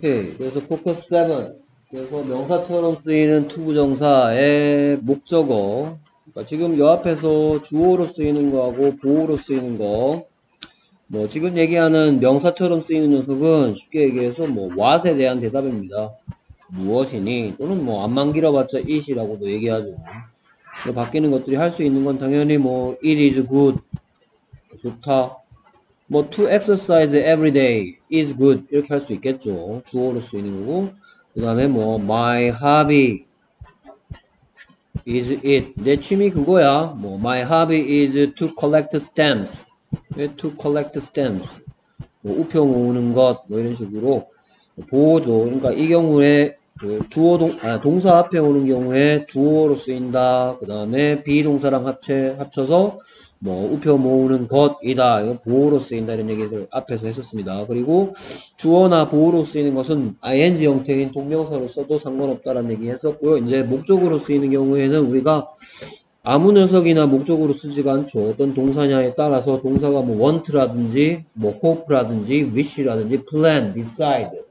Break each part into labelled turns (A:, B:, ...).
A: 오케이. 그래서 포커스 7. 그래서 명사처럼 쓰이는 투부정사의 목적어. 그러니까 지금 요 앞에서 주어로 쓰이는 거하고 보호로 쓰이는 거. 뭐 지금 얘기하는 명사처럼 쓰이는 녀석은 쉽게 얘기해서 뭐 what에 대한 대답입니다. 무엇이니 또는 뭐 암만 길어봤자 it이라고도 얘기하죠. 바뀌는 것들이 할 수 있는 건 당연히 뭐 it is good 좋다 뭐 to exercise every day is good 이렇게 할 수 있겠죠. 주어로 쓰이는 거고 그 다음에 뭐 my hobby is it 내 취미 그거야. 뭐 my hobby is to collect stamps to collect stamps 뭐 우표 모으는 것 뭐 이런 식으로 보호죠. 그러니까 이 경우에 그 주어 동, 아, 동사 앞에 오는 경우에 주어로 쓰인다. 그 다음에 비동사랑 합체, 합쳐서 뭐 우표 모으는 것이다. 이거 보호로 쓰인다. 이런 얘기를 앞에서 했었습니다. 그리고 주어나 보호로 쓰이는 것은 ing 형태인 동명사로 써도 상관없다라는 얘기 했었고요. 이제 목적으로 쓰이는 경우에는 우리가 아무 녀석이나 목적으로 쓰지가 않죠. 어떤 동사냐에 따라서 동사가 뭐 want라든지 뭐 hope라든지 wish라든지 plan, decide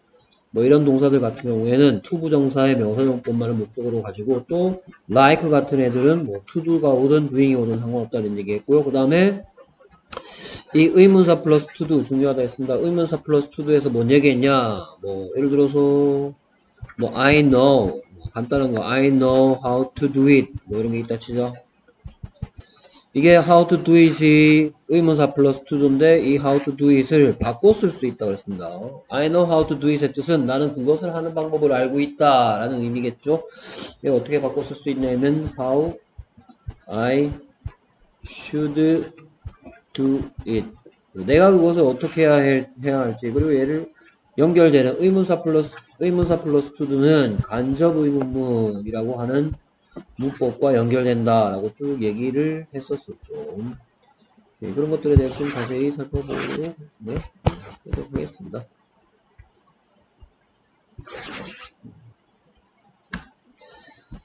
A: 뭐 이런 동사들 같은 경우에는 투부정사의 명사용법만을 목적으로 가지고 또 like 같은 애들은 뭐 to도가 오든 doing이 오든 상관없다는 얘기했고요. 그 다음에 이 의문사 플러스 to도 중요하다 했습니다. 의문사 플러스 to도에서 뭔 얘기했냐? 뭐 예를 들어서 뭐 I know 뭐 간단한 거 I know how to do it 뭐 이런 게 있다 치죠. 이게 how to do it이 의문사 플러스 to인데 이 how to do it을 바꿔 쓸 수 있다 그랬습니다. I know how to do it의 뜻은 나는 그것을 하는 방법을 알고 있다 라는 의미겠죠. 이거 어떻게 바꿔 쓸 수 있냐면 how I should do it 내가 그것을 어떻게 해야, 해, 해야 할지 그리고 얘를 연결되는 의문사 플러스 의문사 플러스 to는 간접 의문문이라고 하는 문법과 연결된다 라고 쭉 얘기를 했었었죠. 네, 그런 것들에 대해서 좀 자세히 살펴보도록 네, 하겠습니다.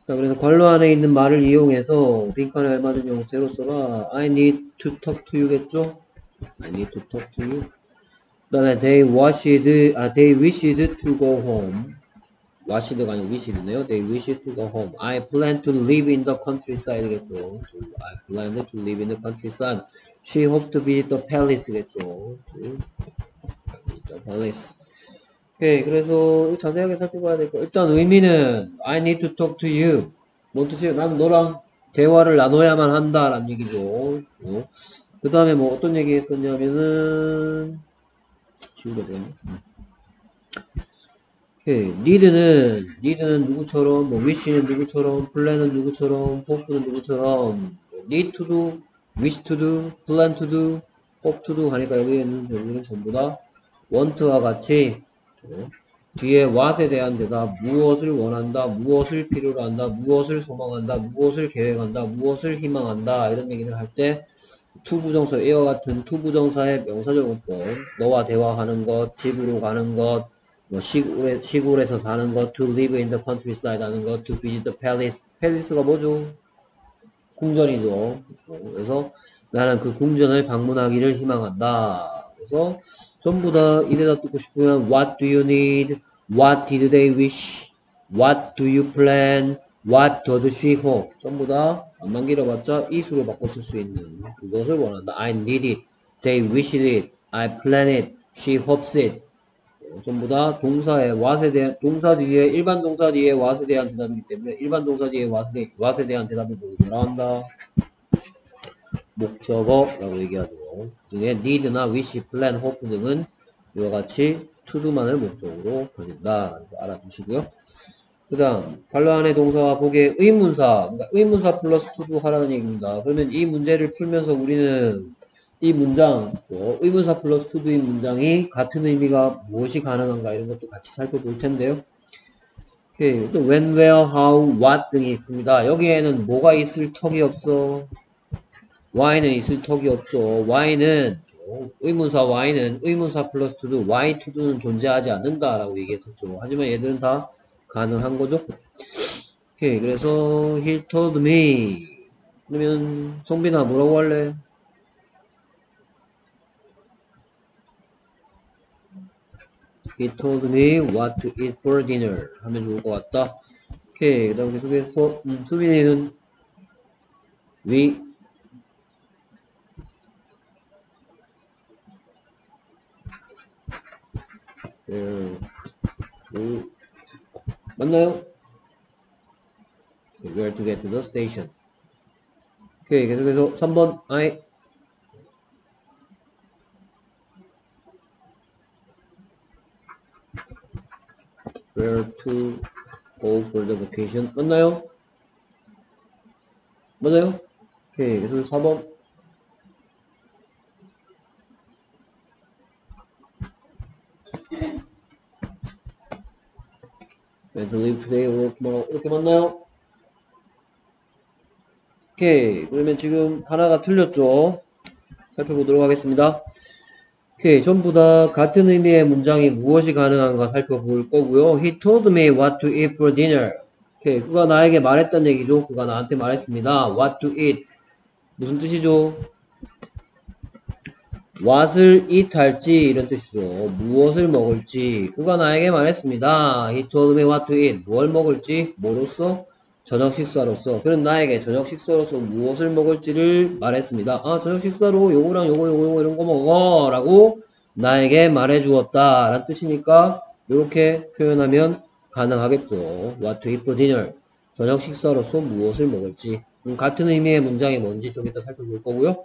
A: 자, 그래서 관로 안에 있는 말을 이용해서 빈칸에 알맞은 형태로서가 I need to talk to you겠죠? I need to talk to you. 그 다음에 they wished, 아, they wished to go home. Washed가 아니고 wished네요. They wish to go home. I plan to live in the countryside겠죠. I plan to live in the countryside. She hopes to visit the palace겠죠. The palace. 오케이, 그래서 자세하게 살펴봐야 될 거. 일단 의미는 I need to talk to you. 뭔 뜻이에요? 나는 너랑 대화를 나눠야만 한다라는 얘기죠. 어. 그 다음에 뭐 어떤 얘기 했었냐면은 지우려 되겠네. 오케이. need는 need는 누구처럼 뭐 wish는 누구처럼 plan은 누구처럼 hope는 누구처럼 need to do, wish to do, plan to do, hope to do 하니까 여기에는 여기는 전부 다 want와 같이 어, 뒤에 what에 대한 대답 무엇을 원한다, 무엇을 필요로 한다, 무엇을 소망한다, 무엇을 계획한다, 무엇을 희망한다 이런 얘기를 할 때 투부정사 이와 같은 투부정사의 명사적용법 너와 대화하는 것, 집으로 가는 것, 뭐 시골에, 시골에서 사는 것, to live in the countryside 하는 것, to visit the palace. palace가 뭐죠? 궁전이죠. 그렇죠? 그래서 나는 그 궁전을 방문하기를 희망한다. 그래서 전부 다 이래다 듣고 싶으면 what do you need? what did they wish? what do you plan? what does she hope? 전부 다 안만 길어봤자 이수로 바꿔 쓸 수 있는 그것을 원한다. I need it. They wish it. I plan it. She hopes it. 전부 다 동사의 what에 대한 동사 뒤에 일반 동사 뒤에 what에 대한 대답이기 때문에 일반 동사 뒤에 what에, what에 대한 대답이 뭐로 나온다 목적어라고 얘기하죠. 등의 need나 wish, plan, hope 등은 이와 같이 to do만을 목적으로 가진다라는 거 알아두시고요. 그 다음 관로 안의 동사와 복의 의문사 그러니까 의문사 플러스 to do 하라는 얘기입니다. 그러면 이 문제를 풀면서 우리는 이 문장, 뭐 의문사 플러스 do인 문장이 같은 의미가 무엇이 가능한가 이런 것도 같이 살펴볼 텐데요. 오케이. 또 when, where, how, what 등이 있습니다. 여기에는 뭐가 있을 턱이 없어? why는 있을 턱이 없죠. why는 의문사 why는 의문사 플러스 why to do는 존재하지 않는다 라고 얘기했었죠. 하지만 얘들은 다 가능한 거죠. 오케이. 그래서 he told me 그러면 성빈아 뭐라고 할래? He told me what to eat for dinner. 하면 좋을 것 같다. 오케이. 그 다음 계속해서, 음, 수빈이는 we 예, 그, 맞나요? Where to get to the station. 오케이, 계속해서 3번, I. Where to go for the vacation. 맞나요? 맞아요? 오케이, 계속해서 4번. When to leave today or tomorrow. 이렇게 맞나요? 오케이. 그러면 지금 하나가 틀렸죠? 살펴보도록 하겠습니다. 오케이. 전부 다 같은 의미의 문장이 무엇이 가능한가 살펴볼 거고요. He told me what to eat for dinner. 오케이. 그가 나에게 말했던 얘기죠. 그가 나한테 말했습니다. What to eat. 무슨 뜻이죠? what을 eat 할지 이런 뜻이죠. 무엇을 먹을지 그가 나에게 말했습니다. He told me what to eat. 뭘 먹을지 뭐로써? 저녁 식사로서 그는 나에게 저녁 식사로서 무엇을 먹을지를 말했습니다. 아 저녁 식사로 요거랑 요거 요거 요거 이런 거 먹어 라고 나에게 말해 주었다 라는 뜻이니까 이렇게 표현하면 가능하겠죠. What to eat for dinner 저녁 식사로서 무엇을 먹을지 음, 같은 의미의 문장이 뭔지 좀 이따 살펴볼 거고요.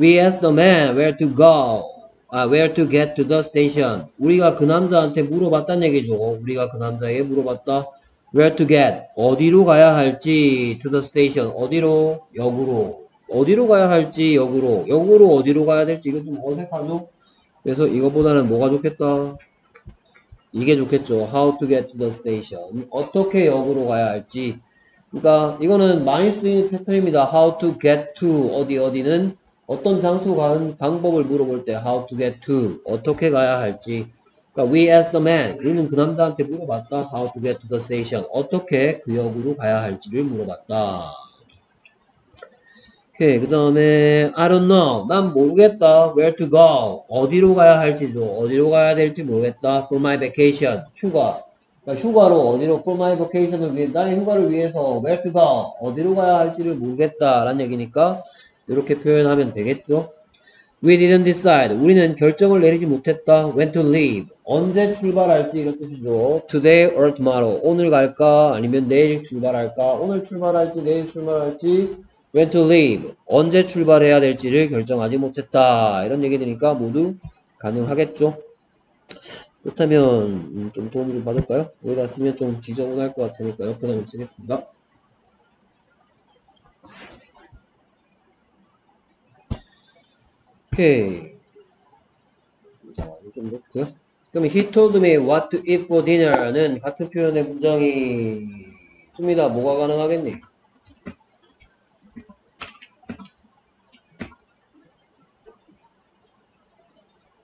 A: We asked the man where to go. 아, where to get to the station. 우리가 그 남자한테 물어봤단 얘기죠. 우리가 그 남자에게 물어봤다. Where to get. 어디로 가야 할지 to the station. 어디로? 역으로. 어디로 가야 할지 역으로. 역으로 어디로 가야 될지 이거 좀 어색하죠? 그래서 이거보다는 뭐가 좋겠다? 이게 좋겠죠. How to get to the station. 어떻게 역으로 가야 할지. 그러니까 이거는 많이 쓰이는 패턴입니다. How to get to 어디 어디는 어떤 장소 가는 방법을 물어볼 때 how to get to 어떻게 가야 할지 그러니까 we asked the man 우리는 그 남자한테 물어봤다. How to get to the station. 어떻게 그 역으로 가야 할지를 물어봤다. 오케이 그 다음에 I don't know. 난 모르겠다. Where to go? 어디로 가야 할지도 어디로 가야 될지 모르겠다. For my vacation. 휴가. 그러니까 휴가로 어디로 for my vacation을 위해 나의 휴가를 위해서 where to go? 어디로 가야 할지를 모르겠다 라는 얘기니까 이렇게 표현하면 되겠죠. We didn't decide. 우리는 결정을 내리지 못했다. When to leave. 언제 출발할지 이런 뜻이죠. Today or tomorrow. 오늘 갈까? 아니면 내일 출발할까? 오늘 출발할지 내일 출발할지 When to leave. 언제 출발해야 될지를 결정하지 못했다. 이런 얘기 되니까 모두 가능하겠죠. 그렇다면 음, 좀 도움을 좀 받을까요? 여기다 쓰면 좀 지저분할 것 같으니까 옆에다 좀 쓰겠습니다. 오케이. 자, 좀 놓고요. 그럼 he told me what to eat for dinner는 같은 표현의 문장이 씁니다. 뭐가 가능하겠니?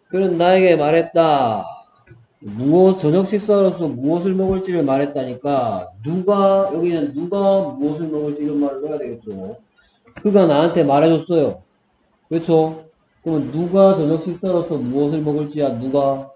A: 그는 나에게 말했다. 무엇 저녁 식사로서 무엇을 먹을지를 말했다니까 누가 여기는 누가 무엇을 먹을지 이런 말을 넣어야 되겠죠. 그가 나한테 말해줬어요. 그렇죠? 그러면 누가 저녁 식사로서 무엇을 먹을지야 누가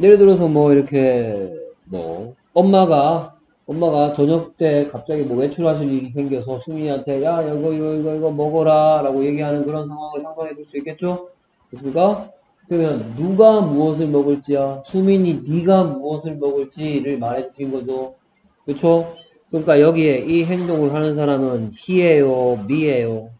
A: 예를 들어서 뭐 이렇게 뭐 엄마가 엄마가 저녁 때 갑자기 뭐 외출하실 일이 생겨서 수민이한테 야 이거 이거 이거 이거 먹어라 라고 얘기하는 그런 상황을 상상해 볼 수 있겠죠? 그렇습니까? 그러면 누가 무엇을 먹을지야 수민이 네가 무엇을 먹을지를 말해 주신 거죠. 그렇죠? 그러니까 여기에 이 행동을 하는 사람은 he예요, me예요.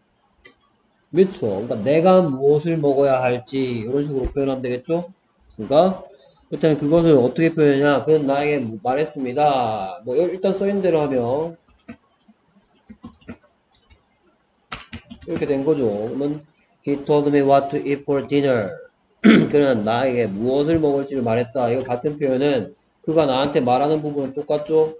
A: 그렇죠. 그러니까 내가 무엇을 먹어야 할지 이런 식으로 표현하면 되겠죠. 그러니까 그렇다면 그것을 어떻게 표현하냐? 그는 나에게 말했습니다. 뭐 일단 써있는 대로 하면 이렇게 된 거죠. 그러면 he told me what to eat for dinner. 그는 나에게 무엇을 먹을지를 말했다. 이거 같은 표현은 그가 나한테 말하는 부분은 똑같죠.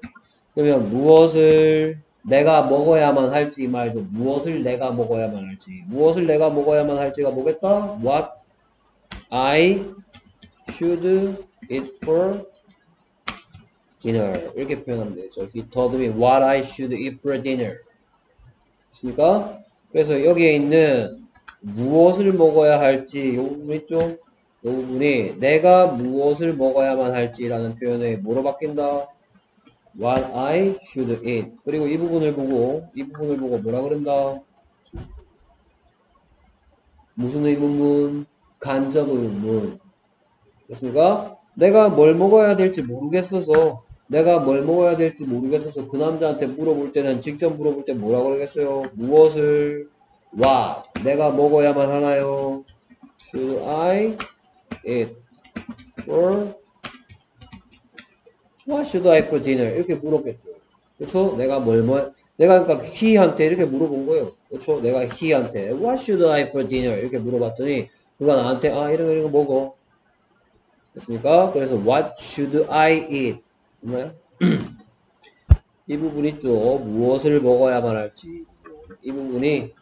A: 그러면 무엇을 내가 먹어야만 할지 말고 무엇을 내가 먹어야만 할지 무엇을 내가 먹어야만 할지가 뭐겠다? What I should eat for dinner 이렇게 표현하면 되죠. Told me what I should eat for dinner. 있습니까? 그래서 여기에 있는 무엇을 먹어야 할지 요 부분 있죠? 요 부분이 내가 무엇을 먹어야만 할지라는 표현에 뭐로 바뀐다? What I should eat. 그리고 이 부분을 보고 이 부분을 보고 뭐라 그런다? 무슨 의문문? 간접 의문문. 됐습니까? 내가 뭘 먹어야 될지 모르겠어서 내가 뭘 먹어야 될지 모르겠어서 그 남자한테 물어볼 때는 직접 물어볼 때 뭐라 그러겠어요? 무엇을 what 내가 먹어야만 하나요? Should I eat for what should I for dinner? 이렇게 물었겠죠. 그렇죠? 내가 뭘 뭐, 내가 그러니까 he한테 이렇게 물어본 거예요. 그렇죠? 내가 he한테 what should I for dinner? 이렇게 물어봤더니 그가 나한테 아 이런 거 이런 거 먹어. 됐습니까? 그래서 what should I eat? 뭐야? 이 부분 있죠. 무엇을 먹어야만 할지. 이 부분이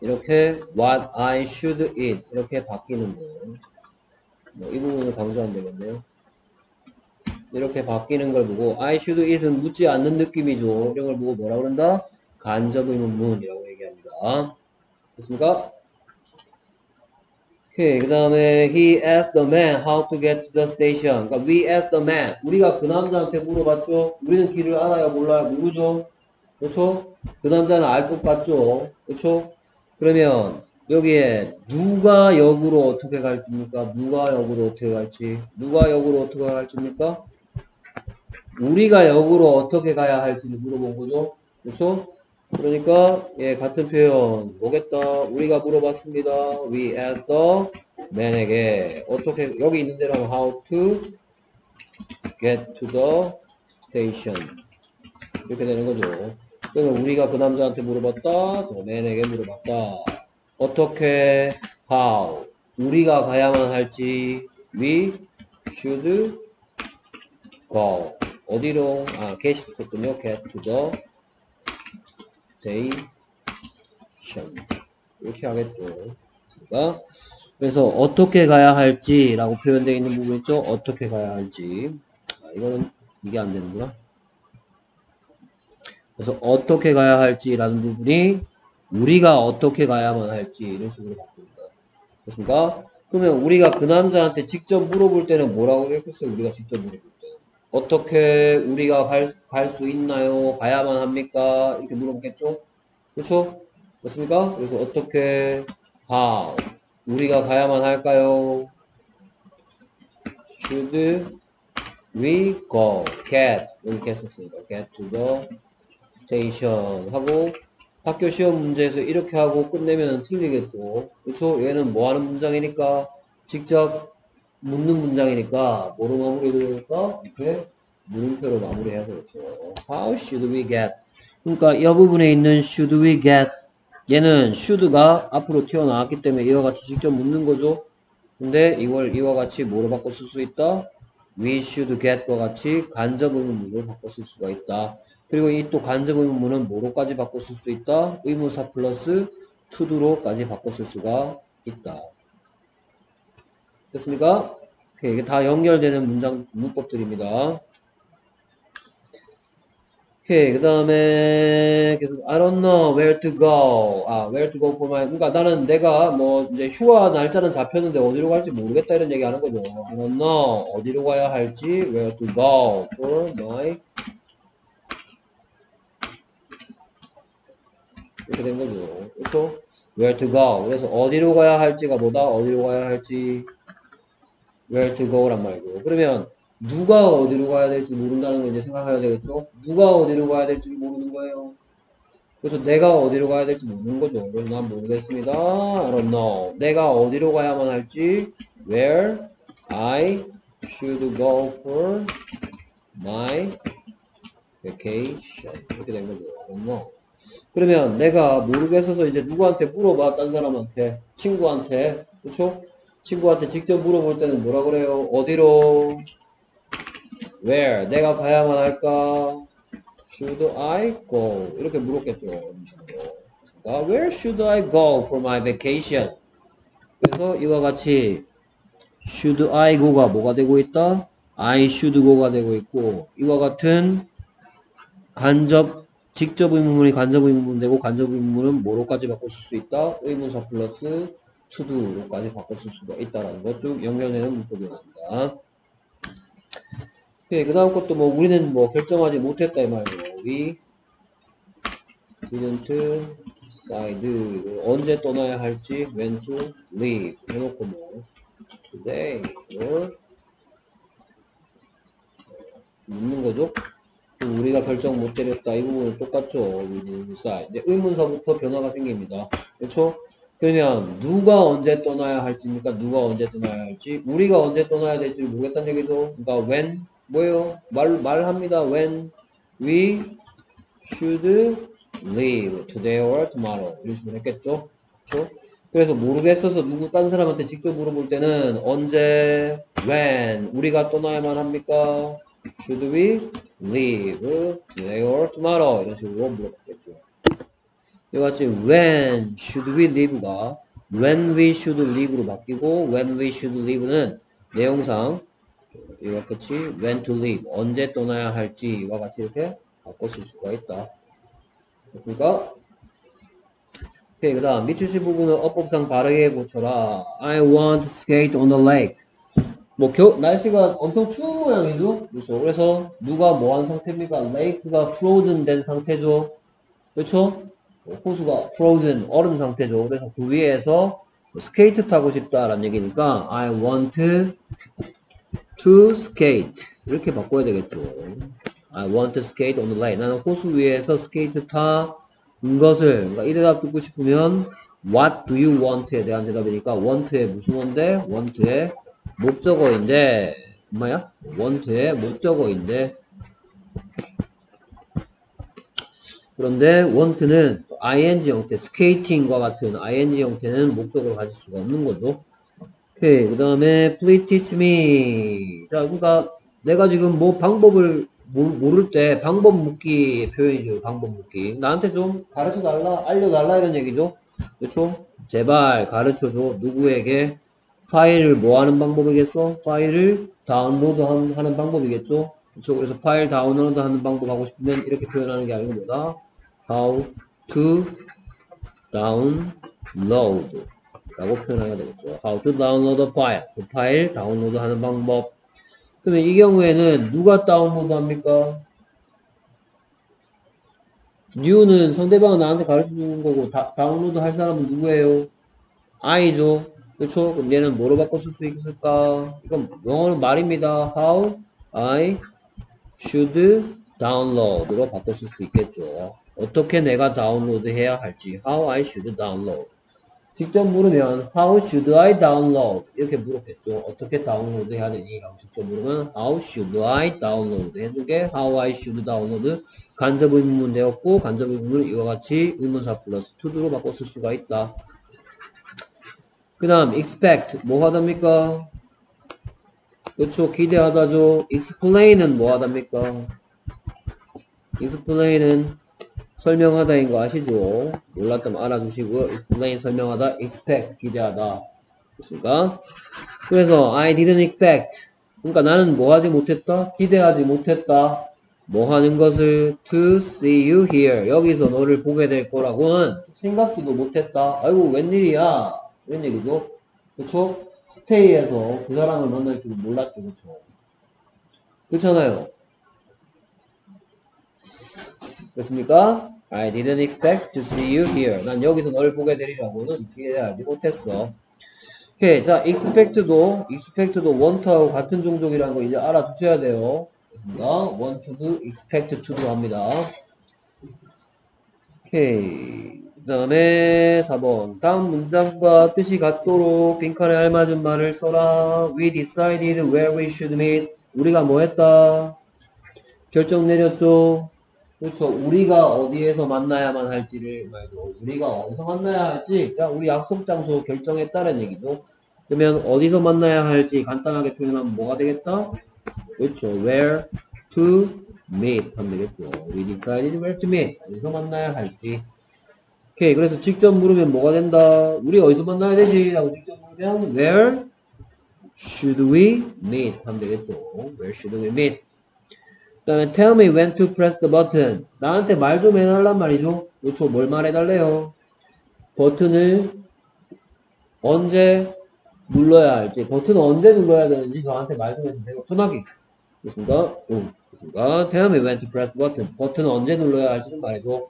A: 이렇게 what I should eat 이렇게 바뀌는 거. 뭐이 부분을 강조하면 되겠네요. 이렇게 바뀌는 걸 보고 I should eat은 묻지 않는 느낌이죠. 이런 걸 보고 뭐라 그런다? 간접 의문문이라고 얘기합니다. 됐습니까? 그 다음에 he asked the man how to get to the station. 그러니까 we asked the man. 우리가 그 남자한테 물어봤죠. 우리는 길을 알아요, 몰라요, 모르죠. 그렇죠? 그 남자는 알 것 같죠. 그렇죠? 그러면 여기에 누가 역으로 어떻게 갈지입니까? 누가 역으로 어떻게 갈지? 누가 역으로 어떻게 갈지입니까? 우리가 역으로 어떻게 가야 할지를 물어본 거죠. 그렇죠? 그러니까 예 같은 표현. 뭐겠다. 우리가 물어봤습니다. We asked the man에게. 어떻게 여기 있는 대로 how to get to the station. 이렇게 되는 거죠. 그러면 우리가 그 남자한테 물어봤다 the man에게 물어봤다. 어떻게 how? 우리가 가야만 할지 we should go 어디로 아 get 있었군요 get to the station 이렇게 하겠죠. 그러니까 그래서 어떻게 가야 할지 라고 표현되어 있는 부분 있죠. 어떻게 가야 할지 아, 이거는 이게 안 되는구나. 그래서 어떻게 가야 할지 라는 부분이 우리가 어떻게 가야만 할지 이런 식으로 바꿉니다. 그렇습니까? 그러면 우리가 그 남자한테 직접 물어볼 때는 뭐라고 했겠어요? 우리가 직접 물어볼 때는 어떻게 우리가 갈 수 있나요? 가야만 합니까? 이렇게 물어보겠죠? 그렇죠? 맞습니까? 그래서 어떻게 how 우리가 가야만 할까요? should we go get 이렇게 했었으니까 get to the station 하고 학교 시험 문제에서 이렇게 하고 끝내면 틀리겠죠. 그렇죠? 얘는 뭐 하는 문장이니까 직접 묻는 문장이니까 뭐로 마무리해야 이렇게 물음표로 마무리해야 되겠죠. How should we get? 그러니까 이 부분에 있는 should we get 얘는 should가 앞으로 튀어나왔기 때문에 이와 같이 직접 묻는 거죠. 근데 이걸 이와 같이 뭐로 바꿔 쓸 수 있다? we should get과 같이 간접 의문문으로 바꿔 쓸 수가 있다. 그리고 이 또 간접 의문문은 뭐로까지 바꿔 쓸 수 있다? 의문사 플러스 to도로까지 바꿔 쓸 수가 있다. 됐습니까? 이게 다 연결되는 문장 문법들입니다. 오케이 그 다음에 계속 I don't know where to go. 아 where to go for my 그러니까 나는 내가 뭐 이제 휴가 날짜는 잡혔는데 어디로 갈지 모르겠다 이런 얘기 하는 거죠. I don't know. 어디로 가야 할지 where to go for my 이렇게 된 거죠. 그렇죠 where to go. 그래서 어디로 가야 할지가 뭐다? 어디로 가야 할지 where to go란 말이죠 그러면 누가 어디로 가야 될지 모른다는 거 이제 생각해야 되겠죠? 누가 어디로 가야 될지 모르는 거예요. 그래서 내가 어디로 가야 될지 모르는 거죠. 그래서 난 모르겠습니다. I don't know. 내가 어디로 가야만 할지 where I should go for my vacation. 이렇게 된 거죠. I don't know. 그러면 내가 모르겠어서 이제 누구한테 물어봐. 딴 사람한테. 친구한테. 그렇죠? 친구한테 직접 물어볼 때는 뭐라 그래요? 어디로 where 내가 가야만 할까? should I go? 이렇게 물었겠죠. 그러니까 where should I go for my vacation? 그래서 이와 같이 should I go가 뭐가 되고 있다? I should go가 되고 있고 이와 같은 간접 직접 의문문이 간접 의문문 되고 간접 의문문은 뭐로까지 쓸수 있다? 의문사 플러스 바꿔 쓸 수가 있다라는 것 쭉 연결되는 문법이었습니다. 그 다음 것도 뭐 우리는 뭐 결정하지 못했다 이 말이에요. We didn't decide 언제 떠나야 할지 when to leave 해놓고 뭐 today or 묻는 거죠. 우리가 결정 못 내렸다. 이 부분은 똑같죠. We didn't decide. 이제 의문사부터 변화가 생깁니다. 그렇죠? 그러면 누가 언제 떠나야 할지니까 누가 언제 떠나야 할지 우리가 언제 떠나야 될지 모르겠다는 얘기죠. 그러니까 when 뭐예요? 말 말합니다. when we should leave today or tomorrow 이런 식으로 했겠죠. 그렇죠? 그래서 모르겠어서 누구 딴 사람한테 직접 물어볼 때는 언제 when 우리가 떠나야만 합니까? should we leave today or tomorrow 이런 식으로 물어봤겠죠. 이같이 when should we leave가 when we should leave로 바뀌고 when we should leave는 내용상 이와 같이 when to leave 언제 떠나야 할지와 같이 이렇게 쓸 수가 있다. 됐습니까? 그 다음 밑줄 시 부분은 어법상 바르게 고쳐라. I want to skate on the lake. 뭐 겨, 날씨가 엄청 추운 모양이죠. 그렇죠. 그래서 누가 뭐한 상태입니까? lake가 frozen 된 상태죠. 그렇죠? 호수가 frozen 얼음 상태죠. 그래서 그 위에서 스케이트 타고 싶다라는 얘기니까 I want to skate 이렇게 바꿔야 되겠죠. I want to skate on the lake. 나는 호수 위에서 스케이트 타는 것을 그러니까 이 대답 듣고 싶으면 What do you want에 대한 대답이니까 want의 무슨 원데? want의 목적어인데 뭐야? want의 목적어인데 그런데 want는 ing 형태, skating과 같은 ing 형태는 목적으로 가질 수가 없는 거죠. 오케이. 그 다음에 please teach me. 자, 그러니까 내가 지금 뭐 방법을 모를 때 방법 묻기 표현이죠. 방법 묻기. 나한테 좀 가르쳐 달라, 알려 달라 이런 얘기죠. 그렇죠? 제발 가르쳐 줘. 누구에게 파일을 뭐 하는 방법이겠어? 파일을 다운로드 하는 방법이겠죠. 그렇죠? 그래서 파일 다운로드 하는 방법 하고 싶으면 이렇게 표현하는 게 아니고 뭐다? How to download 라고 표현해야 되겠죠. how to download a file. 그 파일 다운로드 하는 방법. 그러면 이 경우에는 누가 다운로드 합니까? new는 상대방은 나한테 가르쳐 주는 거고 다, 다운로드 할 사람은 누구예요? I죠. 그렇죠? 그럼 얘는 뭐로 쓸수 있을까? 이건 영어는 말입니다. How I should download로 쓸수 있겠죠. 어떻게 내가 다운로드 해야 할지 How I should download. 직접 물으면 How should I download? 이렇게 물었겠죠. 어떻게 다운로드 해야 되니 라고 직접 물으면 How should I download? 해두게 How I should download. 간접 의문문 되었고 간접 의문문을 이와 같이 의문사 플러스 to도로 바꿔 쓸 수가 있다. 그 다음 expect. 뭐 하답니까? 그렇죠. 기대하다죠. explain은 뭐 하답니까? explain은 설명하다인 거 아시죠? 몰랐다면 알아두시고요. explain 설명하다, expect 기대하다. 됐습니까? 그래서 I didn't expect. 그러니까 나는 뭐 하지 못했다? 기대하지 못했다. 뭐 하는 것을 to see you here. 여기서 너를 보게 될 거라고는 생각지도 못했다. 아이고 웬일이야. 이런 얘기죠. 그렇죠? 스테이에서 그 사람을 만날 줄 몰랐죠. 그렇죠? 그렇잖아요. 됐습니까? I didn't expect to see you here. 난 여기서 너를 보게 되리라고는 기대하지 못했어. 오케이. 자, expect도, expect도 want하고 같은 종족이라는 거 이제 알아두셔야 돼요. 됐습니다. want to도, expect to도 합니다. 오케이. 그 다음에 4번. 다음 문장과 뜻이 같도록 빈칸에 알맞은 말을 써라. We decided where we should meet. 우리가 뭐 했다? 결정 내렸죠? 그렇죠. 우리가 어디에서 만나야만 할지를 말이죠. 우리가 어디서 만나야 할지 그냥 우리 약속 장소 결정했다는 얘기죠. 그러면 어디서 만나야 할지 간단하게 표현하면 뭐가 되겠다? 그렇죠. Where to meet 하면 되겠죠. We decided where to meet. 어디서 만나야 할지. 오케이. 그래서 직접 물으면 뭐가 된다? 우리 어디서 만나야 되지? 라고 직접 물으면 Where should we meet? 하면 되겠죠. Where should we meet? 그 다음에 tell me when to press the button. 나한테 말 좀 해달란 말이죠. 그렇죠. 뭘 말해달래요? 버튼을 언제 눌러야 할지, 버튼을 언제 눌러야 되는지 저한테 말 좀 해주세요. 전화기. 됐습니까? 응. 됐습니까? tell me when to press the button. 버튼을 언제 눌러야 할지 좀 말해줘.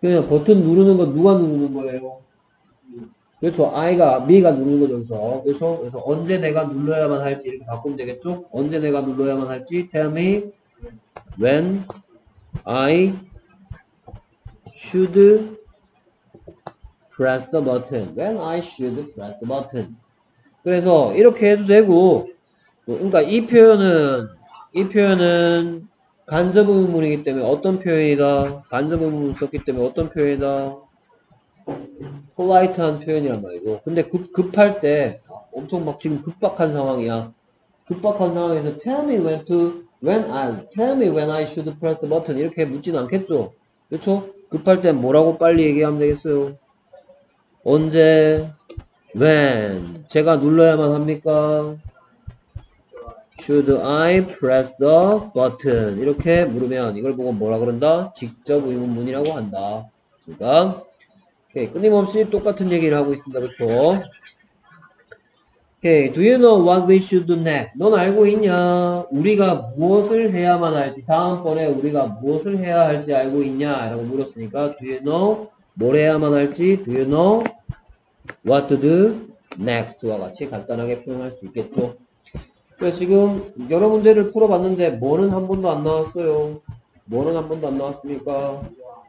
A: 그냥 버튼 누르는 건 누가 누르는 거예요? 그렇죠. I가, B가 누르는 거죠. 그렇죠. 그래서 언제 내가 눌러야만 할지 이렇게 바꾸면 되겠죠? 언제 내가 눌러야만 할지 tell me when I should press the button. When I should press the button. 그래서 이렇게 해도 되고, 뭐, 그러니까 이 표현은 이 표현은 간접 의문이기 때문에 어떤 표현이다? 간접 의문을 썼기 때문에 어떤 표현이다? 폴라이트한 표현이란 말이고. 근데 급, 급할 때 엄청 막 지금 급박한 상황이야. 급박한 상황에서 tell me when to when I tell me when I should press the button 이렇게 묻지는 않겠죠. 그렇죠? 급할 땐 뭐라고 빨리 얘기하면 되겠어요. 언제 when 제가 눌러야만 합니까? Should I press the button? 이렇게 물으면 이걸 보고 뭐라 그런다? 직접 의문문이라고 한다. 오케이, 끊임없이 똑같은 얘기를 하고 있습니다. 그렇죠? 오케이, do you know what we should do next? 넌 알고 있냐? 우리가 무엇을 해야만 할지, 다음번에 우리가 무엇을 해야 할지 알고 있냐? 라고 물었으니까, do you know 뭘 해야만 할지, do you know what to do next와 같이 간단하게 표현할 수 있겠죠? 그래서 지금 여러 문제를 풀어봤는데 뭐는 한 번도 안 나왔어요. 뭐는 한 번도 안 나왔습니까?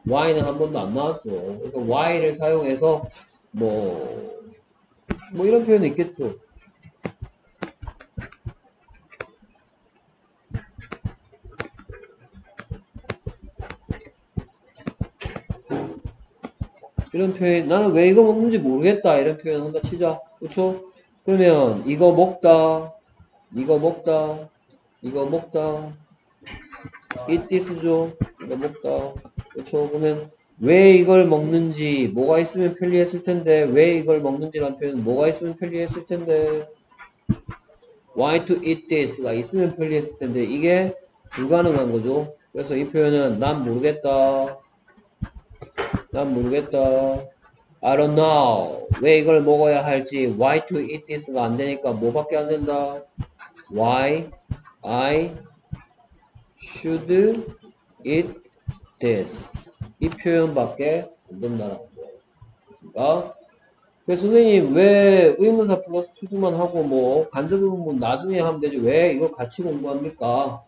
A: y는 한 번도 안 나왔죠. 그래서 y를 사용해서 뭐, 뭐 이런 표현이 있겠죠. 이런 표현, 나는 왜 이거 먹는지 모르겠다. 이런 표현 한다 치자. 그쵸? 그러면 이거 먹다, 이거 먹다, 이거 먹다, eat this죠. 이거 먹다. 그쵸? 그러면 왜 이걸 먹는지 뭐가 있으면 편리했을 텐데 왜 이걸 먹는지라는 표현은 뭐가 있으면 편리했을 텐데 why to eat this가 있으면 편리했을 텐데 이게 불가능한 거죠. 그래서 이 표현은 난 모르겠다. 난 모르겠다. I don't know. 왜 이걸 먹어야 할지 why to eat this가 안 되니까 뭐밖에 안 된다. why I should eat this. 이 표현밖에 안 된다는 거죠. 그래서 선생님 왜 의문사 플러스 투두만 하고 뭐 간접 의문 나중에 하면 되지 왜 이거 같이 공부합니까?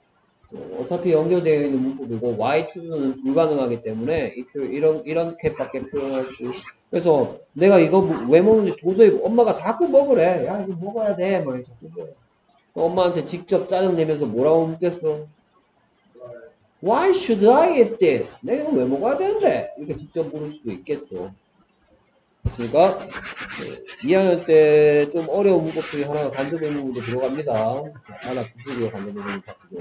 A: 어, 어차피 연결되어 있는 문법이고 y 투두는 불가능하기 때문에 이 표, 이런 이렇게밖에 표현할 수 그래서 내가 이거 왜 먹는지 도저히 엄마가 자꾸 먹으래 야 이거 먹어야 돼뭐 자꾸 그래. 엄마한테 직접 짜증내면서 뭐라고 묻겠어? Why should I eat this? 내가 이거 왜 먹어야 되는데? 이렇게 직접 물을 수도 있겠죠. 됐습니까? 네. 2학년 때 좀 어려운 문법들이 하나가 간접 의문으로 들어갑니다. 하나 부수고요, 간접 의문 바꾸고.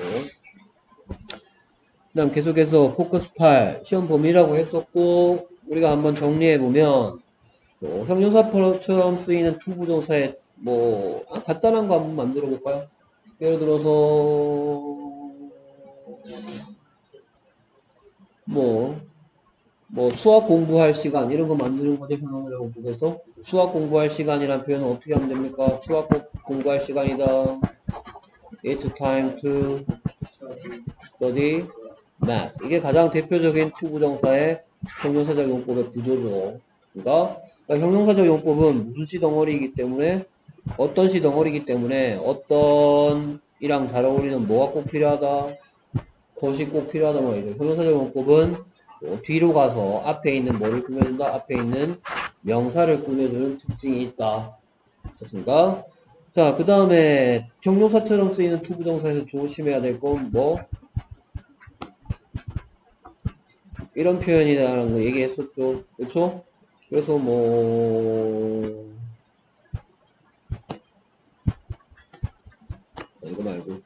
A: 그 다음 계속해서 포커스 8, 시험 범위라고 했었고, 우리가 한번 정리해보면, 형용사처럼 쓰이는 투부정사의 뭐, 아, 간단한 거 한번 만들어 볼까요? 예를 들어서, 뭐, 뭐 수학 공부할 시간 이런 거 만드는 거죠 현황을 공부해서 수학 공부할 시간이란 표현은 어떻게 하면 됩니까? 수학 공부할 시간이다. It's time to study math. 이게 가장 대표적인 투부정사의 형용사적 용법의 구조죠. 그러니까, 그러니까 형용사적 용법은 무슨 시 덩어리이기 때문에 어떤 시 덩어리이기 때문에 어떤 이랑 잘 어울리는 뭐가 꼭 필요하다. 것이 꼭 필요하다 말이죠. 형용사적 용법은 어, 뒤로 가서 앞에 있는 뭐를 꾸며준다? 앞에 있는 명사를 꾸며주는 특징이 있다. 됐습니까? 자, 그 다음에 경용사처럼 쓰이는 투부정사에서 조심해야 될 건 뭐? 이런 표현이라는 거 얘기했었죠. 그렇죠? 그래서 뭐 이거 말고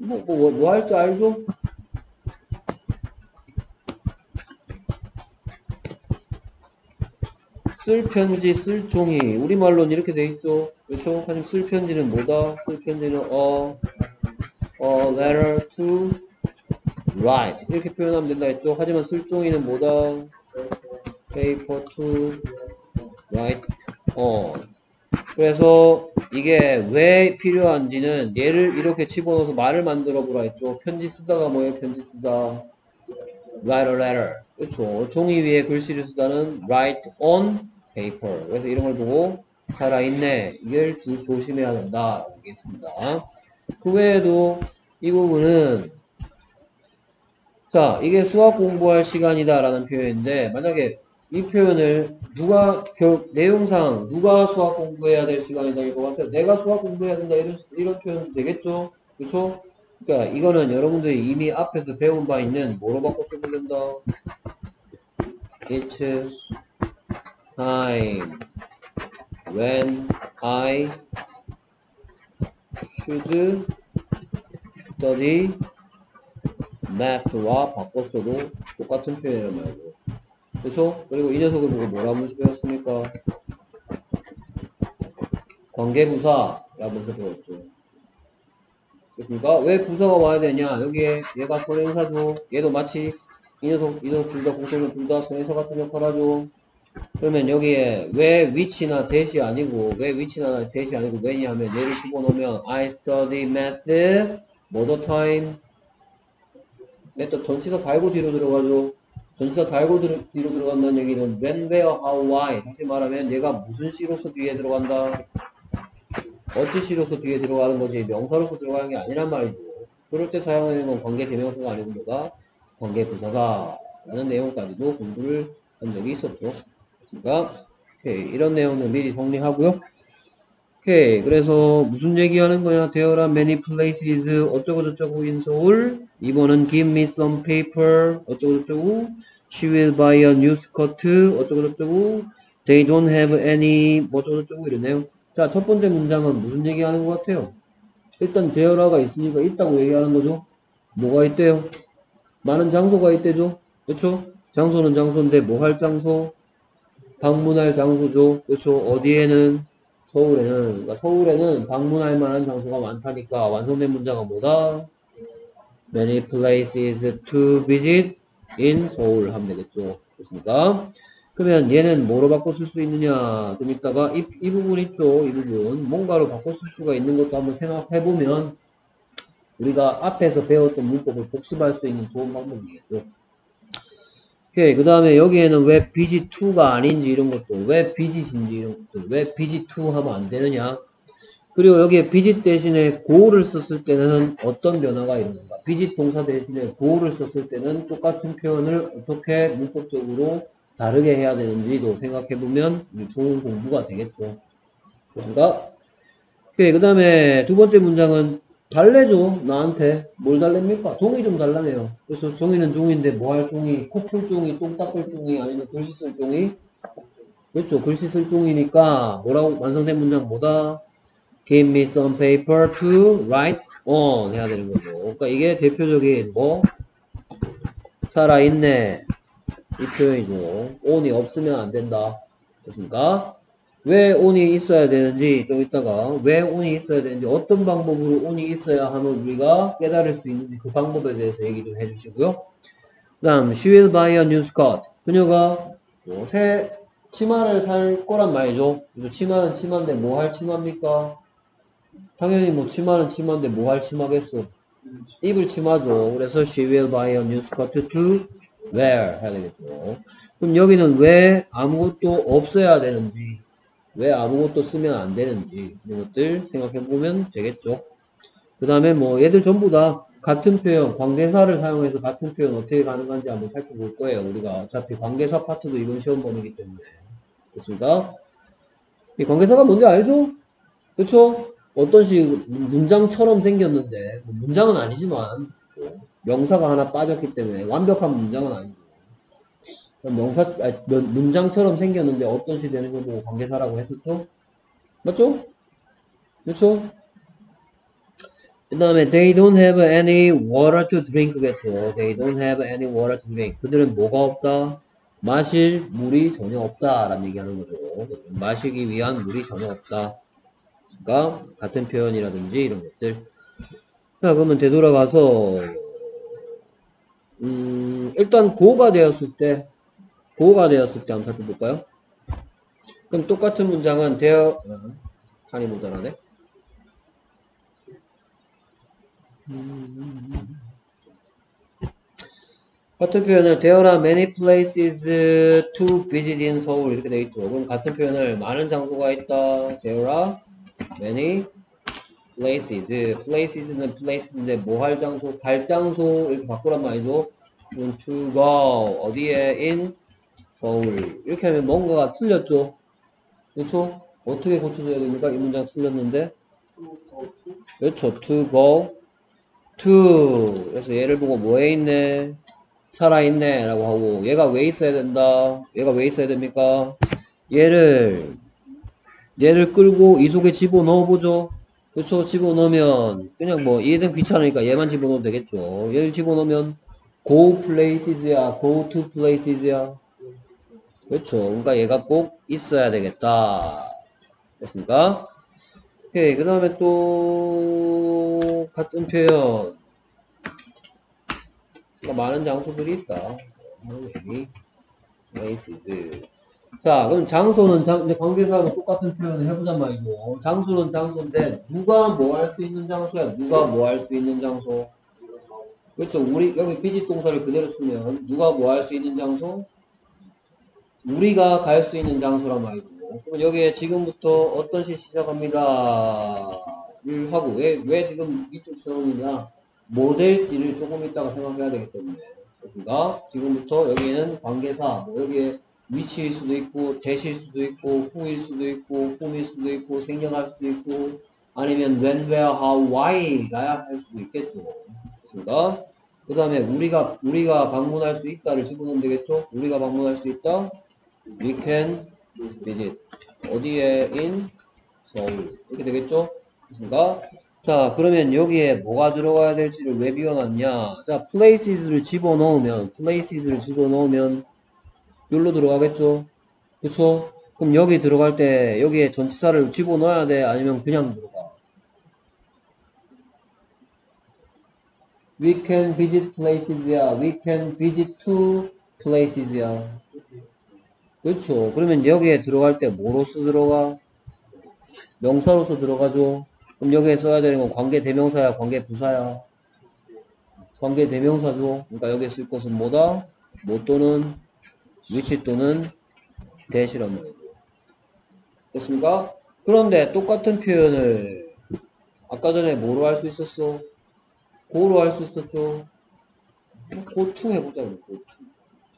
A: 뭐 뭐 뭐 할 줄 알죠? 쓸 편지, 쓸 종이. 우리말로는 이렇게 돼 있죠. 그렇죠? 하지만 쓸 편지는 뭐다? 쓸 편지는 어, a letter to write. 이렇게 표현하면 된다 했죠. 하지만 쓸 종이는 뭐다? paper to write on. 그래서 이게 왜 필요한지는 얘를 이렇게 집어넣어서 말을 만들어 보라 했죠. 편지 쓰다가 뭐예요? 편지 쓰다. write a letter. 그렇죠. 종이 위에 글씨를 쓰다는 write on paper. 그래서 이런 걸 보고 살아있네. 이걸 주, 조심해야 된다. 알겠습니다. 그 외에도 이 부분은 자 이게 수학 공부할 시간이다 라는 표현인데 만약에 이 표현을 누가 결, 내용상 누가 수학 공부해야 될 시간이다 이거 같아요. 내가 수학 공부해야 된다 이런 이런 표현 되겠죠? 그렇죠? 그러니까 이거는 여러분들이 이미 앞에서 배운 바 있는 뭐로 바꿔 쓰면 된다. It's time when I should study math와 바꿨어도 똑같은 표현이란 말이고 그렇죠? 그리고 이 녀석을 보고 뭐라고 배웠습니까? 관계부사라면서 배웠죠. 그렇습니까? 왜 부사가 와야 되냐? 여기에 얘가 선행사죠. 얘도 마치 이 녀석, 이 녀석 둘다 공통점 둘다 선행사 같은 역할 하죠. 그러면 여기에 왜 위치나 대시 아니고 왜 위치나 대시 아니고 왜냐 하면 얘를 집어넣으면 I study math mother time 일단 전치사 달고 뒤로 들어가죠. 전치사 달고 들, 뒤로 들어간다는 얘기는 when, where, how, why 다시 말하면 얘가 무슨 시로서 뒤에 들어간다. 어찌 시로서 뒤에 들어가는 거지 명사로서 들어가는 게 아니란 말이죠. 그럴 때 사용하는 건 관계 대명사가 아니고 뭐가 관계 부사다 라는 내용까지도 공부를 한 적이 있었죠. 됐습니까? 오케이. 이런 내용은 미리 정리하고요. 오케이. 그래서 무슨 얘기하는 거냐? There are many places 어쩌고저쩌고 in Seoul. 이번은 give me some paper 어쩌고저쩌고. She will buy a new skirt 어쩌고저쩌고. They don't have any 뭐 어쩌고저쩌고 이러네요. 자, 첫 번째 문장은 무슨 얘기하는 것 같아요? 일단 대열화가 있으니까 있다고 얘기하는 거죠. 뭐가 있대요? 많은 장소가 있대죠. 그렇죠? 장소는 장소인데 뭐 할 장소? 방문할 장소죠. 그렇죠? 어디에는? 서울에는. 그러니까 서울에는 방문할 만한 장소가 많다니까 완성된 문장은 뭐다? Many places to visit in 서울 하면 되겠죠. 됐습니까? 그러면 얘는 뭐로 쓸수 있느냐? 좀 이따가 이, 이 부분 있죠? 이 부분. 뭔가로 쓸 수가 있는 것도 한번 생각해 보면 우리가 앞에서 배웠던 문법을 복습할 수 있는 좋은 방법이겠죠. 오케이. 그 다음에 여기에는 왜 BG2가 아닌지 이런 것도, 왜 BG인지 이런 것도, 왜 BG2 하면 안 되느냐. 그리고 여기에 BG 대신에 고를 썼을 때는 어떤 변화가 일어난가. BG 동사 대신에 고를 썼을 때는 똑같은 표현을 어떻게 문법적으로 다르게 해야 되는지도 생각해보면 좋은 공부가 되겠죠. 그런가? 오케이. 그 다음에 두 번째 문장은 달래죠. 나한테. 뭘 달랩니까? 종이 좀 달라네요. 그래서 종이는 종인데 뭐 할 종이? 코풀 종이, 똥 닦을 종이, 아니면 글씨 쓸 종이? 그렇죠. 글씨 쓸 종이니까 뭐라고 완성된 문장 뭐다? Give me some paper to write on 해야 되는 거죠. 그러니까 이게 대표적인 뭐 살아있네 이 표현이죠. on이 없으면 안 된다. 됐습니까? 왜 on이 있어야 되는지 좀 이따가 왜 on이 있어야 되는지 어떤 방법으로 on이 있어야 하면 우리가 깨달을 수 있는지 그 방법에 대해서 얘기 좀 해주시고요. 그 다음 she will buy a new skirt 그녀가 뭐 새 치마를 살 거란 말이죠. 치마는 치마인데 뭐 할 치마입니까? 당연히 뭐 치마는 치마인데 뭐 할 치마겠어? 입을 치마죠. 그래서 she will buy a new skirt to wear 해야 되겠죠. 그럼 여기는 왜 아무것도 없어야 되는지 왜 아무것도 쓰면 안 되는지 이런 것들 생각해 보면 되겠죠. 그 다음에 뭐 얘들 전부 다 같은 표현, 관계사를 사용해서 같은 표현 어떻게 가능한지 한번 살펴볼 거예요. 우리가 어차피 관계사 파트도 이번 시험 범위이기 때문에 됐습니까? 이 관계사가 뭔지 알죠? 그렇죠? 어떤 식 문장처럼 생겼는데 뭐 문장은 아니지만 명사가 하나 빠졌기 때문에 완벽한 문장은 아니고 명사 아니, 문장처럼 생겼는데 어떤 시 되는 걸 보고 관계사라고 했었죠? 맞죠? 그렇죠? 그 다음에 they don't have any water to drink겠죠. they don't have any water to drink. 그들은 뭐가 없다? 마실 물이 전혀 없다 라는 얘기하는 거죠. 마시기 위한 물이 전혀 없다. 그러니까 같은 표현이라든지 이런 것들 그 자, 그러면 되돌아가서, 음, 일단 고가 되었을 때, 고가 되었을 때 한번 살펴볼까요? 그럼 똑같은 문장은 되어, 어, 칸이 모자라네. 음, 같은 표현을 There are many places to visit in Seoul 이렇게 되어 있죠. 그럼 같은 표현을 많은 장소가 있다. There are many places. places는 places인데 뭐 할 장소, 갈 장소 이렇게 바꾸란 말이죠. to go 어디에 in Seoul 이렇게 하면 뭔가가 틀렸죠. 그렇죠? 어떻게 고쳐줘야 됩니까? 이 문장 틀렸는데? 그렇죠. to go to. 그래서 얘를 보고 뭐에 있네? 살아있네? 라고 하고 얘가 왜 있어야 된다? 얘가 왜 있어야 됩니까? 얘를 얘를 끌고 이 속에 집어넣어 보죠. 그렇죠? 집어넣으면 그냥 뭐 얘는 귀찮으니까 얘만 집어넣어도 되겠죠. 얘를 집어넣으면 go places야 go to places야 그렇죠 그러니까 얘가 꼭 있어야 되겠다 됐습니까 오케이 그 다음에 또 같은 표현 그러니까 많은 장소들이 있다. 자, 그럼 장소는 장, 이제 관계사하고 똑같은 표현을 해보잔 말이고, 장소는 장소인데, 누가 뭐 할 수 있는 장소야? 누가 뭐 할 수 있는 장소? 그렇죠. 우리, 여기 비지 동사를 그대로 쓰면, 누가 뭐 할 수 있는 장소? 우리가 갈 수 있는 장소란 말이고, 그럼 여기에 지금부터 어떤 시 시작합니다. 를 하고, 왜, 왜 지금 이쪽 처음이냐? 뭐 될지를 조금 있다가 생각해야 되기 때문에 그렇습니다. 지금부터 여기에는 관계사 뭐 여기에 위치일 수도 있고 대실 수도 있고 who일 수도 있고 whom일 수도 있고 생략할 수도 있고 아니면 when, where, how, why가야 할 수도 있겠죠. 그렇습니다. 그 다음에 우리가 우리가 방문할 수 있다를 집어넣으면 되겠죠. 우리가 방문할 수 있다. We can visit 어디에 in 서울 이렇게 되겠죠. 그렇습니다. 자, 그러면 여기에 뭐가 들어가야 될지를 왜 비워놨냐? 자, places를 집어넣으면, places를 집어넣으면, 여기로 들어가겠죠? 그쵸? 그럼 여기 들어갈 때, 여기에 전치사를 집어넣어야 돼? 아니면 그냥 들어가? We can visit places야. We can visit two places야. 그렇죠. 그러면 여기에 들어갈 때 뭐로서 들어가? 명사로서 들어가죠. 그럼 여기에 써야 되는 건 관계 대명사야, 관계 부사야. 관계 대명사죠. 그러니까 여기에 쓸 것은 뭐다? 뭐 또는 위치 또는 대시란 말이죠. 됐습니까? 그런데 똑같은 표현을 아까 전에 뭐로 할 수 있었어? 고로 할 수 있었죠? 고투 해보자고, 고투.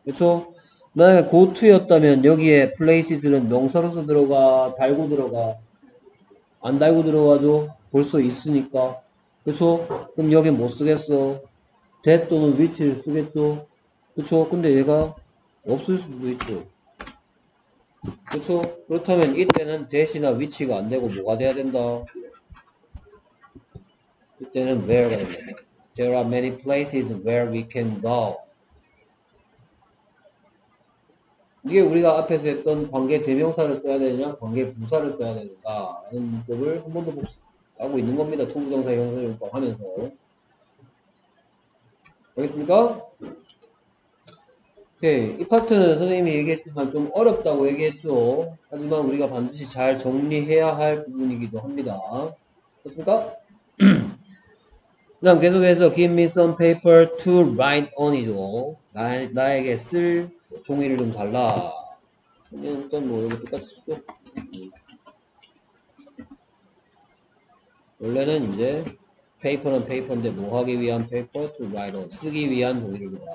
A: 그쵸? 만약에 고투였다면 여기에 플레이시들은 명사로서 들어가, 달고 들어가. 안 달고 들어가죠? 벌써 있으니까. 그쵸? 그럼 여기 못 쓰겠어. 대 또는 위치를 쓰겠죠? 그쵸? 근데 얘가 없을 수도 있죠. 그쵸? 그렇다면 이때는 대시나 위치가 안 되고 뭐가 돼야 된다? 이때는 where가 된다. There are many places where we can go. 이게 우리가 앞에서 했던 관계 대명사를 써야 되느냐, 관계 부사를 써야 되는가 라는 문법을 한 번 더 복습하고 있는 겁니다. 총부정사 형성용법 하면서. 알겠습니까? 오케이. 이 파트는 선생님이 얘기했지만 좀 어렵다고 얘기했죠. 하지만 우리가 반드시 잘 정리해야 할 부분이기도 합니다. 그렇습니까? 그 다음 계속해서 give me some paper to write on이죠. 나, 나에게 쓸 종이를 좀 달라. 일단 뭐 여기 똑같이 쓰죠. 원래는 이제 paper는 paper인데 뭐 하기 위한 paper to write on 쓰기 위한 종이를 줘라.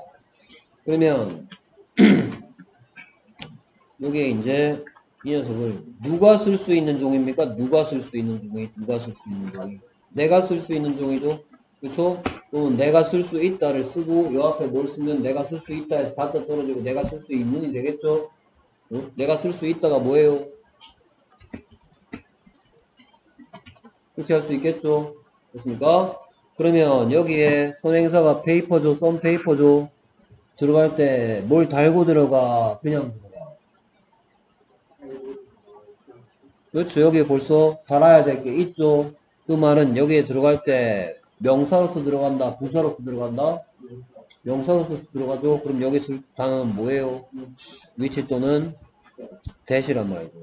A: 그러면 여기에 이제 이 녀석을 누가 쓸 수 있는 종입니까? 누가 쓸 수 있는 종이? 누가 쓸 수 있는 종이? 내가 쓸 수 있는 종이죠. 그쵸? 그러면 내가 쓸 수 있다를 쓰고 요 앞에 뭘 쓰면 내가 쓸 수 있다 해서 받다 떨어지고 내가 쓸 수 있는이 되겠죠? 응? 내가 쓸 수 있다가 뭐예요? 그렇게 할 수 있겠죠? 됐습니까? 그러면 여기에 선행사가 페이퍼죠? 썸 페이퍼죠? 들어갈 때 뭘 달고 들어가? 그냥 들어가. 그렇죠. 여기 벌써 달아야 될 게 있죠? 그 말은 여기에 들어갈 때 명사로서 들어간다? 부사로서 들어간다? 명사로서 들어가죠? 그럼 여기 쓸 단어는 뭐예요? 위치 또는 대시란 말이죠.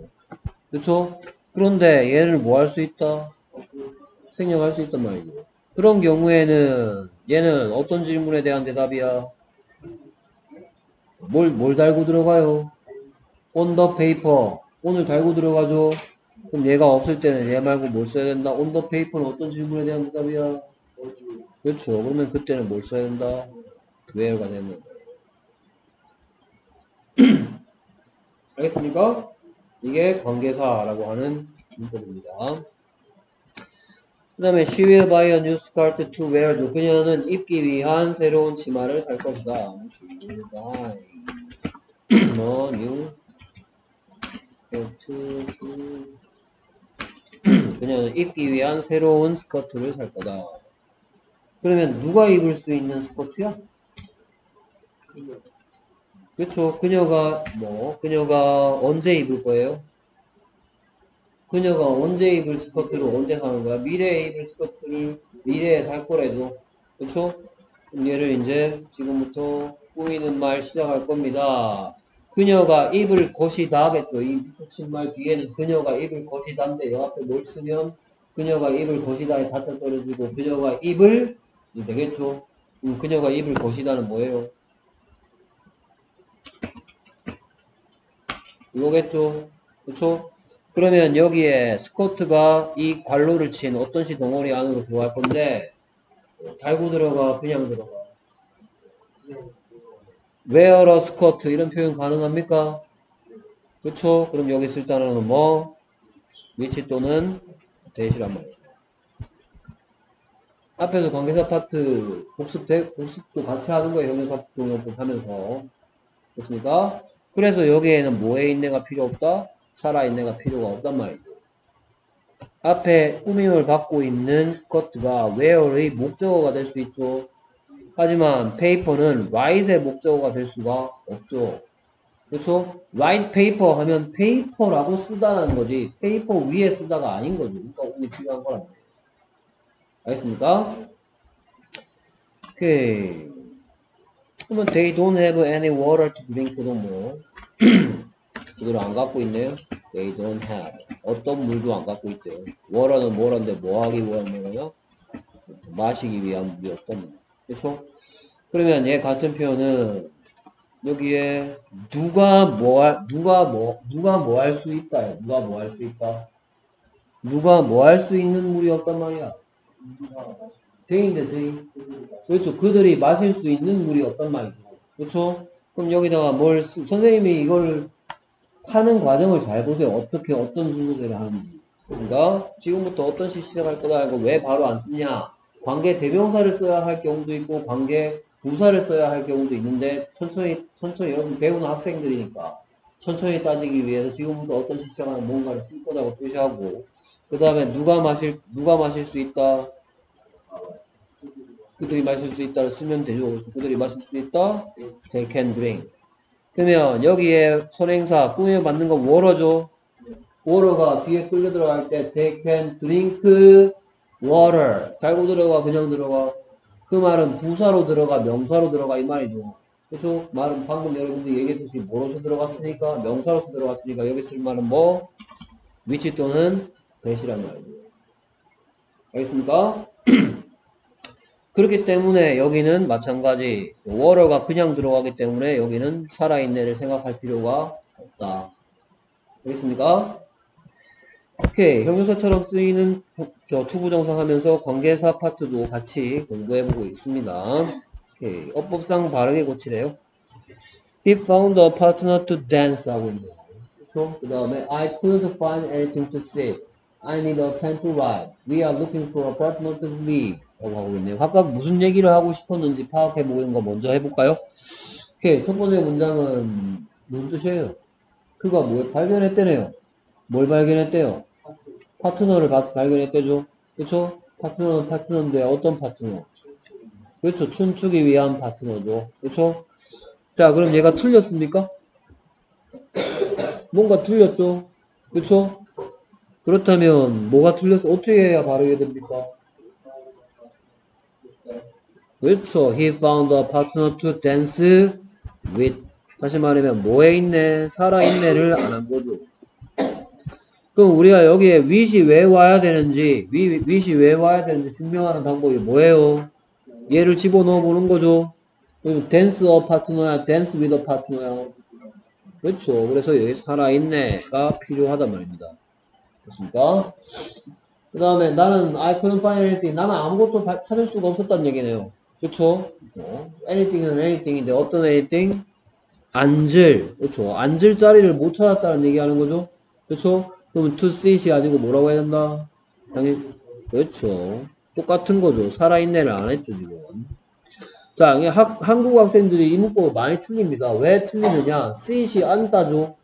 A: 그렇죠? 그런데 얘를 뭐 할 수 있다? 생략할 수 있단 말이죠. 그런 경우에는 얘는 어떤 질문에 대한 대답이야? 뭘, 뭘 달고 들어가요? the paper. 오늘 달고 들어가죠? 그럼 얘가 없을 때는 얘 말고 뭘 써야 된다? the paper는 어떤 질문에 대한 대답이야? 그렇죠. 그러면 그때는 뭘 써야 된다? where가 되는 알겠습니까? 이게 관계사라고 하는 문법입니다. 그 다음에 she will buy a new skirt to wear죠. 그녀는 입기 위한 새로운 치마를 살 것이다. she will buy a new skirt to 그녀는 입기 위한 새로운 스커트를 살 거다. 그러면 누가 입을 수 있는 스커트야? 그렇죠. 그녀가 뭐 그녀가 언제 입을 거예요? 그녀가 언제 입을 스커트를 언제 사는 거야? 미래에 입을 스커트를 미래에 살 거래도 그렇죠? 얘를 이제 지금부터 꾸미는 말 시작할 겁니다. 그녀가 입을 것이다 하겠죠. 이 붙인 말 뒤에는 그녀가 입을 것이다인데 여 앞에 뭘 쓰면 그녀가 입을 것이다에 다쳐 떨어지고 그녀가 입을 되겠죠. 음, 그녀가 입을 것이다는 뭐예요? 이거겠죠. 그렇죠? 그러면 여기에 스커트가 이 관로를 친 어떤 시 덩어리 안으로 들어갈 건데 달고 들어가 그냥 들어가 a skirt 이런 표현 가능합니까? 그렇죠? 그럼 여기 쓸 단어는 뭐 위치 또는 대시란 말이죠. 앞에서 관계사 파트 복습 대, 복습도 같이 하는 거예요. 형용사 동영법 하면서 됐습니까? 그래서 여기에는 뭐에 인내가 필요 없다? 살아있네가 필요가 없단 말이죠. 앞에 꾸밈을 받고 있는 스커트가 where의 목적어가 될 수 있죠. 하지만 paper는 write의 목적어가 될 수가 없죠. 그렇죠? write paper 하면 paper라고 쓰다라는 거지 paper 위에 쓰다가 아닌 거죠. 그러니까 오늘 필요한 거란 말이에요. 알겠습니까? 오케이. 그러면 they don't have any water to drink도 뭐 그대로 안 갖고 있네요. They don't have. 어떤 물도 안 갖고 있대요. water는 뭐란데 뭐 하기 위한 거예요? 마시기 위한 물이었던 물. 그래서 그러면 얘 같은 표현은 여기에 누가 뭐 할, 누가 뭐 누가 뭐 할 수 있다. 누가 뭐 할 수 있다. 누가 뭐 할 수 있는 물이었단 말이야. 데인데 데인. 그렇죠. 그들이 마실 수 있는 물이 어떤 말이죠. 그렇죠. 그럼 여기다가 뭘 쓰, 선생님이 이걸 하는 과정을 잘 보세요. 어떻게 어떤 순서대로 하는지. 그러니까 지금부터 어떤 시 시작할 거다 하고 왜 바로 안 쓰냐. 관계 대명사를 써야 할 경우도 있고 관계 부사를 써야 할 경우도 있는데 천천히 천천히 여러분 배우는 학생들이니까 천천히 따지기 위해서 지금부터 어떤 시 시작하는 뭔가를 쓸 거다고 표시하고 그 다음에 누가 마실 누가 마실 수 있다. 그들이 마실 수 있다를 쓰면 되죠. 그들이 마실 수 있다. They can drink. 그러면 여기에 선행사 꾸며 받는 건 water죠. water가 뒤에 끌려 들어갈 때 they can drink water. 달고 들어가 그냥 들어가. 그 말은 부사로 들어가 명사로 들어가 이 말이죠. 그렇죠? 말은 방금 여러분들이 얘기했듯이 뭐로서 들어갔으니까 명사로서 들어갔으니까 여기 쓸 말은 뭐 위치 또는 대시란 말이죠. 알겠습니까? 그렇기 때문에 여기는 마찬가지 워러가 그냥 들어가기 때문에 여기는 살아있네를 생각할 필요가 없다. 알겠습니까? 오케이 형용사처럼 쓰이는 투부정상 하면서 관계사 파트도 같이 공부해보고 있습니다. 오케이 어법상 바르게 고치래요. He found a partner to dance 하고 있네요. 그렇죠? 그 다음에 I couldn't find anything to say. I need a pen to write. We are looking for a partner to live. 라고 하고 있네요. 각각 무슨 얘기를 하고 싶었는지 파악해보는 거 먼저 해볼까요? 오케이. 첫 번째 문장은 무슨 뜻이에요? 그가 뭘 발견했대네요. 뭘 발견했대요? 파트너를 바, 발견했대죠. 그쵸? 파트너는 파트너인데 어떤 파트너? 그렇죠. 춤추기 위한 파트너죠. 그렇죠? 자, 그럼 얘가 틀렸습니까? 뭔가 틀렸죠? 그렇죠? 그렇다면 뭐가 틀렸어? 어떻게 해야 바르게 됩니까? 그렇죠. He found a partner to dance with. 다시 말하면 뭐에 있네? 살아있네를 안 한 거죠. 그럼 우리가 여기에 with이 왜 와야 되는지, with이 왜 와야 되는지 증명하는 방법이 뭐예요? 얘를 집어넣어 보는 거죠. a partner야, dance with a partner야. 그렇죠. 그래서 여기 살아있네가 필요하단 말입니다. 됐습니까? 그 다음에 나는 I couldn't find anything. 나는 아무것도 바, 찾을 수가 없었단 얘기네요. 그렇죠? 어, anything은 anything인데 어떤 anything? 앉을. 그렇죠. 앉을 자리를 못 찾았다는 얘기하는 거죠. 그렇죠? 그러면 to sit이 아니고 뭐라고 해야 된다? 당연히 그렇죠. 똑같은 거죠. 살아있네를 안 했죠 지금. 자, 학, 한국 학생들이 이 문법을 많이 틀립니다. 왜 틀리느냐? sit이 앉다죠.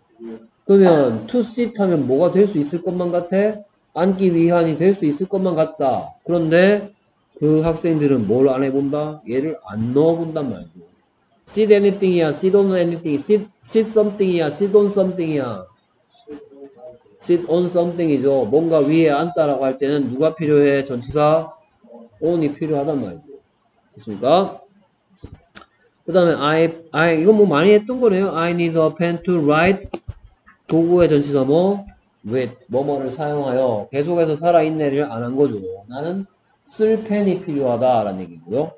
A: 그러면 to sit 하면 뭐가 될 수 있을 것만 같아? 앉기 위한이 될 수 있을 것만 같다. 그런데 그 학생들은 뭘 안 해본다? 얘를 안 넣어본단 말이죠. sit anything이야, sit on anything, sit, sit something이야, sit on something이야. sit on something이죠. 뭔가 위에 앉다라고 할 때는 누가 필요해? 전치사 on이 필요하단 말이죠. 됐습니까? 그 다음에 I, I, 이건 뭐 많이 했던 거네요. I need a pen to write. 도구의 전치사 뭐? with, 뭐뭐를 사용하여 계속해서 살아있네를 안 한 거죠. 나는 쓸 펜이 필요하다라는 얘기고요.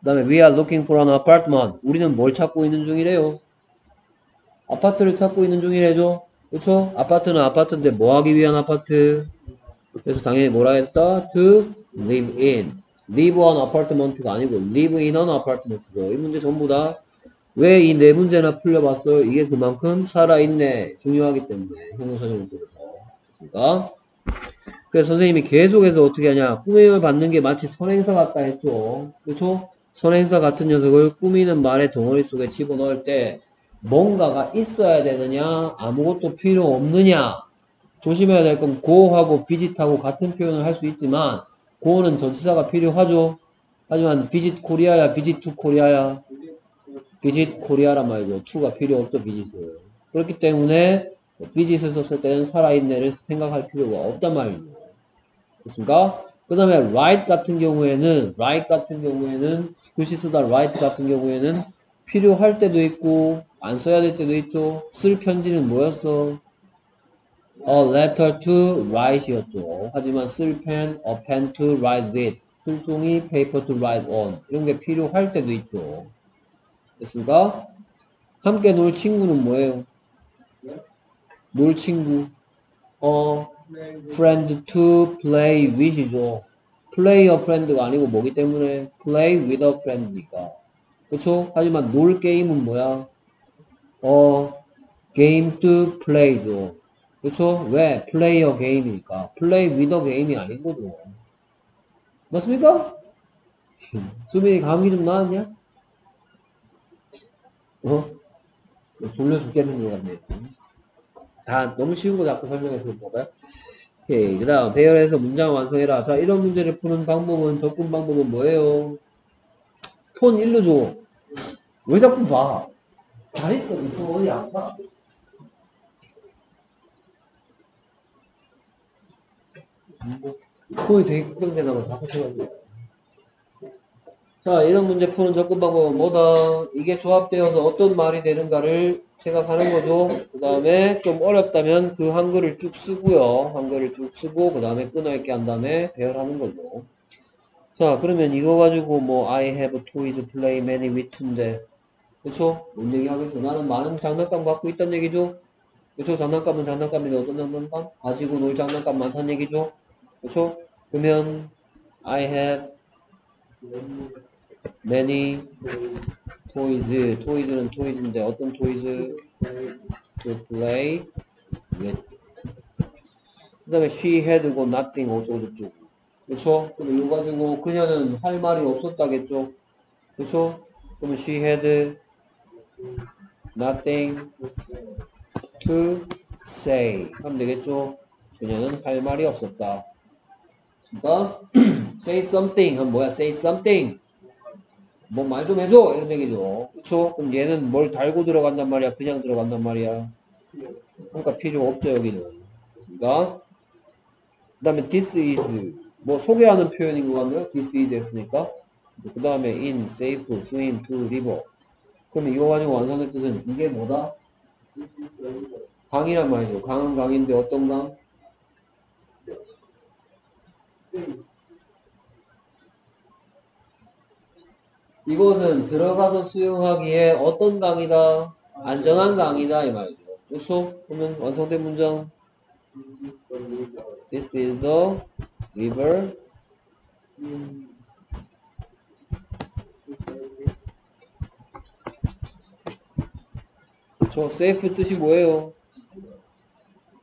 A: 그 다음에 we are looking for an apartment. 우리는 뭘 찾고 있는 중이래요? 아파트를 찾고 있는 중이래죠. 그렇죠? 아파트는 아파트인데 뭐 하기 위한 아파트? 그래서 당연히 뭐라 했다? to live in. live on apartment가 아니고 live in an apartment죠. 이 문제 전부 다 왜 이 네 문제나 풀려봤어요? 이게 그만큼 살아있네. 중요하기 때문에 형용사적 문법에서. 그렇습니까? 그래서 선생님이 계속해서 어떻게 하냐. 꾸밈을 받는 게 마치 선행사 같다 했죠. 그렇죠? 선행사 같은 녀석을 꾸미는 말의 덩어리 속에 집어넣을 때 뭔가가 있어야 되느냐 아무것도 필요 없느냐 조심해야 될건 go하고 visit하고 같은 표현을 할 수 있지만 go는 전치사가 필요하죠. 하지만 visit 코리아야 visit to 코리아야 visit 코리아란 말이고 to가 필요 없죠 visit은. 그렇기 때문에 visit을 썼을 때는 살아있네를 생각할 필요가 없단 말이죠. 됐습니까? 그 다음에 write 같은 경우에는 write 같은 경우에는 글씨 쓰다 write 같은 경우에는 필요할 때도 있고 안 써야 될 때도 있죠. 쓸 편지는 뭐였어? A letter to write이었죠. 하지만 쓸 펜, a pen to write with, 쓸 종이, paper to write on 이런 게 필요할 때도 있죠. 됐습니까? 함께 놀 친구는 뭐예요? 놀 친구. 어, friend to play with이죠. play a friend가 아니고 뭐기 때문에 play with a friend니까. 그쵸? 하지만 놀 게임은 뭐야? 어, game to play죠. 그쵸? 왜? play a game이니까. play with a game이 아닌 거죠. 맞습니까? 수빈이 감기 좀 나았냐? 어? 졸려 죽겠는 것 같네. 다 너무 쉬운 거 자꾸 설명해 주는 거봐요. 오케이. 그 다음, 배열해서 문장 완성해라. 자, 이런 문제를 푸는 방법은, 접근 방법은 뭐예요? 폰 일로 줘. 왜 자꾸 봐? 잘했어. 이거 어디 아파? 폰이 되게 걱정되나 봐. 자꾸 쳐가지고. 자, 이런 문제 푸는 접근 방법은 뭐다? 이게 조합되어서 어떤 말이 되는가를 생각하는 거죠. 그 다음에 좀 어렵다면 그 한글을 쭉 쓰고요. 한글을 쭉 쓰고 그 다음에 끊어있게 한 다음에 배열하는 거죠. 자, 그러면 이거 가지고 뭐 I have toys play many with인데 그쵸? 뭔 얘기 하겠어? 나는 많은 장난감 갖고 있다는 얘기죠? 그쵸? 장난감은 장난감인데 어떤 장난감? 가지고 놀 장난감 많다는 얘기죠? 그쵸? 그러면 I have many toys. toys는 toys인데 어떤 toys? to play with. 그 다음에 she had고 nothing 어쩌고 저쩌고. 그쵸? 그럼 이거 가지고 그녀는 할 말이 없었다겠죠? 그쵸? 그러면 she had nothing to say 하면 되겠죠? 그녀는 할 말이 없었다. 그러니까 say something 하면 뭐야? say something 뭐 말 좀 해줘 이런 얘기죠. 그쵸? 그럼 얘는 뭘 달고 들어간단 말이야? 그냥 들어간단 말이야? 그러니까 필요 없죠 여기는. 그러니까 그 다음에 this is 뭐 소개하는 표현인 것 같네요. this is 했으니까 그 다음에 in, safe, swim, to, river. 그럼 이거 가지고 완성된 뜻은 이게 뭐다? 강이란 말이죠. 강은 강인데 어떤 강? 이곳은 들어가서 수영하기에 어떤 강이다? 안전한 강이다 이 말이죠. 그렇죠? 그러면 완성된 문장 This is the river 저 safe 뜻이 뭐예요?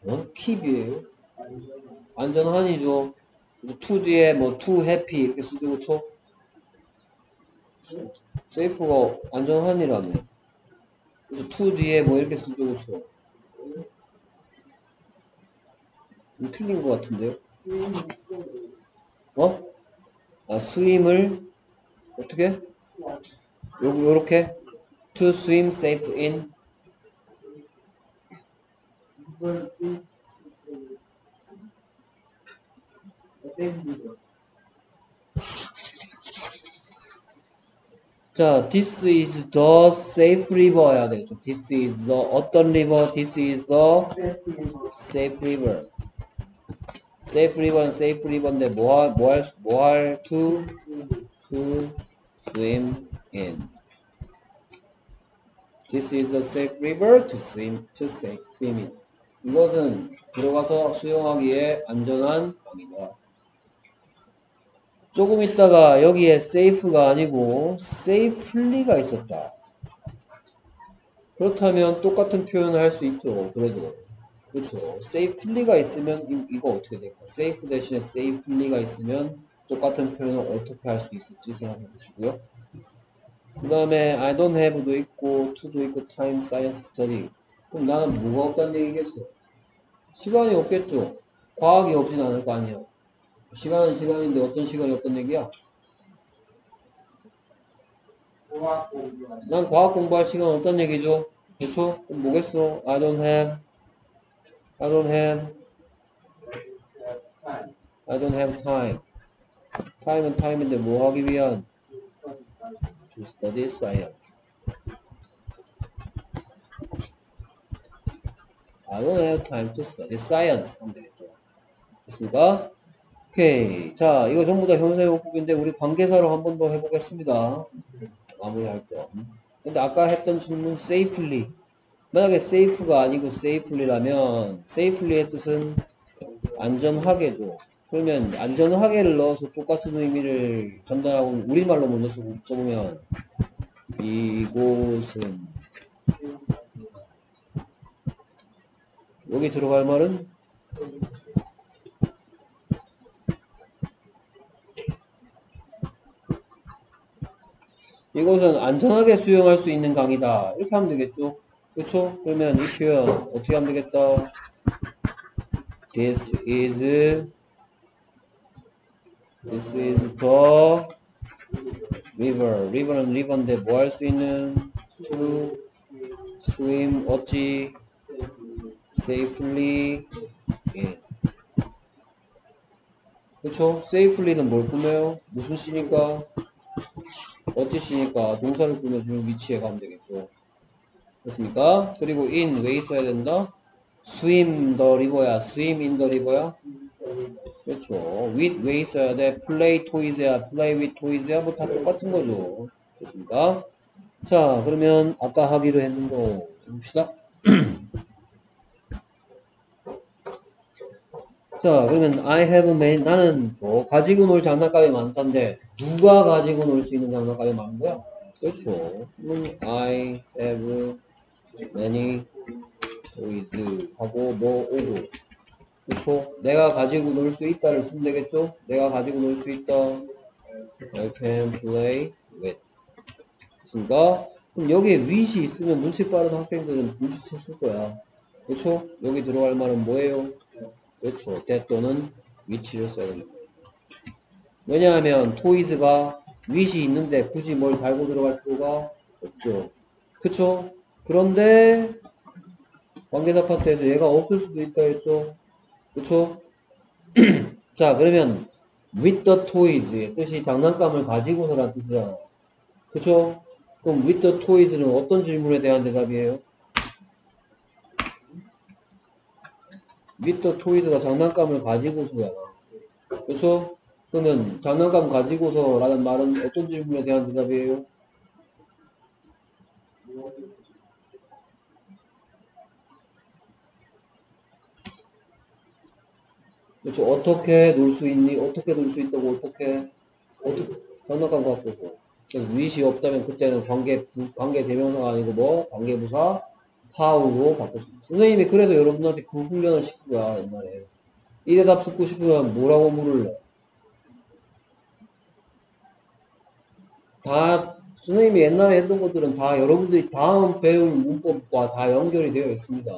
A: 어? keep이에요. 안전한이죠. to 뒤에 뭐 to happy 이렇게 쓰죠, 그렇죠? Safe가 안전한이라며. 그래서 to 뒤에 뭐 이렇게 쓰죠, 그렇죠? 음, 틀린 것 같은데요? 어? 아, swim을 어떻게? 요, 요렇게 to swim safe in 자, this is the safe river 해야 되겠죠. This is the 어떤 river? This is the safe river. safe river는 safe river인데 뭐할 뭐할 뭐할 to to swim in. This is the safe river to swim to swim in. 이것은 들어가서 수영하기에 안전한 강이다. 조금 있다가 여기에 safe가 아니고 safely가 있었다. 그렇다면 똑같은 표현을 할 수 있죠. 그래도 그렇죠. safely가 있으면 이, 이거 어떻게 될까? safe 대신에 safely가 있으면 똑같은 표현을 어떻게 할 수 있을지 생각해 보시고요. 그 다음에 I don't have도 있고 to도 있고 time science study 그럼 나는 뭐가 없다는 얘기겠어? 시간이 없겠죠. 과학이 없진 않을 거 아니야. 시간은 시간인데 어떤 시간이 없던 얘기야? 난 과학 공부할 시간 없단 얘기죠. 그렇죠? 그럼 뭐겠어? I don't have I don't have I don't have time. time은 time인데 뭐 하기 위한? to study science. I don't have time to study science. 하면 되겠죠. 됐습니까? 오케이. 자, 이거 전부 다 형사용법인데 우리 관계사로 한 번 더 해보겠습니다. 마무리할 점. 근데 아까 했던 질문 safely. 만약에 safe가 아니고 safely라면 safely의 뜻은 안전하게죠. 그러면 안전하게를 넣어서 똑같은 의미를 전달하고 우리말로 먼저 써- 써보면 이곳은 여기 들어갈 말은 이곳은 안전하게 수영할 수 있는 강이다. 이렇게 하면 되겠죠. 그렇죠? 그러면 이 표현 어떻게 하면 되겠다. This is This is the river. river는 river인데 뭐 할 수 있는 to swim 어찌 safely 예. 그쵸? safely는 뭘 꾸며요? 무슨 시니까? 어찌 시니까 동사를 꾸며주는 위치에 가면 되겠죠. 됐습니까? 그리고 in 왜 있어야 된다? swim the river야 swim in the river야 그렇죠. with 왜 있어야 돼? play toys야, play with toys야, 뭐 다 똑같은 거죠. 됐습니까? 자, 그러면 아까 하기로 했는 거 해봅시다. 자, 그러면 I have many, 나는 뭐 가지고 놀 장난감이 많다는데 누가 가지고 놀 수 있는 장난감이 많은 거야? 그렇죠. I have many toys 하고 뭐 오고 그렇죠? 내가 가지고 놀 수 있다를 쓰면 되겠죠? 내가 가지고 놀 수 있다. I can play with. 됐습니까? 그럼 여기에 with이 있으면 눈치 빠른 학생들은 눈치챘을 거야. 그렇죠? 여기 들어갈 말은 뭐예요? 그렇죠. that 또는 which를 써야 됩니다. 왜냐하면 toys가 with이 있는데 굳이 뭘 달고 들어갈 필요가 없죠. 그쵸? 그런데 관계사 파트에서 얘가 없을 수도 있다 했죠. 그쵸? 자, 그러면 with the toys 뜻이 장난감을 가지고서란 뜻이잖아. 그쵸? 그럼 with the toys는 어떤 질문에 대한 대답이에요? The toys가 장난감을 가지고서잖아. 그쵸? 그러면 장난감 가지고서라는 말은 어떤 질문에 대한 대답이에요? 그렇죠. 어떻게 놀 수 있니? 어떻게 놀 수 있다고 어떻게 어떻게 장난감 갖고서 그래서 위시 없다면 그때는 관계 부, 관계 대명사가 아니고 뭐 관계 부사 how로 바꿨습니다. 선생님이 그래서 여러분한테 그 훈련을 시킨 거야 옛날에 이 대답 듣고 싶으면 뭐라고 물을래? 다 선생님이 옛날에 했던 것들은 다 여러분들이 다음 배울 문법과 다 연결이 되어 있습니다.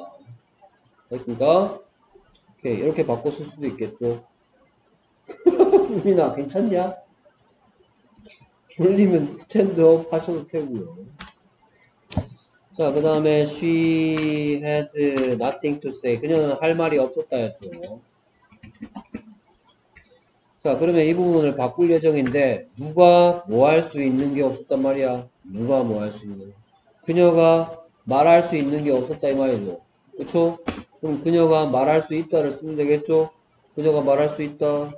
A: 알겠습니까? 오케이, 이렇게 쓸 수도 있겠죠. 수민아, 괜찮냐? 졸리면 스탠드업 하셔도 되고요. 자, 그 다음에 she had nothing to say. 그녀는 할 말이 없었다 였죠. 자, 그러면 이 부분을 바꿀 예정인데 누가 뭐 할 수 있는 게 없었단 말이야. 누가 뭐 할 수 있는 그녀가 말할 수 있는 게 없었다 이 말이죠. 그쵸? 그럼 그녀가 말할 수 있다를 쓰면 되겠죠? 그녀가 말할 수 있다.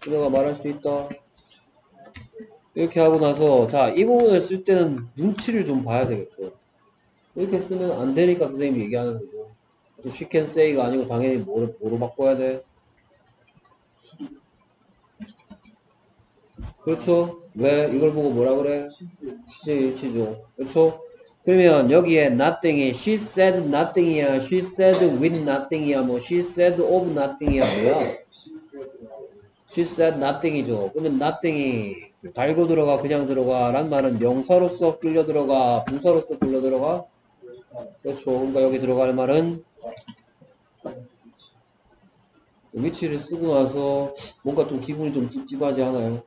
A: 그녀가 말할 수 있다. 이렇게 하고 나서 자, 이 부분을 쓸 때는 눈치를 좀 봐야 되겠죠. 이렇게 쓰면 안 되니까 선생님이 얘기하는 거죠. she can say가 아니고 당연히 뭐로, 뭐로 바꿔야 돼? 그렇죠? 왜? 이걸 보고 뭐라 그래? 시제 일치죠. 그렇죠? 그러면 여기에 nothing이 she said nothing이야, she said with nothing이야, 뭐 she said of nothing이야 뭐야? She said nothing이죠. 그러면 nothing이 달고 들어가 그냥 들어가 란 말은 명사로서 끌려 들어가 부사로서 끌려 들어가 그렇죠. 그러니까 여기 들어갈 말은 위치를 쓰고 나서 뭔가 좀 기분이 좀 찝찝하지 않아요?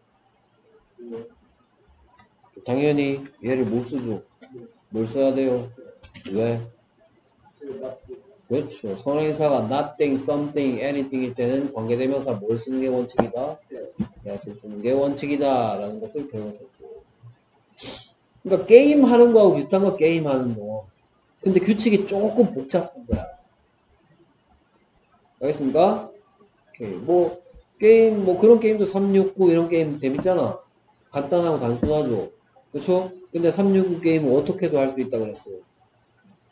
A: 당연히 얘를 못 쓰죠. 뭘 써야 돼요? 왜? 그렇죠. 선행사가 nothing, something, anything일 때는 관계대명사 뭘 쓰는 게 원칙이다? that을 쓰는 게 원칙이다. 라는 것을 배웠었죠. 그러니까 게임 하는 거하고 비슷한 거 게임 하는 거. 근데 규칙이 조금 복잡한 거야. 알겠습니까? 오케이. 뭐, 게임, 뭐 그런 게임도 369 이런 게임 재밌잖아. 간단하고 단순하죠. 그쵸? 근데 369 게임은 어떻게도 할 수 있다 그랬어요.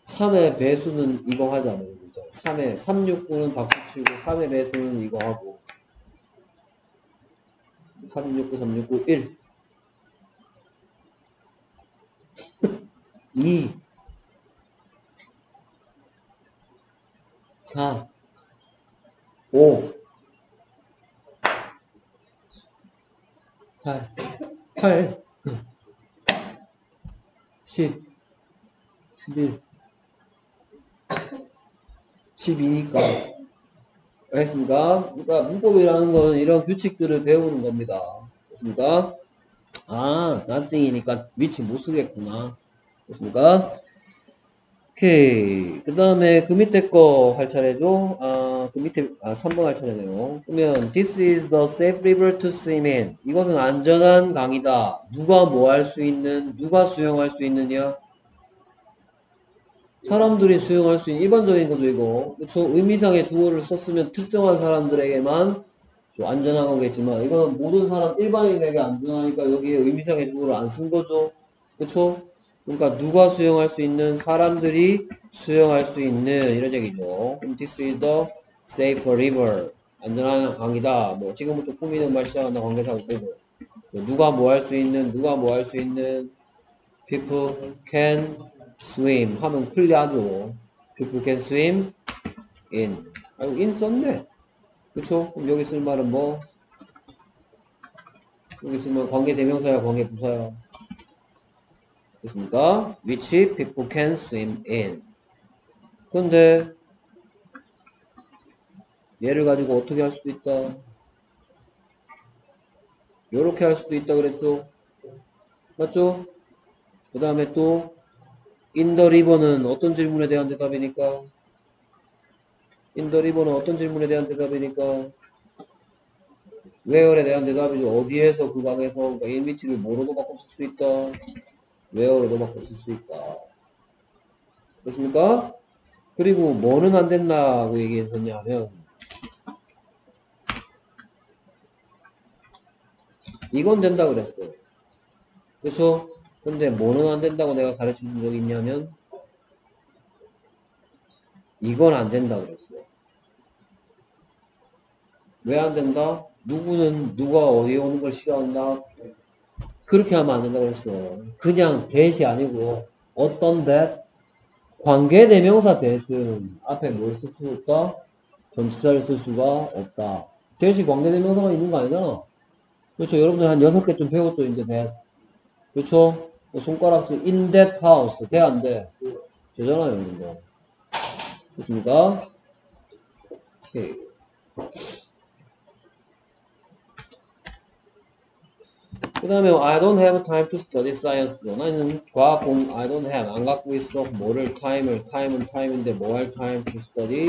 A: 3의 배수는 이거 않아요. 진짜. 3의, 369는 박수 치고 3의 배수는 이거 하고. 369, 369, 1 2 4 5 8 8 10 11 12니까 알겠습니까? 그러니까 문법이라는 건 이런 규칙들을 배우는 겁니다. 됐습니까? 아, nothing이니까 위치 못 쓰겠구나. 됐습니까? 오케이. 그 다음에 그 밑에 거 할 차례죠. 아, 그 밑에, 아, 3번 할 차례네요. 그러면, this is the safe river to swim in. 이것은 안전한 강이다. 누가 뭐 할 수 있는, 누가 수영할 수 있느냐? 사람들이 수용할 수 있는 일반적인 이거 그쵸 의미상의 주어를 썼으면 특정한 사람들에게만 좀 안전한 거겠지만 이거는 모든 사람 일반인에게 안전하니까 여기에 의미상의 주어를 안 쓴 거죠. 그쵸? 그러니까 누가 수용할 수 있는 사람들이 수용할 수 있는 이런 얘기죠. 그럼 this is the safe river. 안전한 강이다. 뭐 지금부터 꾸미는 말 시작한다. 관계사 되고 누가 뭐 할 수 있는 누가 뭐 할 수 있는 people can swim 하면 클리하죠. People can swim in. 아이고, in 썼네. 그쵸? 그럼 여기 쓸 말은 뭐? 여기 쓰면 관계 대명사야, 관계 부사야. 됐습니까? Which people can swim in. 그런데 얘를 가지고 어떻게 할 수도 있다. 요렇게 할 수도 있다 그랬죠? 맞죠? 그 다음에 또 in the river는 어떤 질문에 대한 대답이니까? in the river는 어떤 질문에 대한 대답이니까? where에 대한 대답이죠. 어디에서 그 방에서 그러니까 인 위치를 뭐로도 바꿔 쓸 수 있다. where로도 바꿔 쓸 수 있다. 됐습니까? 그리고 뭐는 안 된다고 얘기했었냐 하면 이건 된다 그랬어요. 그래서 근데 뭐는 안 된다고 내가 가르쳐 준적 있냐면 이건 안 된다 그랬어요. 왜 안 된다? 누구는 누가 어디에 오는 걸 싫어한다? 그렇게 하면 안 된다 그랬어요. 그냥 대시 아니고 어떤 대 관계 대명사 대신 앞에 뭘 쓸 수 없다? 전치사를 쓸 수가 없다. 대시 관계 대명사가 있는 거 아니잖아. 그렇죠. 여러분들 한 여섯 개쯤 배웠죠, 이제 대. 그렇죠. 뭐 손가락 in that house 돼 안 돼? 되잖아요, 이거. 됐습니까? 오케이. 그 다음에 I don't have time to study science. 나는 과학 공 I don't have 안 갖고 있어. 뭐를 time을 time은 time인데 뭐 할 time to study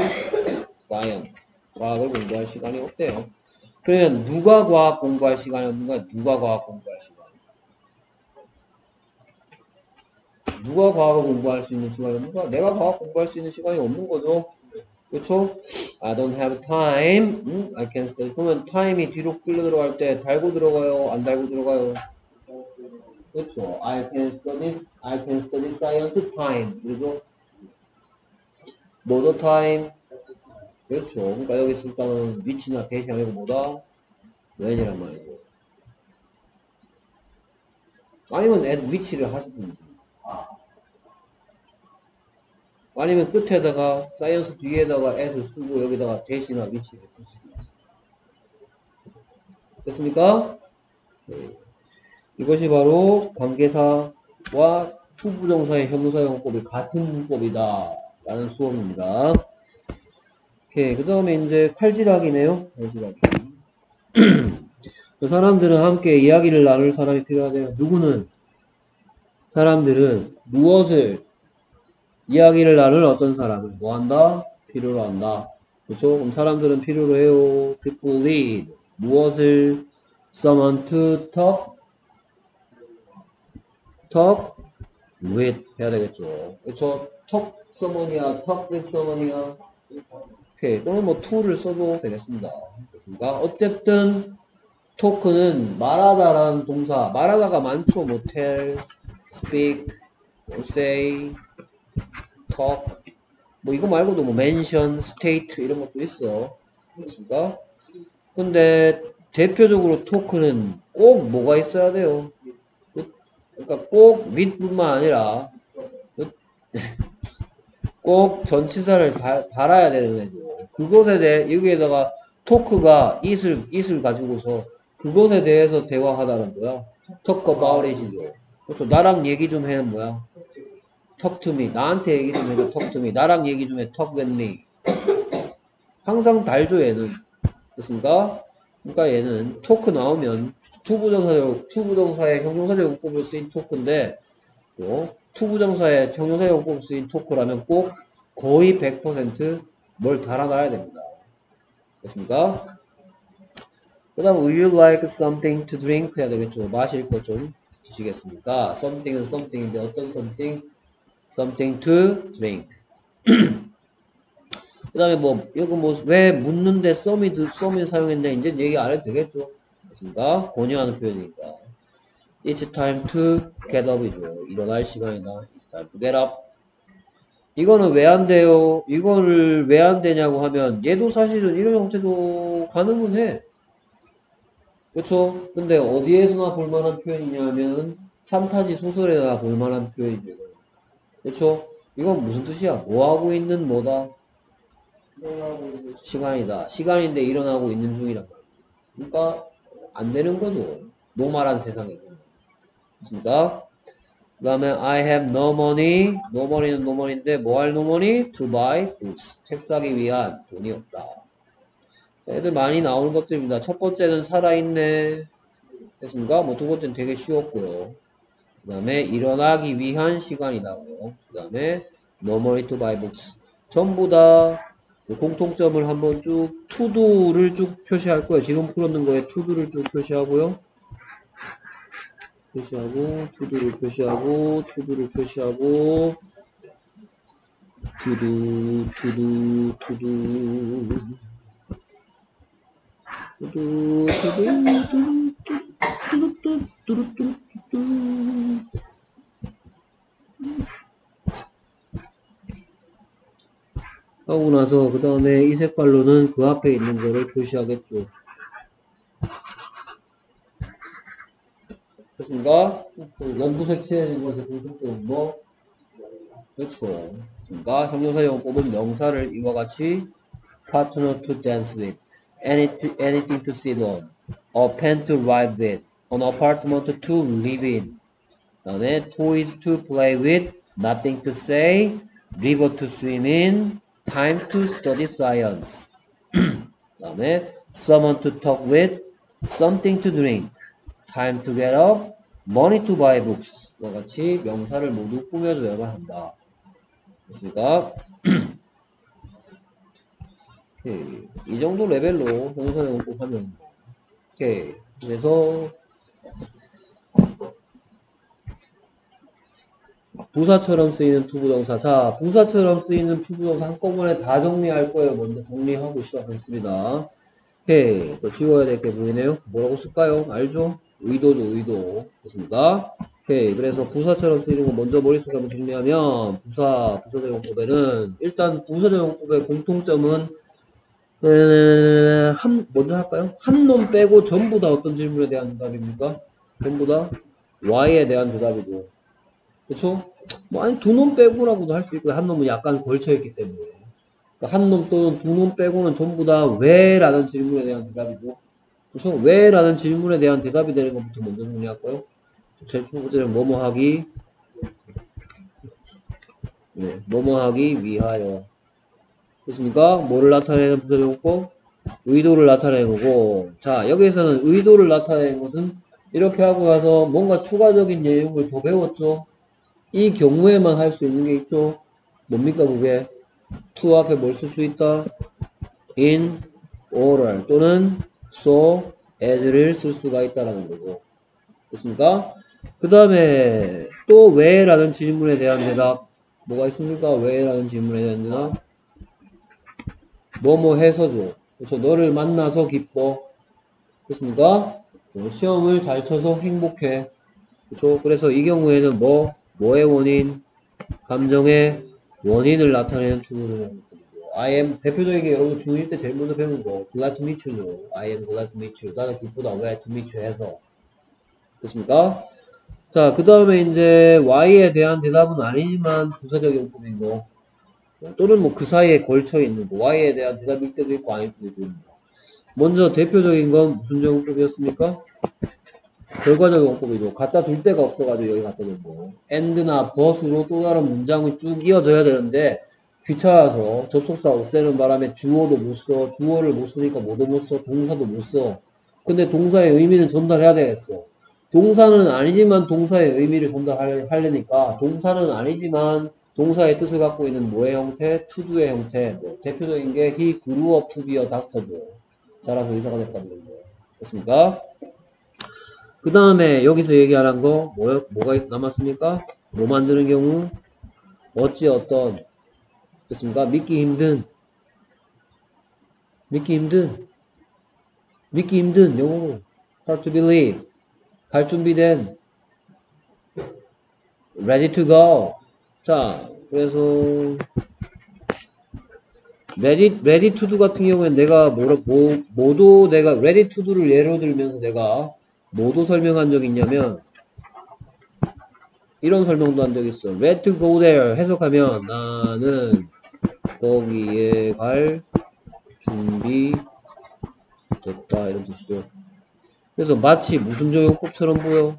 A: science. 과학을 공부할 시간이 없대요. 그러면 누가 과학 공부할 시간이 없는가? 누가 과학 공부할 시간? 누가 과학을 공부할 수 있는 시간이 없는가? 내가 과학 공부할 수 있는 시간이 없는 거죠. 그렇죠? I don't have time. 음? I can study. 그러면 time이 뒤로 끌려 들어갈 때 달고 들어가요? 안 달고 들어가요? 그렇죠. I can study. I can study science time. 그죠? 뭐더 time? 그렇죠. 그러니까 여기 쓸 때는 위치나 대시 아니고 뭐다? when이란 말이죠. 아니면 at 위치를 하시든지. 아니면 끝에다가 사이언스 뒤에다가 at을 쓰고 여기다가 대시나 위치를 쓰시고 됐습니까? 네. 이것이 바로 관계사와 투부정사의 형용사용법이 같은 문법이다 라는 수업입니다. 오케이 그 다음에 이제 칼질하기네요. 칼질하기. 그 사람들은 함께 이야기를 나눌 사람이 필요하대요. 누구는? 사람들은 무엇을 이야기를 나눌 어떤 사람을 뭐 한다? 필요로 한다. 그렇죠? 그럼 사람들은 필요로 해요. People need 무엇을 someone to talk talk with 해야 되겠죠. 그렇죠? talk someone이야, talk with someone이야. 오케이. 또는 뭐 to를 써도 되겠습니다. 됐습니까? 어쨌든 토크는 말하다라는 동사 말하다가 많죠. 뭐 tell, speak, say talk 뭐 이거 말고도 뭐 mention, state 이런 것도 있어. 그렇습니까? 근데 대표적으로 토크는 꼭 뭐가 있어야 돼요. 그러니까 꼭 with뿐만 아니라 꼭 전치사를 달, 달아야 되는 애죠. 그것에 대해 여기에다가 talk가 it을 it을 가지고서 그것에 대해서 대화하다는 거야. talk about it이죠. 그렇죠. 나랑 얘기 좀 해는 뭐야? Talk to me. 나한테 얘기 좀 해줘. talk to me. 나랑 얘기 좀 해. talk with me. 항상 달죠, 얘는. 됐습니까? 그러니까 얘는 talk 나오면 투부정사적, 투부정사의 형용사적 용법으로 쓰인 talk인데 또 투부정사의 형용사적 용법으로 쓰인 talk라면 꼭 거의 100%뭘 달아놔야 됩니다. 됐습니까? 그 다음 Would you like something to drink? 해야 되겠죠. 마실 것 좀 드시겠습니까? something은 something인데 어떤 something? Something to drink. 그 다음에 뭐, 이거 뭐, 왜 묻는데 some이, some이 사용했냐, 이제 얘기 안 해도 되겠죠. 맞습니까? 권유하는 표현이니까. It's time to get up이죠. 일어날 시간이다. It's time to get up. 이거는 왜 안 돼요? 이거를 왜 안 되냐고 하면, 얘도 사실은 이런 형태도 가능은 해. 그렇죠? 근데 어디에서나 볼만한 표현이냐면, 판타지 소설에나 볼만한 표현이죠. 그렇죠? 이건 무슨 뜻이야? 뭐 하고 있는 뭐다? 시간이다. 시간인데 일어나고 있는 중이란 말이야. 그러니까 안 되는 거죠. 노말한 세상에서. 맞습니까? 그 다음에 I have no money. no money는 no money인데 뭐 할 no money? to buy books. 책 사기 위한 돈이 없다. 애들 많이 나오는 것들입니다. 첫 번째는 살아있네. 됐습니까? 뭐 두 번째는 되게 쉬웠고요. 그 다음에 일어나기 위한 시간이다고요. 그 다음에 no money to buy books. 전부 다그 공통점을 한번 쭉 to do를 쭉 표시할 거예요. 지금 풀었는 거에 to do를 쭉 표시하고요. 표시하고 투두를 표시하고 투두를 표시하고 투두 투두 투두 투두 투두 투두 투두 하고 나서 그 다음에 이 색깔로는 그 앞에 있는 거를 표시하겠죠. 됐습니까? 연두색 칠해진 것의 공통점은 뭐? 그렇죠. 됐습니까? 형용사 용법은 명사를 이와 같이 partner to dance with, anything to sit on, a pen to ride with, an apartment to live in. 그 다음에 toys to play with, nothing to say, river to swim in, time to study science. 그 다음에 someone to talk with, something to drink, time to get up, money to buy books. 와 같이 명사를 모두 꾸며줘야만 한다. 됐습니까? 오케이. 이 정도 레벨로 형용사 용법 하면 오케이. 그래서 부사처럼 쓰이는 투부정사. 자, 부사처럼 쓰이는 투부정사 한꺼번에 다 정리할 거예요. 먼저 정리하고 시작하겠습니다. 오케이. 또 지워야 될 게 보이네요. 뭐라고 쓸까요? 알죠? 의도죠, 의도. 됐습니까? 오케이. 그래서 부사처럼 쓰이는 거 먼저 머릿속에 한번 정리하면, 부사, 부사적용법에는, 일단 부사적용법의 공통점은, 에, 한, 먼저 할까요? 한 놈 빼고 전부 다 어떤 질문에 대한 대답입니까? 전부 다 Y에 대한 대답이고. 그쵸? 뭐, 아니, 두 놈 빼고라고도 할 수 있고, 한 놈은 약간 걸쳐있기 때문에. 그러니까 한놈 또는 두 놈 빼고는 전부 다 왜? 라는 질문에 대한 대답이고. 그래서 왜? 라는 질문에 대한 대답이 되는 것부터 먼저 정리할까요? 제일 첫 번째는 뭐뭐 하기, 네, 뭐뭐 하기 위하여. 됐습니까? 뭐를 나타내는 부사적용법? 의도를 나타내는 거고. 자, 여기에서는 의도를 나타내는 것은 이렇게 하고 나서 뭔가 추가적인 내용을 더 배웠죠? 이 경우에만 할 수 있는 게 있죠? 뭡니까, 그게? to 앞에 뭘 쓸 수 있다? in, oral 또는 so, as를 쓸 수가 있다라는 거고. 됐습니까? 그 다음에 또 왜? 라는 질문에 대한 대답 뭐가 있습니까? 왜? 라는 질문에 대한 대답 뭐뭐 해서죠. 그렇죠. 너를 만나서 기뻐. 그렇습니까? 어, 시험을 잘 쳐서 행복해. 그렇죠. 그래서 이 경우에는 뭐, 뭐의 원인, 감정의 원인을 나타내는 투구를 I am 대표적인 게 여러분 중1 때 제일 먼저 배운 거 glad to meet you죠. I am glad to meet you. 나는 기쁘다. glad to meet you 해서 됐습니까? 자, 그 다음에 이제 Y에 대한 대답은 아니지만 부사적 용법인 거 또는 뭐 그 사이에 걸쳐 있는 거 Y에 대한 대답일 때도 있고 아닐 때도 있고 먼저 대표적인 건 무슨 정법이었습니까? 결과적 용법이죠. 갖다 둘 데가 없어가지고 여기 갖다 놓은 거. and나 but으로 또 다른 문장이 쭉 이어져야 되는데 귀찮아서 접속사 없애는 바람에 주어도 못 써. 주어를 못 쓰니까 뭐도 못 써. 동사도 못 써. 근데 동사의 의미는 전달해야 되겠어. 동사는 아니지만 동사의 의미를 전달하려니까 동사는 아니지만 동사의 뜻을 갖고 있는 뭐의 형태? 투두의 형태. 뭐 대표적인 게 he grew up to be a doctor도. 자라서 의사가 됐다는 거예요. 됐습니까? 그 다음에 여기서 얘기하는 거 뭐, 뭐가 남았습니까? 뭐 만드는 경우? 어찌 어떤 됐습니까? 믿기 힘든 믿기 힘든 믿기 힘든 영어로 hard to believe 갈 준비된 ready to go 자 그래서 ready, ready to do 같은 경우에는 내가 뭐라, 뭐, 뭐도 내가 ready to do를 예로 들면서 내가 뭐도 설명한 적 있냐면 이런 설명도 한 적 있어. ready to go there 해석하면 나는 거기에 갈 준비 됐다 이런 뜻이죠. 그래서 마치 무슨 적용법처럼 보여?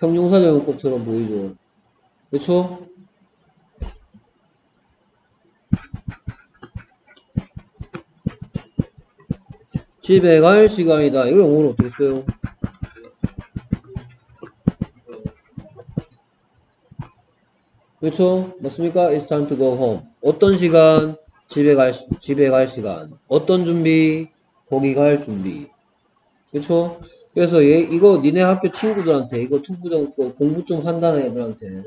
A: 형용사 적용법처럼 보이죠. 그렇죠? 집에 갈 시간이다. 이거 영어로 어떻게 써요? 그렇죠? 맞습니까? It's time to go home. 어떤 시간? 집에 갈, 시- 집에 갈 시간. 어떤 준비? 거기 갈 준비. 그쵸? 그래서 얘, 이거 니네 학교 친구들한테, 이거 투부정, 뭐 공부 좀 한다는 애들한테,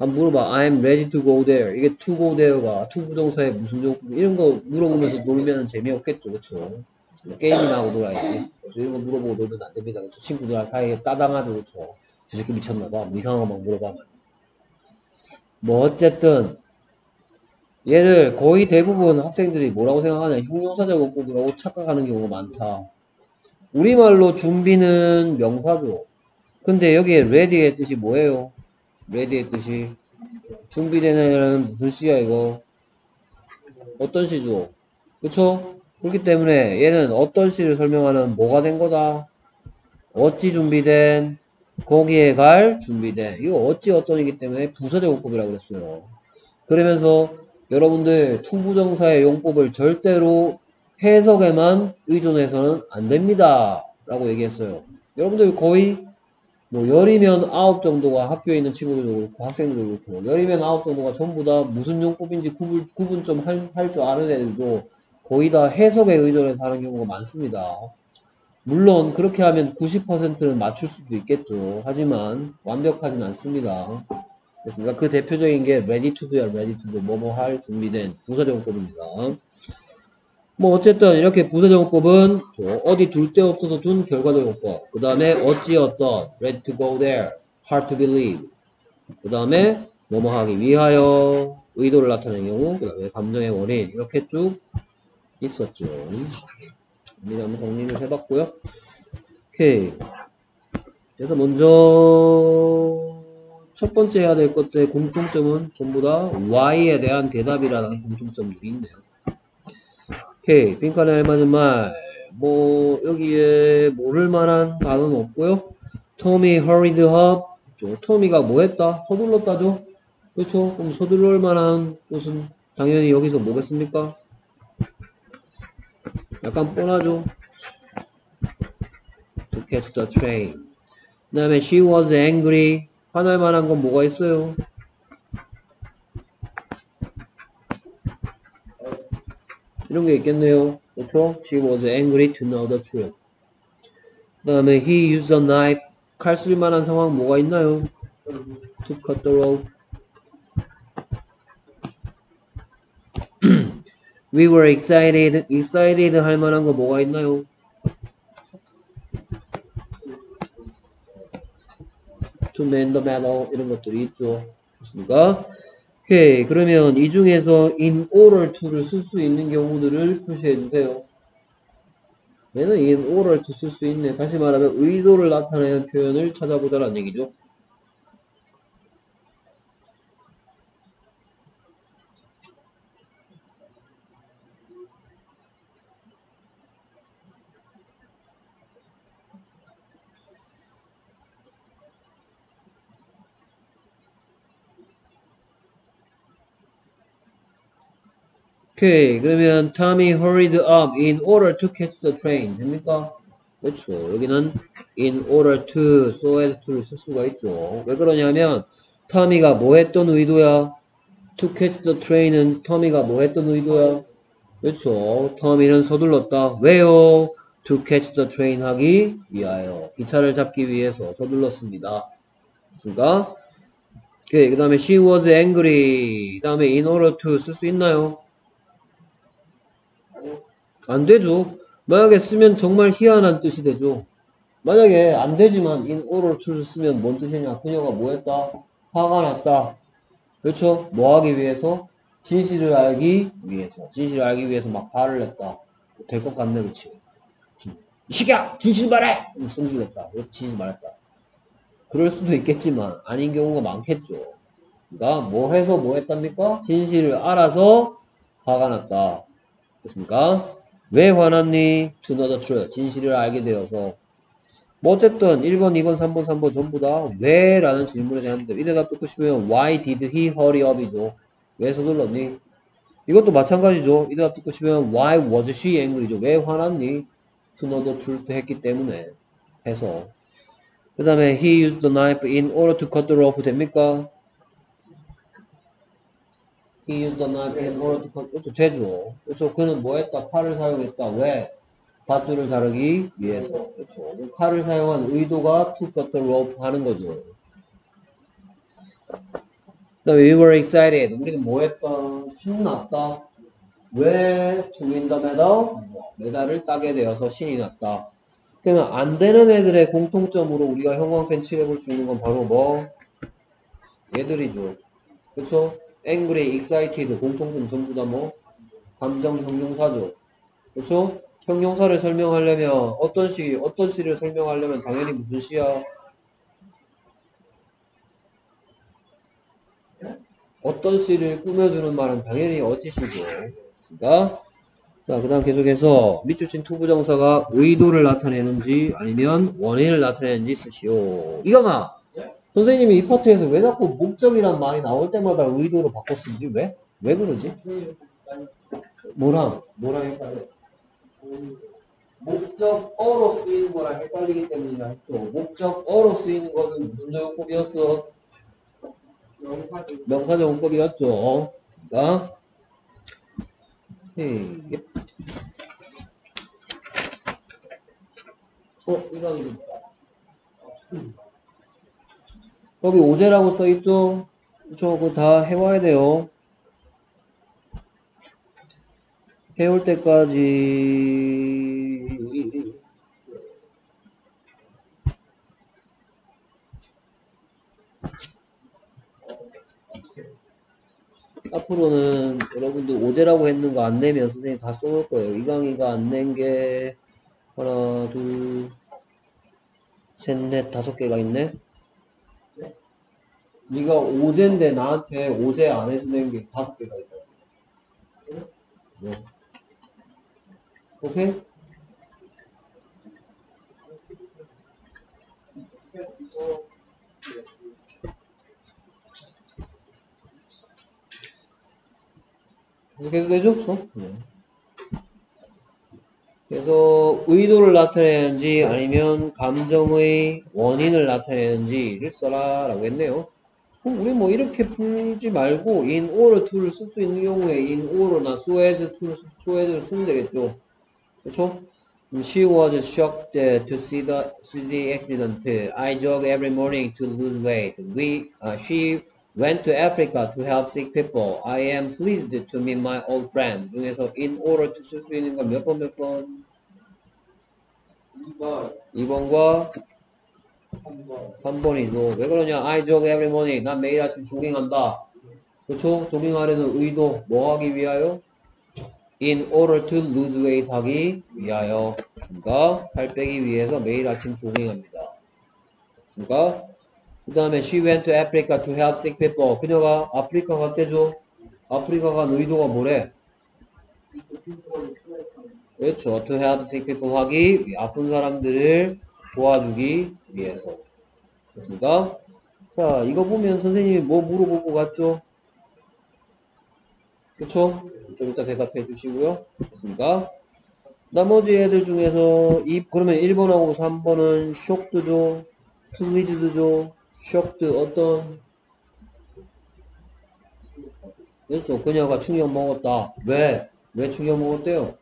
A: 한번 물어봐. I'm ready to go there. 이게 to go there가 투부정사의 무슨 용법, 이런 거 물어보면서 놀면 재미없겠죠. 그쵸? 게임이나 하고 놀아야지. 이런 거 물어보고 놀면 안 됩니다. 그쵸? 친구들 사이에 따당하죠. 그쵸? 저 새끼 미쳤나봐. 뭐 이상한 거 막 물어봐면. 뭐 어쨌든 얘를 거의 대부분 학생들이 뭐라고 생각하냐 형용사적 원법이라고 착각하는 경우가 많다 우리말로 준비는 명사죠 근데 여기에 ready의 뜻이 뭐예요? Ready의 뜻이 준비되는 무슨 시야 이거. 어떤 시죠? 그쵸? 그렇기 때문에 얘는 어떤 시를 설명하는 뭐가 된 거다? 어찌 준비된? 거기에 갈 준비된. 이거 어찌 어떤이기 때문에 부사적 용법이라고 그랬어요. 그러면서 여러분들 투부정사의 용법을 절대로 해석에만 의존해서는 안 됩니다. 라고 얘기했어요. 여러분들 거의 뭐 열이면 아홉 정도가 학교에 있는 친구들도 그렇고 학생들도 그렇고 열이면 아홉 정도가 전부 다 무슨 용법인지 구분, 구분 좀 할 줄 아는 애들도 거의 다 해석에 의존해서 하는 경우가 많습니다 물론 그렇게 하면 90%는 맞출 수도 있겠죠. 하지만 완벽하진 않습니다. 그 대표적인 게 ready to do야, ready to do. 뭐뭐 할 준비된 부사정법입니다. 뭐 어쨌든 이렇게 부사정법은 어디 둘 데 없어서 둔 결과적용법. 그 다음에 어찌 어떤 ready to go there, hard to believe. 그 다음에 뭐뭐 하기 위하여 의도를 나타내는 경우, 그 다음에 감정의 원인 이렇게 쭉 있었죠. 미리 한번 정리를 해봤고요. 오케이. 그래서 먼저 첫 번째 해야 될 것들의 공통점은 전부 다 Y에 대한 대답이라는 공통점들이 있네요. 오케이. 빈칸에 알맞은 말. 뭐 여기에 모를 만한 단어는 없고요. 토미 hurried up. 토미가 뭐 했다? 서둘렀다죠? 그렇죠? 그럼 서둘러 만한 것은 당연히 여기서 뭐겠습니까? 약간 뻔하죠. To catch the train. 그 다음에 she was angry. 화날 만한 건 뭐가 있어요? 이런 게 있겠네요. 그렇죠? She was angry to know the truth. 그 다음에 he used a knife. 칼 쓸 만한 상황 뭐가 있나요? To cut the rope. We were excited. excited 할 만한 거 뭐가 있나요? To man the medal 이런 것들이 있죠. 그렇습니까? 오케이. 그러면 이 중에서 in order to를 쓸 수 있는 경우들을 표시해 주세요. 얘는 in order to 쓸 수 있네. 다시 말하면 의도를 나타내는 표현을 찾아보자라는 얘기죠. 오케이 그러면 Tommy hurried up in order to catch the train 됩니까? 그렇죠 여기는 in order to, so as to를 쓸 수가 있죠 왜 그러냐면 터미가 뭐 했던 의도야? to catch the train은 터미가 뭐 했던 의도야? 그렇죠 터미는 서둘렀다 왜요? to catch the train 하기 위하여 기차를 잡기 위해서 서둘렀습니다 됐습니까? 오케이 그 다음에 she was angry 그 다음에 in order to 쓸 수 있나요? 안 되죠. 만약에 쓰면 정말 희한한 뜻이 되죠. 만약에 안 되지만 in order to를 쓰면 뭔 뜻이냐? 그녀가 뭐 했다? 화가 났다. 그렇죠? 뭐 하기 위해서? 진실을 알기 위해서. 진실을 알기 위해서 막 화를 냈다. 될 것 같네, 그렇지? 이 새끼야! 진실 말해! 성질 냈다. 진실 말했다. 그럴 수도 있겠지만 아닌 경우가 많겠죠. 그러니까 뭐 해서 뭐 했답니까? 진실을 알아서 화가 났다. 됐습니까? 왜 화났니? To know the truth. 진실을 알게 되어서. 뭐 어쨌든 1번, 2번, 3번, 3번 전부 다 왜? 라는 질문에 대한 대답. 이 대답 듣고 싶으면 Why did he hurry up이죠. 왜 서둘렀니? 이것도 마찬가지죠. 이 대답 듣고 싶으면 Why was she angry죠. 왜 화났니? To know the truth 했기 때문에 해서. 그 다음에 he used the knife in order to cut the rope 됩니까? He used the knife. 그렇죠. 되죠. 그렇죠. 그는 뭐 했다? 칼을 사용했다. 왜? 밧줄을 자르기 위해서. 그렇죠. 칼을 사용한 의도가 the rope 하는 거죠. 그다음에 we were excited. 우리는 뭐 했다? 신났다. 왜 medal? 뭐, 메달을 따게 되어서 신이 났다. 그러면 안 되는 애들의 공통점으로 우리가 형광펜 칠해볼 수 있는 건 바로 뭐? 얘들이죠. 그 쵸? angry, excited 공통점 전부 다 뭐? 감정 형용사죠. 그쵸? 형용사를 설명하려면 어떤 시, 어떤 시를 설명하려면 당연히 무슨 시야? 어떤씨를 꾸며주는 말은 당연히 어찌씨죠. 그러니까 자, 그 다음 계속해서 밑줄 친 투부정사가 의도를 나타내는지 아니면 원인을 나타내는지 쓰시오. 이거마 선생님이 이 파트에서 왜 자꾸 목적이란 말이 나올 때마다 의도로 바꿔 쓰지? 왜? 왜 그러지? 뭐랑? 뭐랑 헷갈려? 목적어로 쓰이는 거랑 헷갈리기 때문이라 했죠. 목적어로 쓰이는 것은 무슨 조용법이었어? 명사조용법이었죠. 자, 예. 어, 이강이 좀. 여기 오제라고 써있죠? 그거 다 해와야 돼요. 해올 때까지. 앞으로는 여러분들 오제라고 했는 거 안 내면 선생님 다 써놓을 거예요. 이강이가 안 낸 게 하나, 둘, 셋, 넷, 다섯 개가 있네. 네가 오제인데 나한테 오제 안에서 낸 게 다섯 개가 있다. 네. 오케이? 이렇게 해도 되죠? 없어? 네. 그래서 의도를 나타내는지 아니면 감정의 원인을 나타내는지를 써라 라고 했네요. 그럼 우리 뭐 이렇게 풀지 말고 in order to를 쓸 수 있는 경우에 in order나 so as to를, so as를 쓰면 되겠죠. 그렇죠? She was shocked to see the, see the accident. I jog every morning to lose weight. We, uh, she went to Africa to help sick people. I am pleased to meet my old friend. 중에서 in order to 쓸 수 있는 건 몇 번 몇 번?
B: 2번,
A: 2번과
B: 3번,
A: 3번이죠. 왜 그러냐? I jog every morning. 난 매일 아침 조깅한다. 그렇죠? 조깅하려는 의도 뭐 하기 위하여? In order to lose weight 하기 위하여. 그러니까 살 빼기 위해서 매일 아침 조깅합니다. 그러니까 그 다음에 she went to Africa to help sick people. 그녀가 아프리카 갔대죠. 아프리카 간 의도가 뭐래? 그렇죠. To help sick people 하기 위- 아픈 사람들을 도와주기 위해서. 됐습니까? 자, 이거 보면 선생님이 뭐 물어볼 것 같죠? 그쵸? 좀 이따 대답해 주시고요. 됐습니까? 나머지 애들 중에서 이 그러면 1번하고 3번은 쇼크드죠? pleased죠? shocked 어떤? 그렇죠. 그녀가 충격 먹었다. 왜? 왜 충격 먹었대요?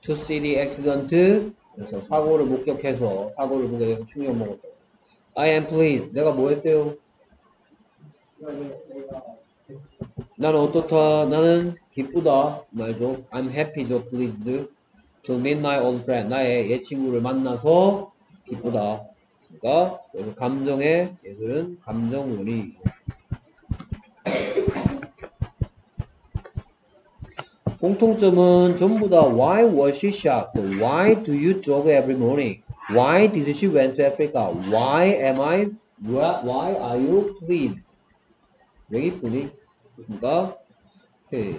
A: To see the accident. 그래서 사고를 목격해서 사고를 보게 돼서 충격 먹었다. I am pleased. 내가 뭐 했대요? 나는 어떻다? 나는 기쁘다. 맞죠. I'm happy죠. pleased. To meet my old friend. 나의 옛 친구를 만나서 기쁘다. 그러니까 감정의 얘들은 감정원이 공통점은 전부 다 Why was she shocked? Why do you jog every morning? Why did she went to Africa? Why am I? Why are you pleased? 왜 기쁘니? 됐습니까? 오케이.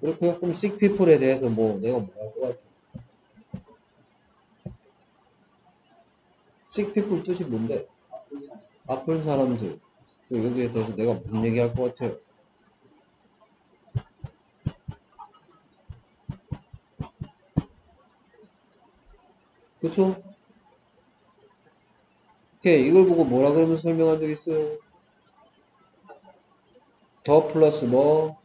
A: 그렇고요. 그럼 sick people에 대해서 뭐 내가 뭐할것 같아? sick people 뜻이 뭔데? 아픈 사람들. 여기에 대해서 내가 무슨 얘기 할 것 같아요? 그쵸? 오케이. 이걸 보고 뭐라 그러면서 설명한 적 있어요? 더 플러스 뭐?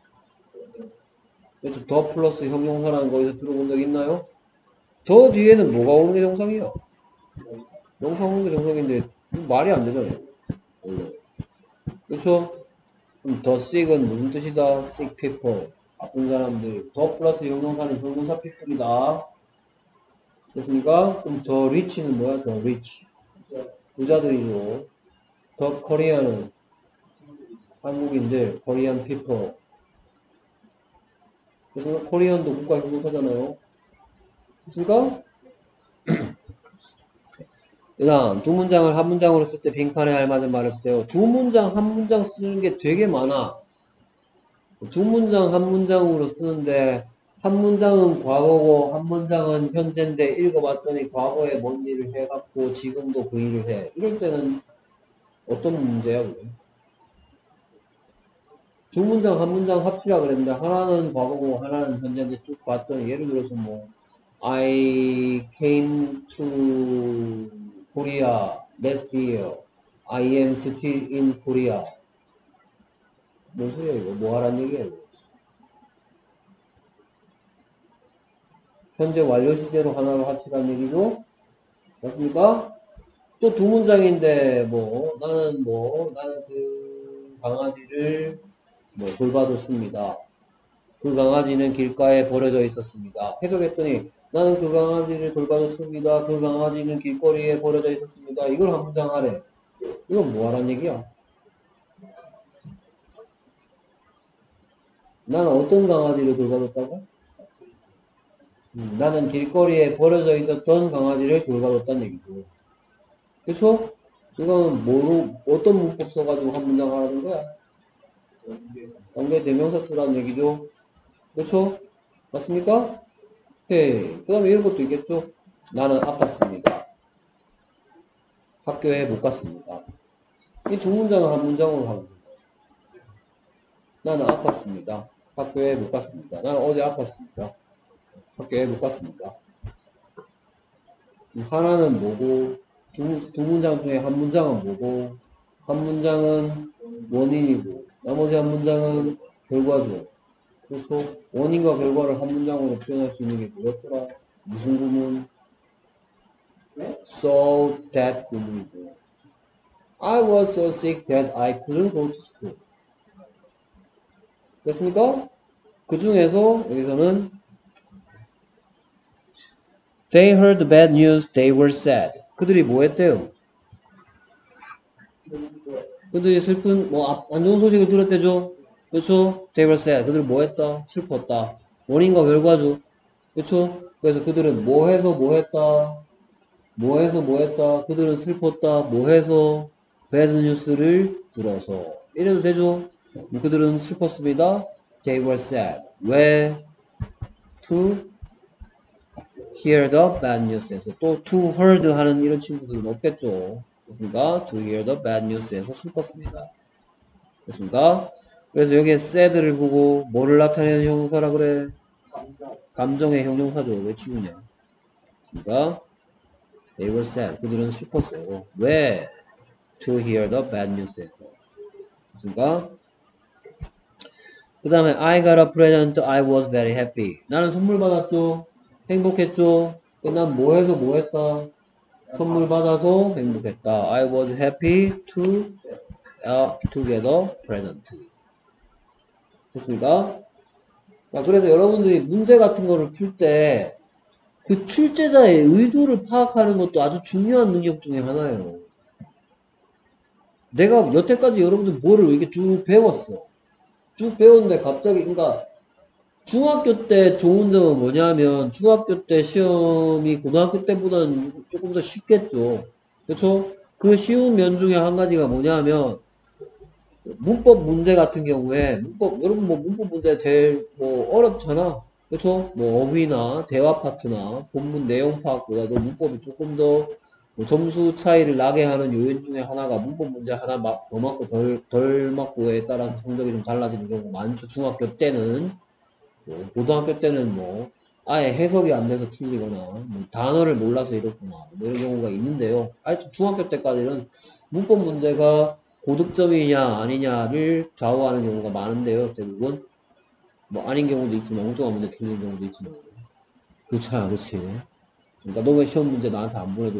A: 그렇죠. 더 플러스 형용사라는 거기서 들어본 적 있나요? 더 뒤에는 뭐가 오는 게 정상이야? 영상 오는 게 정상인데 말이 안 되잖아요. 원래. 그렇죠? 그럼 더 sick은 무슨 뜻이다? sick people. 아픈 사람들. 더 플러스 형용사는 형용사 people이다. 됐습니까? 그럼 더 rich는 뭐야? 더 rich. 부자들이죠. 더 코리아는 한국인들, 코리안 people. 그래서 코리안도 국가 형용사잖아요. 됐습니까? 그 다음, 두 문장을 한 문장으로 쓸 때 빈칸에 알맞은 말을 쓰세요. 두 문장, 한 문장 쓰는 게 되게 많아. 두 문장, 한 문장으로 쓰는데, 한 문장은 과거고, 한 문장은 현재인데, 읽어봤더니 과거에 뭔 일을 해갖고, 지금도 그 일을 해. 이럴 때는 어떤 문제야, 그게? 두 문장, 한 문장 합치라 그랬는데, 하나는 과거고, 하나는 현재인데 쭉 봤더니, 예를 들어서 뭐, I came to Korea last year. I am still in Korea. 뭔 소리야, 이거? 뭐 하란 얘기야, 이거? 현재 완료 시제로 하나로 합치란 얘기죠? 맞습니까? 또 두 문장인데, 뭐, 나는 뭐, 나는 그 강아지를 뭐 돌봐줬습니다. 그 강아지는 길가에 버려져 있었습니다. 해석했더니, 나는 그 강아지를 돌봐줬습니다. 그 강아지는 길거리에 버려져 있었습니다. 이걸 한 문장 하래. 이건 뭐 하란 얘기야? 나는 어떤 강아지를 돌봐줬다고? 음, 나는 길거리에 버려져 있었던 강아지를 돌봐줬다는 얘기고. 그쵸? 이건 뭐로, 어떤 문법 써가지고 한 문장 하라는 거야? 관계 대명사 쓰라는 얘기죠? 그쵸? 맞습니까? 네. 그 다음에 이런 것도 있겠죠? 나는 아팠습니다. 학교에 못 갔습니다. 이 두 문장을 한 문장으로 하면 됩니다. 나는 아팠습니다. 학교에 못 갔습니다. 나는 어제 아팠습니다. 학교에 못 갔습니다. 하나는 뭐고, 두, 두 문장 중에 한 문장은 뭐고, 한 문장은 원인이고, 나머지 한 문장은 결과죠. 그래서 원인과 결과를 한 문장으로 표현할 수 있는 게 뭐였더라? 무슨 구문? So that 구문이죠. I was so sick that I couldn't go to school. 됐습니까? 그 중에서 여기서는 They heard bad news, they were sad. 그들이 뭐 했대요? 그들이 슬픈, 뭐, 안 좋은 소식을 들었대죠? 그렇죠? They were sad. 그들은 뭐 했다? 슬펐다. 원인과 결과죠. 그렇죠? 그래서 그들은 뭐 해서 뭐 했다? 뭐 해서 뭐 했다? 그들은 슬펐다. 뭐 해서 bad news를 들어서. 이래도 되죠? 그들은 슬펐습니다. They were sad. 왜? To hear the bad news에서 또 to heard 하는 이런 친구들은 없겠죠. 됐습니까? To hear the bad news에서 슬펐습니다. 됐습니까? 그래서 여기에 sad를 보고 뭐를 나타내는 형용사라 그래? 감정의 형용사죠. 왜 치우냐? 됐습니까? They were sad. 그들은 슬펐어요. 왜? To hear the bad news에서. 됐습니까? 그 다음에 I got a present. I was very happy. 나는 선물 받았죠. 행복했죠. 난 뭐 해서 뭐 했다? 선물 받아서 행복했다. I was happy to uh, to get a present. 됐습니까? 자, 그래서 여러분들이 문제 같은 거를 풀 때 그 출제자의 의도를 파악하는 것도 아주 중요한 능력 중에 하나예요. 내가 여태까지 여러분들 뭐를 이렇게 쭉 배웠어. 쭉 배웠는데 갑자기, 그러니까 중학교 때 좋은 점은 뭐냐면 중학교 때 시험이 고등학교 때보다는 조금 더 쉽겠죠. 그렇죠? 그 쉬운 면 중에 한 가지가 뭐냐면 문법 문제 같은 경우에 문법 여러분 뭐 문법 문제 제일 뭐 어렵잖아. 그렇죠? 뭐 어휘나 대화 파트나 본문 내용 파악보다도 문법이 조금 더 뭐 점수 차이를 나게 하는 요인 중에 하나가 문법 문제 하나 막, 더 맞고 덜, 덜 맞고에 따라서 성적이 좀 달라지는 경우가 많죠. 중학교 때는. 뭐 고등학교 때는 뭐, 아예 해석이 안 돼서 틀리거나, 뭐 단어를 몰라서 이렇구나. 뭐 이런 경우가 있는데요. 하여튼 중학교 때까지는 문법 문제가 고득점이냐 아니냐를 좌우하는 경우가 많은데요. 대부분. 뭐 아닌 경우도 있지만 엉뚱한 문제 틀린 경우도 있지만 그렇잖아 그치 그러니까 너 왜 시험 문제 나한테 안 보내줘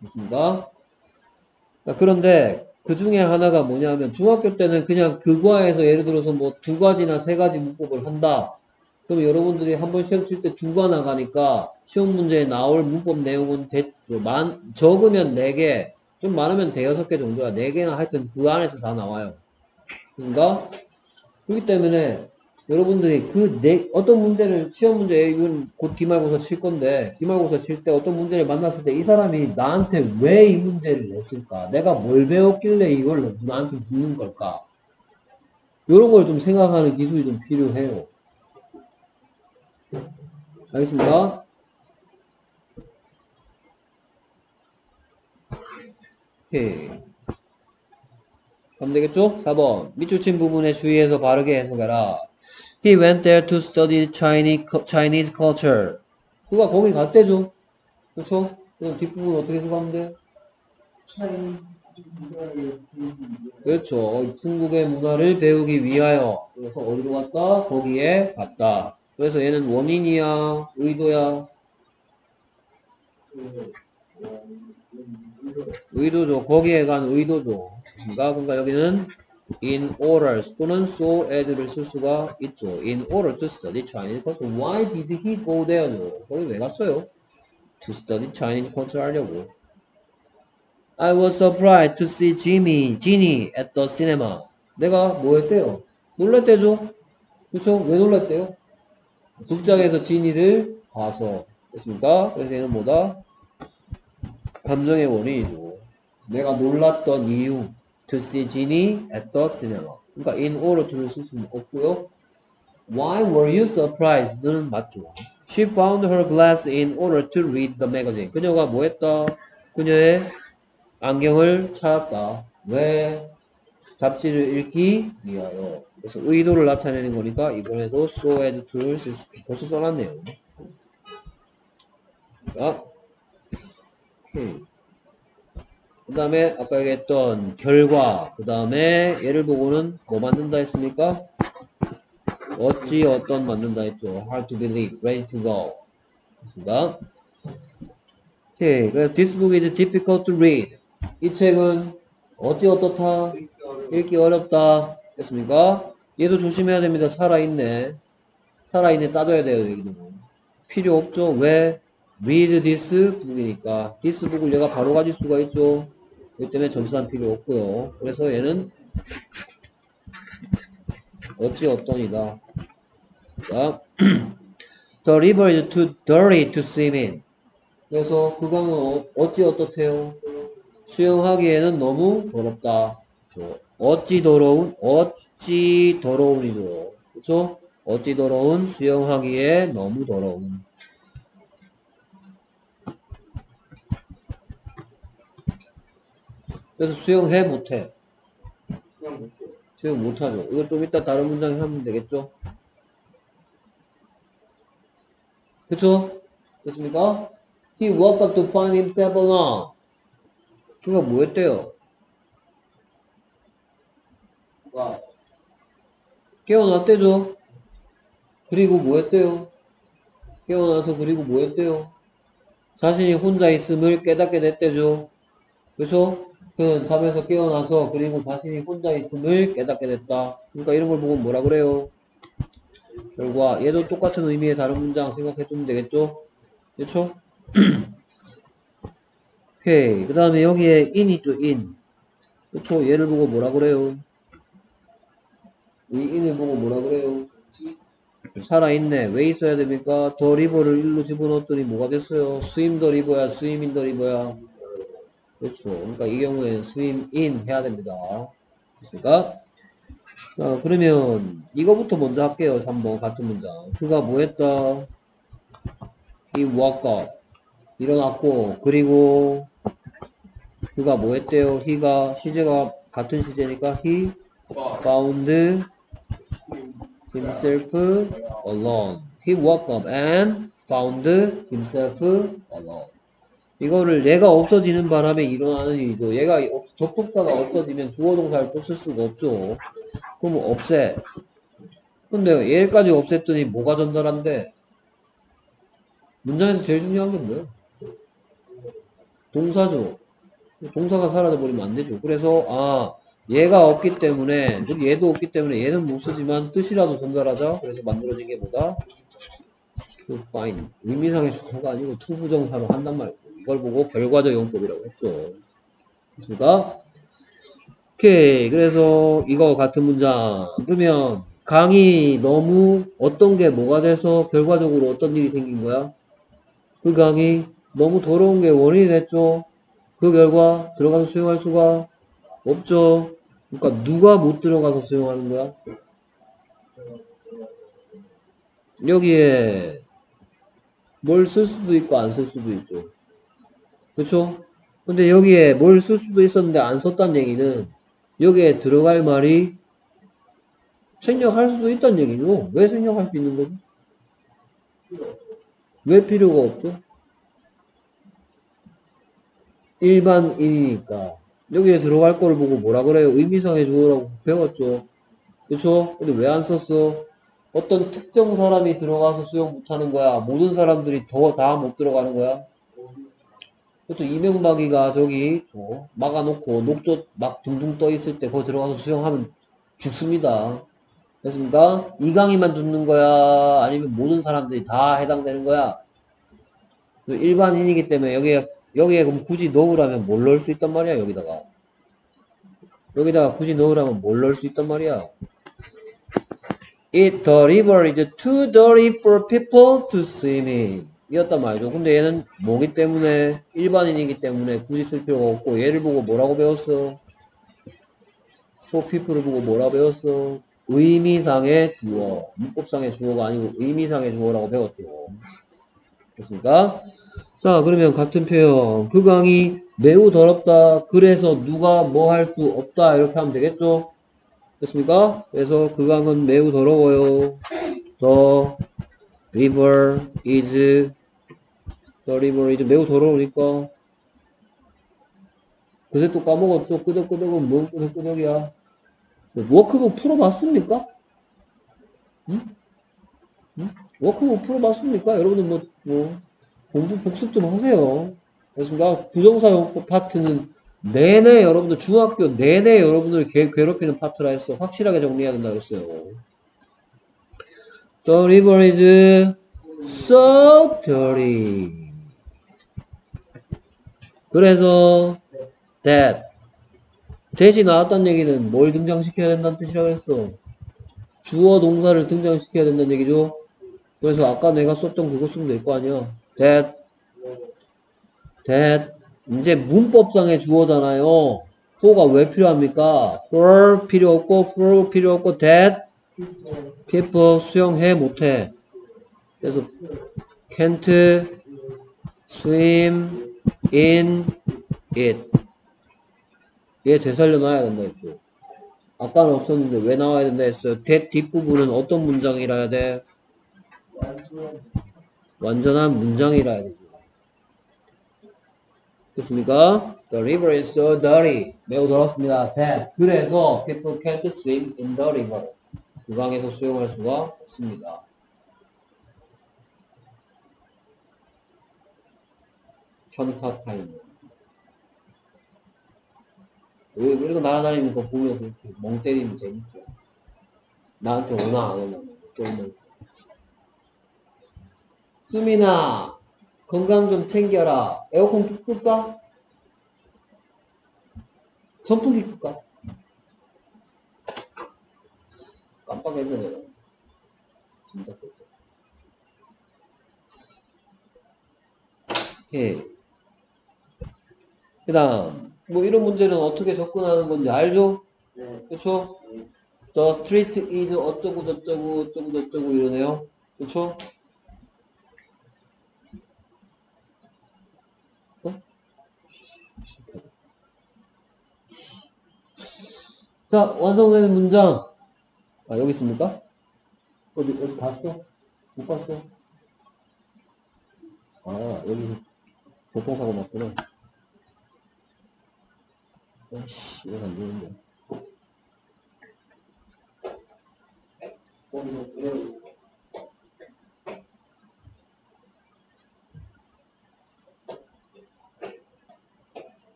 A: 맞습니까? 그런데 그 중에 하나가 뭐냐면 중학교 때는 그냥 그 과에서 예를 들어서 뭐 두 가지나 세 가지 문법을 한다. 그럼 여러분들이 한번 시험 칠 때두과 나가니까 시험 문제에 나올 문법 내용은 대, 많, 적으면 4개, 좀 많으면 대여섯 개 정도야. 4개나 하여튼 그 안에서 다 나와요. 그러니까 그렇기 때문에 여러분들이 그 네, 어떤 문제를 시험 문제 이건 곧 기말고사 칠 건데 기말고사 칠 때 어떤 문제를 만났을 때 이 사람이 나한테 왜 이 문제를 냈을까? 내가 뭘 배웠길래 이걸 나한테 묻는 걸까? 이런 걸 좀 생각하는 기술이 좀 필요해요. 알겠습니까? 오케이. 그럼 되겠죠? 4번. 밑줄 친 부분에 주의해서 바르게 해석해라. He went there to study Chinese, culture. 그가 거기 갔대죠. 그렇죠? 그럼 뒷부분 어떻게 해석하면 돼? 그렇죠. 중국의 문화를 배우기 위하여. 그래서 어디로 갔다? 거기에 갔다. 그래서 얘는 원인이야? 의도야? 의도죠. 거기에 간 의도죠. 그러니까 여기는 in order 또는 so as를 쓸 수가 있죠. in order to study Chinese culture. Why did he go there죠? 거기 왜 갔어요? to study Chinese culture 하려고. I was surprised to see Jimmy, Ginny at the cinema. 내가 뭐 했대요? 놀랐대죠? 그쵸? 왜 놀랐대요? 극장에서 지니를 봐서. 됐습니까? 그래서 얘는 뭐다? 감정의 원인이죠. 내가 놀랐던 이유. To see Ginny at the cinema. 그러니까 in order to를 쓸 수는 없고요. Why were you surprised? 는 맞죠. She found her glass in order to read the magazine. 그녀가 뭐 했다? 그녀의 안경을 찾았다. 왜? 잡지를 읽기 위하여. 그래서 의도를 나타내는 거니까 이번에도 so as to를 쓸 수, 벌써 써놨네요. 자, 오케이. 그 다음에 아까 얘기했던 결과 그 다음에 얘를 보고는 뭐 만든다 했습니까? 어찌 어떤 만든다 했죠. hard to believe, ready to go 됐습니다. 오케이. 그래서 this book is difficult to read. 이 책은 어찌 어떻다? 읽기 어렵다. 됐습니까? 얘도 조심해야 됩니다. 살아있네. 살아있네 따져야 돼요. 여기도. 필요 없죠. 왜? read this book이니까 this book을 얘가 바로 가질 수가 있죠. 그렇기 때문에 점수단 필요 없고요. 그래서 얘는 어찌 어떤이다. 자, The river is too dirty to swim in. 그래서 그 강은 어, 어찌 어떻대요? 수영하기에는 너무 더럽다. 그렇죠? 어찌 더러운? 어찌 더러운이죠. 그렇죠? 어찌 더러운? 수영하기에 너무 더러운. 그래서 수영해 못해?
B: 그냥 못해.
A: 수영 못하죠. 이거 좀 이따 다른 문장에 하면 되겠죠? 그쵸? 됐습니까? He woke up to find himself alone. 그가 뭐 했대요?
B: 와,
A: 깨어났대죠? 그리고 뭐 했대요? 깨어나서 그리고 뭐 했대요? 자신이 혼자 있음을 깨닫게 됐대죠? 그래서 그는 잠에서 깨어나서 그리고 자신이 혼자 있음을 깨닫게 됐다. 그러니까 이런 걸 보고 뭐라 그래요? 결과 얘도 똑같은 의미의 다른 문장 생각해두면 되겠죠? 그렇죠? 오케이 그 다음에 여기에 in 있죠 in 그렇죠? 얘를 보고 뭐라 그래요? 이 in을 보고 뭐라 그래요? 살아있네. 왜 있어야 됩니까? the river를 일로 집어넣었더니 뭐가 됐어요? swim the river야, swim in the river야. 그렇죠. 그러니까 이 경우에는 swim in 해야 됩니다. 됐습니까? 자, 그러면 이거부터 먼저 할게요. 3번 같은 문장. 그가 뭐 했다? Woke up. 일어났고 그리고 그가 뭐 했대요? he가 시제가 같은 시제니까 he
B: 와,
A: found himself alone. He woke up and found himself alone. 이거를 얘가 없어지는 바람에 일어나는 일이죠. 얘가 없- 접속사가 없어지면 주어 동사를 또 쓸 수가 없죠. 그럼 없애. 근데 얘까지 없앴더니 뭐가 전달한대? 문장에서 제일 중요한 게 뭐예요? 동사죠. 동사가 사라져버리면 안 되죠. 그래서, 아, 얘가 없기 때문에, 즉 얘도 없기 때문에 얘는 못 쓰지만 뜻이라도 전달하자. 그래서 만들어진 게 뭐다? to find. 의미상의 주어가 아니고 to 부정사로 한단 말이고. 이걸 보고 결과적 용법이라고 했죠. 됐습니까? 오케이. 그래서 이거 같은 문장. 그러면 강이 너무 어떤 게 뭐가 돼서 결과적으로 어떤 일이 생긴 거야? 그 강이 너무 더러운 게 원인이 됐죠. 그 결과 들어가서 수용할 수가 없죠. 그러니까 누가 못 들어가서 수용하는 거야? 여기에 뭘 쓸 수도 있고 안 쓸 수도 있죠. 그렇죠? 근데 여기에 뭘 쓸 수도 있었는데 안 썼다는 얘기는 여기에 들어갈 말이 생략할 수도 있다는 얘기죠. 왜 생략할 수 있는 거죠? 왜 필요가 없죠? 일반인이니까 여기에 들어갈 거를 보고 뭐라 그래요? 의미상의 주어라고 배웠죠. 그쵸? 근데 왜 안 썼어? 어떤 특정 사람이 들어가서 수용 못하는 거야? 모든 사람들이 더 다 못 들어가는 거야? 그렇죠. 이명박이가 저기 저 막아놓고 녹조 막 둥둥 떠 있을 때 거기 들어가서 수영하면 죽습니다. 됐습니까? 이강이만 죽는 거야? 아니면 모든 사람들이 다 해당되는 거야? 일반인이기 때문에 여기에 여기에 그럼 굳이 넣으라면 뭘 넣을 수 있단 말이야 여기다가 여기다가 굳이 넣으라면 뭘 넣을 수 있단 말이야 It, the river is too dirty for people to swim in 이었단 말이죠 근데 얘는 뭐기 때문에 일반인이기 때문에 굳이 쓸 필요가 없고 얘를 보고 뭐라고 배웠어 people을 보고 뭐라고 배웠어 의미상의 주어 문법상의 주어가 아니고 의미상의 주어라고 배웠죠 됐습니까? 자, 그러면 같은 표현. 그 강이 매우 더럽다. 그래서 누가 뭐 할 수 없다. 이렇게 하면 되겠죠? 됐습니까? 그래서 그 강은 매우 더러워요. The river is, river is 매우 더러우니까. 그새 또 까먹었죠? 끄덕끄덕은 뭔 끄덕끄덕이야? 워크북 풀어봤습니까? 응? 응? 워크북 풀어봤습니까? 여러분들 뭐, 뭐, 공부 복습 좀 하세요. 그렇습니까? 부정사용법 파트는 내내 여러분들 중학교 내내 여러분들 괴, 괴롭히는 파트라 했어. 확실하게 정리해야 된다 그랬어요. The river is so dirty. 그래서 that 대시 나왔다는 얘기는 뭘 등장시켜야 된다는 뜻이라 그랬어. 주어 동사를 등장시켜야 된다는 얘기죠. 그래서 아까 내가 썼던 그거 쓰면 될 거 아니야. that, that, 이제 문법상의 주어잖아요. for가 왜 필요합니까? for 필요 없고, for 필요 없고, that, people 수영해 못해. 그래서 can't swim in it. 얘 되살려 놔야 된다 했죠. 아까는 없었는데 왜 나와야 된다 했어요? that 뒷부분은 어떤 문장이라 해야 돼? 완전한 문장이라 해야 되죠. 됐습니까? The river is so dirty. 매우 더럽습니다. That. 그래서 people can't swim in the river. 그 강에서 수영할 수가 없습니다. 현타 타임. 왜 이렇게 날아다니는 거 보면서 이렇게 멍 때리면 재밌죠. 나한테 오나 안 오나 쫄면서. 수민아, 건강 좀 챙겨라. 에어컨 끌까? 선풍기 끌까? 깜빡했네. 진짜 끌까? 예. 그 다음, 뭐 이런 문제는 어떻게 접근하는 건지 알죠?
B: 네.
A: 그쵸? The street is 어쩌고 저쩌고 어쩌고 저쩌고 이러네요. 그쵸? 자, 완성되는 문장. 아, 여기 있습니까? 어디, 어디 봤어? 못 봤어? 아, 여기 교통사고 났구나. 아이씨, 이거 안 되는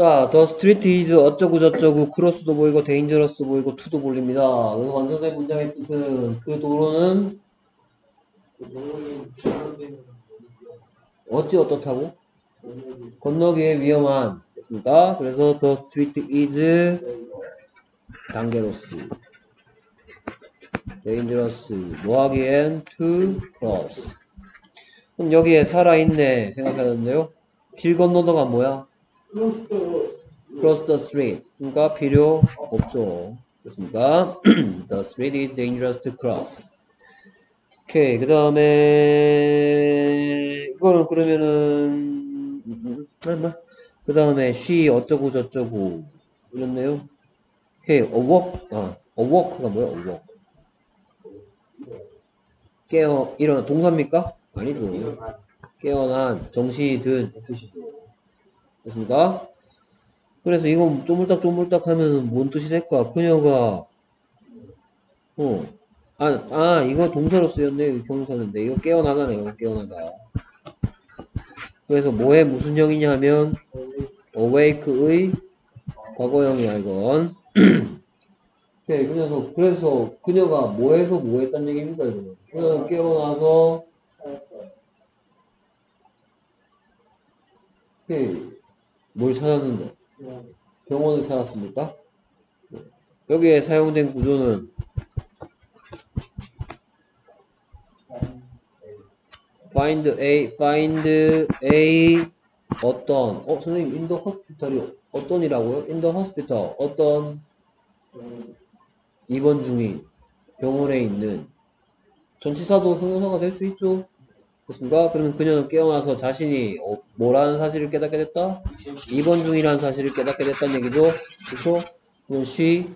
A: 자, street is 어쩌고 저쩌고 크로스도 보이고 데인저러스도 보이고 투도 보입니다. 그래서 완성된 문장의 뜻은 그 도로는 어찌 어떻다고? 건너기에 위험한 됐습니까? 그래서 the street is 단계로스 dangerous 뭐 하기엔 to cross 그럼 여기에 살아있네 생각하는데요 길 건너다가 뭐야? Cross the street. 그러니까 필요 없죠. 됐습니까? the street is dangerous to cross. 오케이 그 다음에 이거는 그러면은 그 다음에 she 어쩌고 저쩌고 이랬네요. 오케이 a walk. 아 a walk가 뭐야? A walk. 깨어 일어나 동사입니까? 아니죠. 깨어난 정신이 든 뜻이죠 됐습니까? 그래서 이건 쪼물딱 쪼물딱 하면 뭔 뜻이 될까? 그녀가 어. 아, 아, 이거 동사로 쓰였네. 이거 경사인데. 이거 깨어나가네요. 깨어나가. 그래서 뭐에 무슨 형이냐 하면 awake의 과거형이야, 이건. 네, 그래서, 그래서 그녀가 뭐해서 뭐 했단 얘기입니까, 이거? 그녀는 깨어나서, 네, 뭘 찾았는데? 병원을 찾았습니까? 네. 여기에 사용된 구조는 find a, find a 어떤 어 선생님 in the hospital이 어떤이라고요? in the hospital 어떤 입원 중인 병원에 있는 전치사도 형용사가 될 수 있죠. 그렇습니까? 그러면 그녀는 깨어나서 자신이 어, 뭐라는 사실을 깨닫게 됐다? 입원 중이라는 사실을 깨닫게 됐다는 얘기죠. 그렇죠? 그럼 she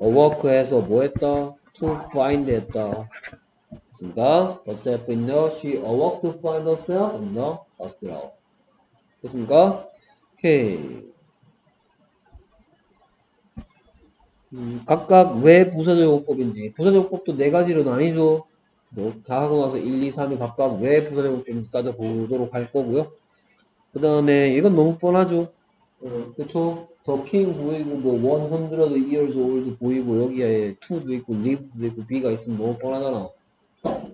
A: awoke해서 뭐 했다? to find 했다. 됐습니까? herself in the she awoke to find herself in the hospital. 됐습니까? 오케이. 음, 각각 왜 부사적 용법인지 부사적 용법도 네 가지로 나뉘죠. 뭐, 다 하고 나서 1, 2, 3이 각각 왜 부사적용법인지 따져보도록 할 거고요. 그 다음에 이건 너무 뻔하죠. 어, 그쵸? 더 king 보이고 뭐 100 years old 보이고 여기에 to도 있고 live도 있고 be가 있으면 너무 뻔하잖아.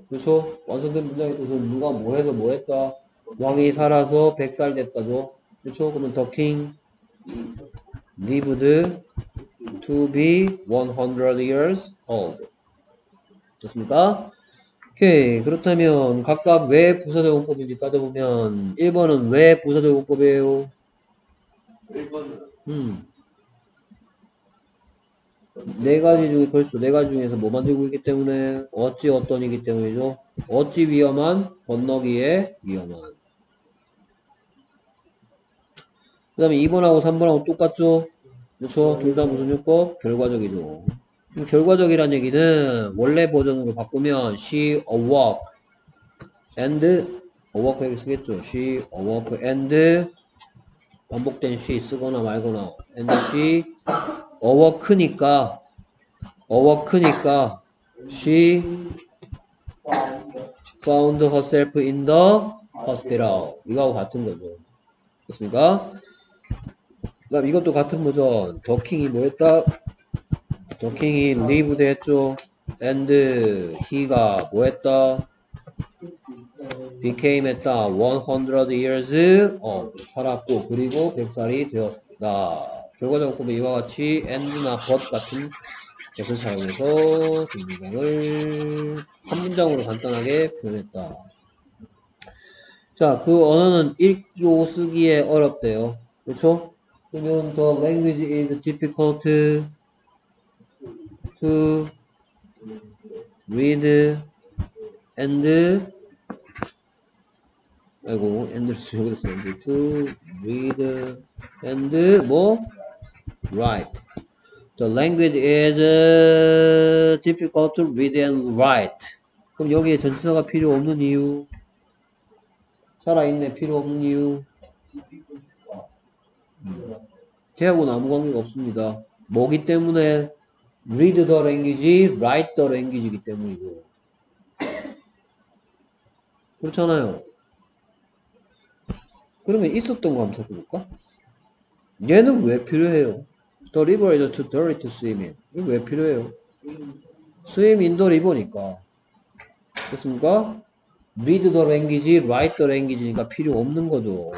A: 그렇죠? 완성된 문장의 뜻은 누가 뭐 해서 뭐 했다. 왕이 살아서 100살 됐다죠. 그렇죠? 그러면 the king lived to be 100 years old. 됐습니까? 오케이. 그렇다면 각각 왜 부사적용법인지 따져보면 1번은 왜 부사적용법이에요?
B: 1번은
A: 음. 네 가지 중에 벌써 네 가지 중에서 뭐 만들고 있기 때문에 어찌 어떤이기 때문이죠. 어찌 위험한 건너기에 위험한. 그 다음에 2번하고 3번하고 똑같죠? 그렇죠? 둘 다 무슨 요법? 결과적이죠. 결과적이란 얘기는 원래 버전으로 바꾸면 she awoke and awoke 여기 쓰겠죠. she awoke and 반복된 she 쓰거나 말거나 and she awoke니까 awoke니까 she found herself in the hospital 이거하고 같은 거죠. 됐습니까? 그 다음 이것도 같은 버전 더킹이 뭐였다? 더킹이 lived 했죠. and he가 뭐 했다? became 했다. 100 years old 살았고 그리고 100살이 되었습니다. 결과적으로 이와 같이 and나 but 같은 것을 사용해서 문장을 한 문장으로 간단하게 표현했다. 자, 그 언어는 읽고 쓰기에 어렵대요. 그렇죠? 그러면 the language is difficult to read and 아이고 and를 여기다 쓰는데 to read and 뭐 write The language is uh, difficult to read and write. 그럼 여기에 전치사가 필요 없는 이유? 살아있네 필요 없는 이유? 걔하고는 아무 관계가 없습니다. 뭐기 때문에 read the language, write the language이기 때문이고. 그렇잖아요. 그러면 있었던 거 한번 살펴볼까? 얘는 왜 필요해요? The river is too dirty to swim in. 이거 왜 필요해요? swim in the river니까. 됐습니까? read the language, write the language니까 필요 없는 거죠.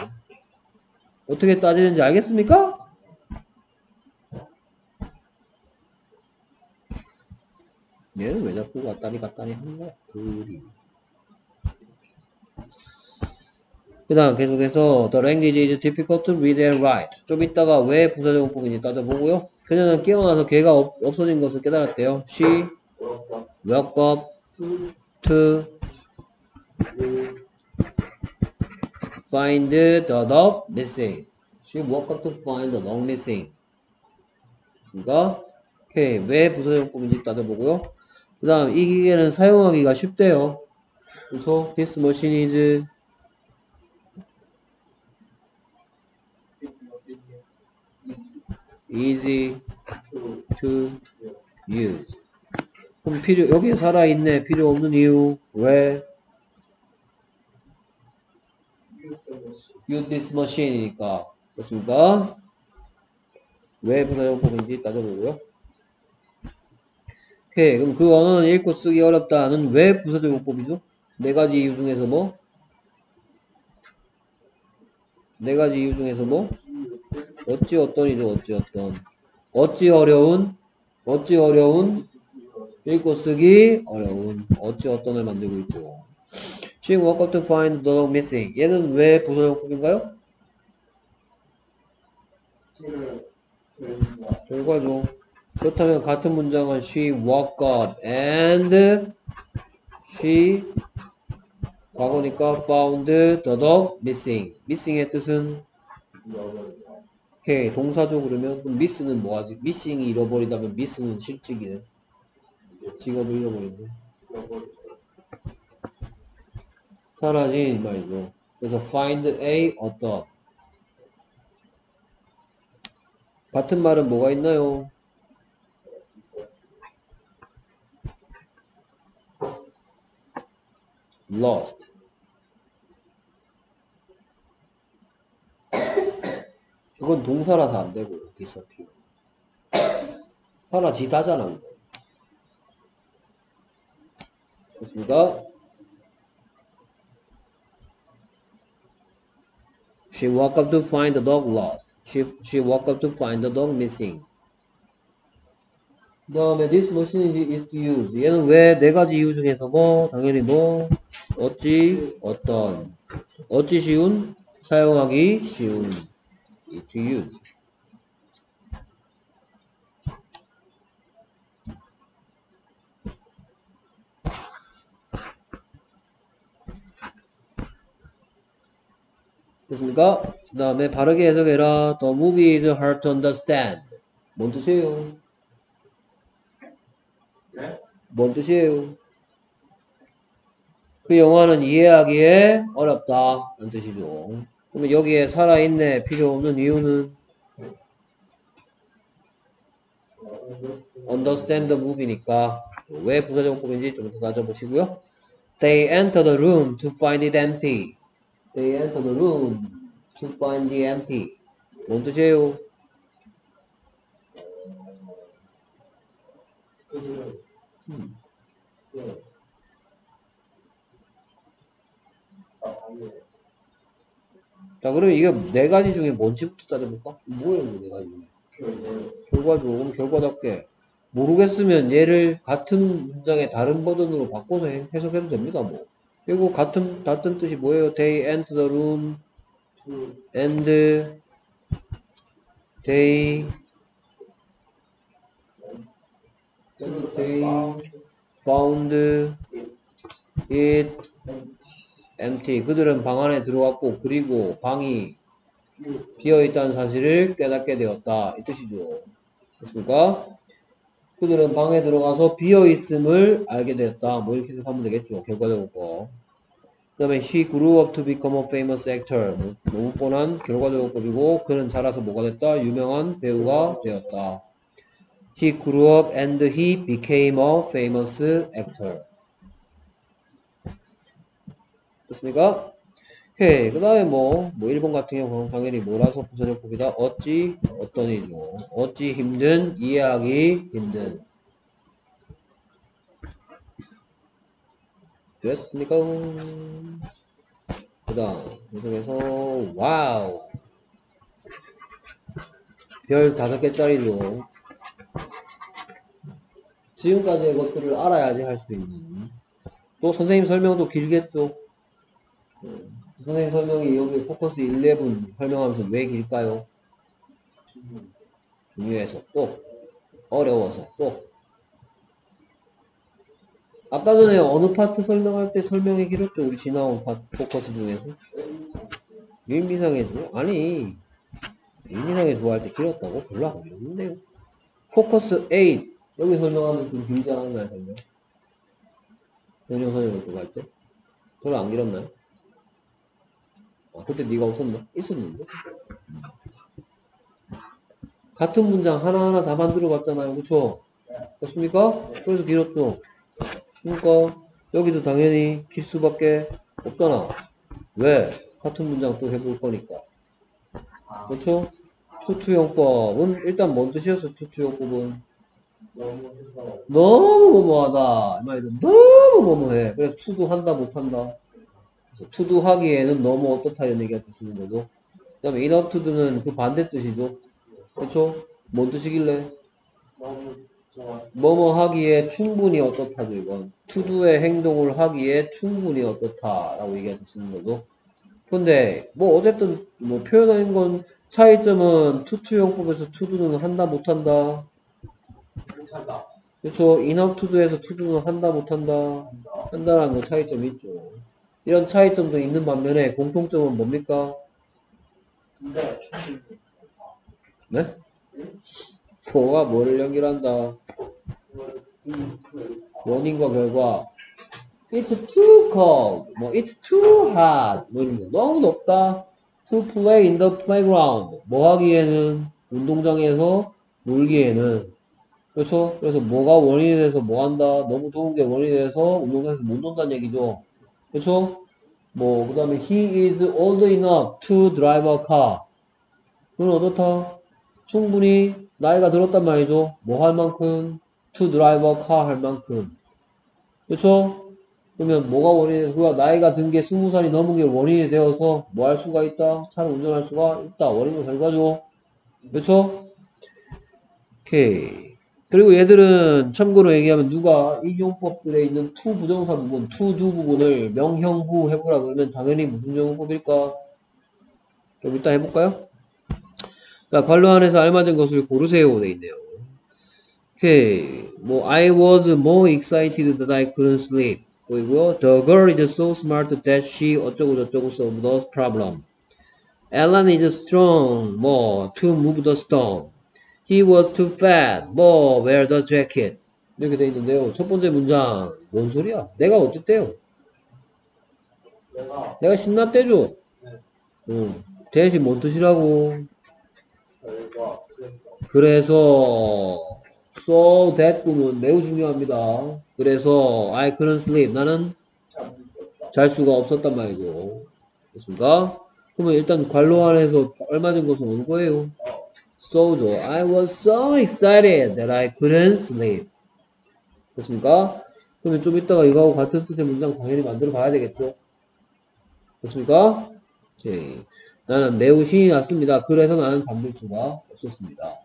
A: 어떻게 따지는지 알겠습니까? 얘는 왜 자꾸 왔다리 갔다리 하는 거야? 그리. 그 다음 계속해서 The language is difficult to read and write. 좀 이따가 왜 부사적용법인지 따져보고요. 그녀는 깨어나서 개가 없, 없어진 것을 깨달았대요. She woke up to find the dog missing. She woke up to find the dog missing. 됐습니까? 오케이. 왜 부사적용법인지 따져보고요. 그 다음 이 기계는 사용하기가 쉽대요. 그래서 this machine is easy to use. 그럼 필요 여기에 살아있네. 필요 없는 이유 왜? use this machine이니까 됐습니까? 왜 부사용법인지 따져보고요. 오케이 그럼 그 언어는 읽고 쓰기 어렵다는 왜 부사적용법이죠? 네 가지 이유 중에서 뭐? 네 가지 이유 중에서 뭐? 어찌 어떤이죠 어찌 어떤 어찌 어려운 어찌 어려운 읽고 쓰기 어려운 어찌 어떤을 만들고 있죠 She woke up to find the dog missing 얘는 왜 부사용법인가요? 결과죠 그렇다면 같은 문장은 she woke up and she 과거니까 found the dog missing. missing의 뜻은 오케이 동사죠 그러면 그럼 miss는 뭐하지? missing이 잃어버리다면 miss는 실직이네. 직업을 잃어버린대 사라진 말이죠 그래서 find a 어떤 같은 말은 뭐가 있나요? Lost 그건 동사라서 안 되고 disappear 사라지다잖아 그거 됐습니까? She woke up to find the dog lost. She, she woke up to find the dog missing. 그 다음에 this machine is to use. 얘는 왜 네 가지 이유 중에서 뭐 당연히 뭐 어찌 어떤 어찌 쉬운 사용하기 쉬운 to use. 됐습니까? 그 다음에 바르게 해석해라. The movie is hard to understand. 뭔 뜻이에요?
B: 네?
A: 뭔 뜻이에요? 그 영화는 이해하기에 어렵다. 라는 뜻이죠. 그러면 여기에 살아있네. 필요 없는 이유는 understand the movie니까 왜 부사정법인지 좀 더 따져보시고요. They enter the room to find it empty. They enter the room to find it empty. 뭔 뜻이에요?
B: 네.
A: 자, 그러면 이게 네 가지 중에 뭔지부터 따져볼까? 뭐예요, 이네 가지 중에?
B: 그,
A: 결과죠. 그럼 결과답게. 모르겠으면 얘를 같은 문장의 다른 버전으로 바꿔서 해- 해석해도 됩니다, 뭐. 그리고 같은, 같은 뜻이 뭐예요? They enter the room
B: 그,
A: and they, and they found it empty. 그들은 방 안에 들어왔고, 그리고 방이 비어 있다는 사실을 깨닫게 되었다. 이 뜻이죠. 됐습니까? 그들은 방에 들어가서 비어 있음을 알게 되었다. 뭐 이렇게 해석하면 되겠죠. 결과적으로 거. 그 다음에 he grew up to become a famous actor. 뭐, 너무 뻔한 결과적으로 법이고 그는 자라서 뭐가 됐다? 유명한 배우가 되었다. He grew up and he became a famous actor. 됐습니까? 오케이. 그 다음에 뭐, 뭐, 1번 같은 경우는 당연히 뭐라서 부사적 법이다. 어찌, 어떤이죠. 어찌 힘든, 이해하기 힘든. 됐습니까? 그 다음, 계속해서, 와우. 별 다섯 개짜리죠. 지금까지의 것들을 알아야지 할 수 있는. 또 선생님 설명도 길겠죠. 음, 선생님 설명이 여기 포커스 11 설명하면서 왜 길까요? 중요해서 또 어려워서 또 아까 전에 어느 파트 설명할 때 설명이 길었죠? 우리 지나온 파, 포커스 중에서 의미상의 주 아니 의미상의 주어 할 때 길었다고? 별로 안 길었는데요 포커스 8 여기 설명하면 좀 길지 않았나요 설명? 변형 그거 할 때? 별로 안 길었나요? 아, 그때 네가 없었나? 있었는데? 같은 문장 하나하나 다 만들어 봤잖아요. 그쵸? 됐습니까? 그래서 길었죠? 그러니까 여기도 당연히 길 수밖에 없잖아. 왜? 같은 문장 또 해볼 거니까. 그렇죠? 투투용법은 일단 뭔 뜻이었어? 투투용법은
B: 너무
A: 뭐뭐하다. 이 말이죠. 너무 뭐뭐해. 그래서 투도 한다 못한다. 그래서 투도 하기에는 너무 어떻다 이런 얘기할 때 쓰는 거죠. 그 다음에 to do는 그 반대 뜻이죠. 그렇죠? 뭔 뜻이길래? 뭐뭐 하기에 충분히 어떻다죠 이건. do의 행동을 하기에 충분히 어떻다라고 얘기할 때 쓰는 거죠. 근데 뭐 어쨌든 뭐 표현한 건 차이점은 투투 용법에서 to do는 한다 못한다.
B: 괜찮다.
A: 그렇죠. do에서 to do는 한다 못한다. 한다라는 거 차이점이 있죠. 이런 차이점도 있는 반면에 공통점은 뭡니까? 네? 뭐가 뭐를 연결한다. 원인과 결과. It's too cold. 뭐 It's too hot. 뭐 이런 거. 너무 덥다. To play in the playground. 뭐 하기에는 운동장에서 놀기에는 그렇죠? 그래서 뭐가 원인이 돼서 뭐 한다? 너무 더운 게 원인이 돼서 운동장에서 못 논다는 얘기죠. 그렇죠? 뭐 그 다음에 he is old enough to drive a car. 그건 어떻다? 충분히 나이가 들었단 말이죠. 뭐 할 만큼 to drive a car 할 만큼. 그렇죠? 그러면 뭐가 원인이 그가 나이가 든게 스무 살이 넘은 게 원인이 되어서 뭐 할 수가 있다? 차를 운전할 수가 있다. 원인은 결과죠. 그렇죠? 오케이. 그리고 얘들은 참고로 얘기하면 누가 이용법들에 있는 to 부정사 부분, to do 부분을 명형 후 해보라 그러면 당연히 무슨 용법일까? 그럼 이따 해볼까요? 자, 관로 안에서 알맞은 것을 고르세요 돼 있네요. 오케이. 뭐 I was more excited that I couldn't sleep. 보이고요. The girl is so smart that she 어쩌고 저쩌고 solved the problem. Alan is strong more to move the stone. He was too fat more wear the jacket. 이렇게 돼 있는데요. 첫 번째 문장 뭔 소리야? 내가 어땠대요?
B: 내가
A: 내가 신났대죠?
B: 네.
A: 응. 대신 뭔 뜻이라고?
B: 그래서
A: so that 부분 매우 중요합니다. 그래서 I couldn't sleep. 나는. 잘 수가 없었단 말이죠. 됐습니까? 그러면 일단 관로 안에서 얼마 전 것은 어느 거예요?
B: 어,
A: so죠. I was so excited that I couldn't sleep. 됐습니까? 그러면 좀 이따가 이거하고 같은 뜻의 문장 당연히 만들어 봐야 되겠죠? 됐습니까? 오케이. 나는 매우 신이 났습니다. 그래서 나는 잠들 수가 없었습니다.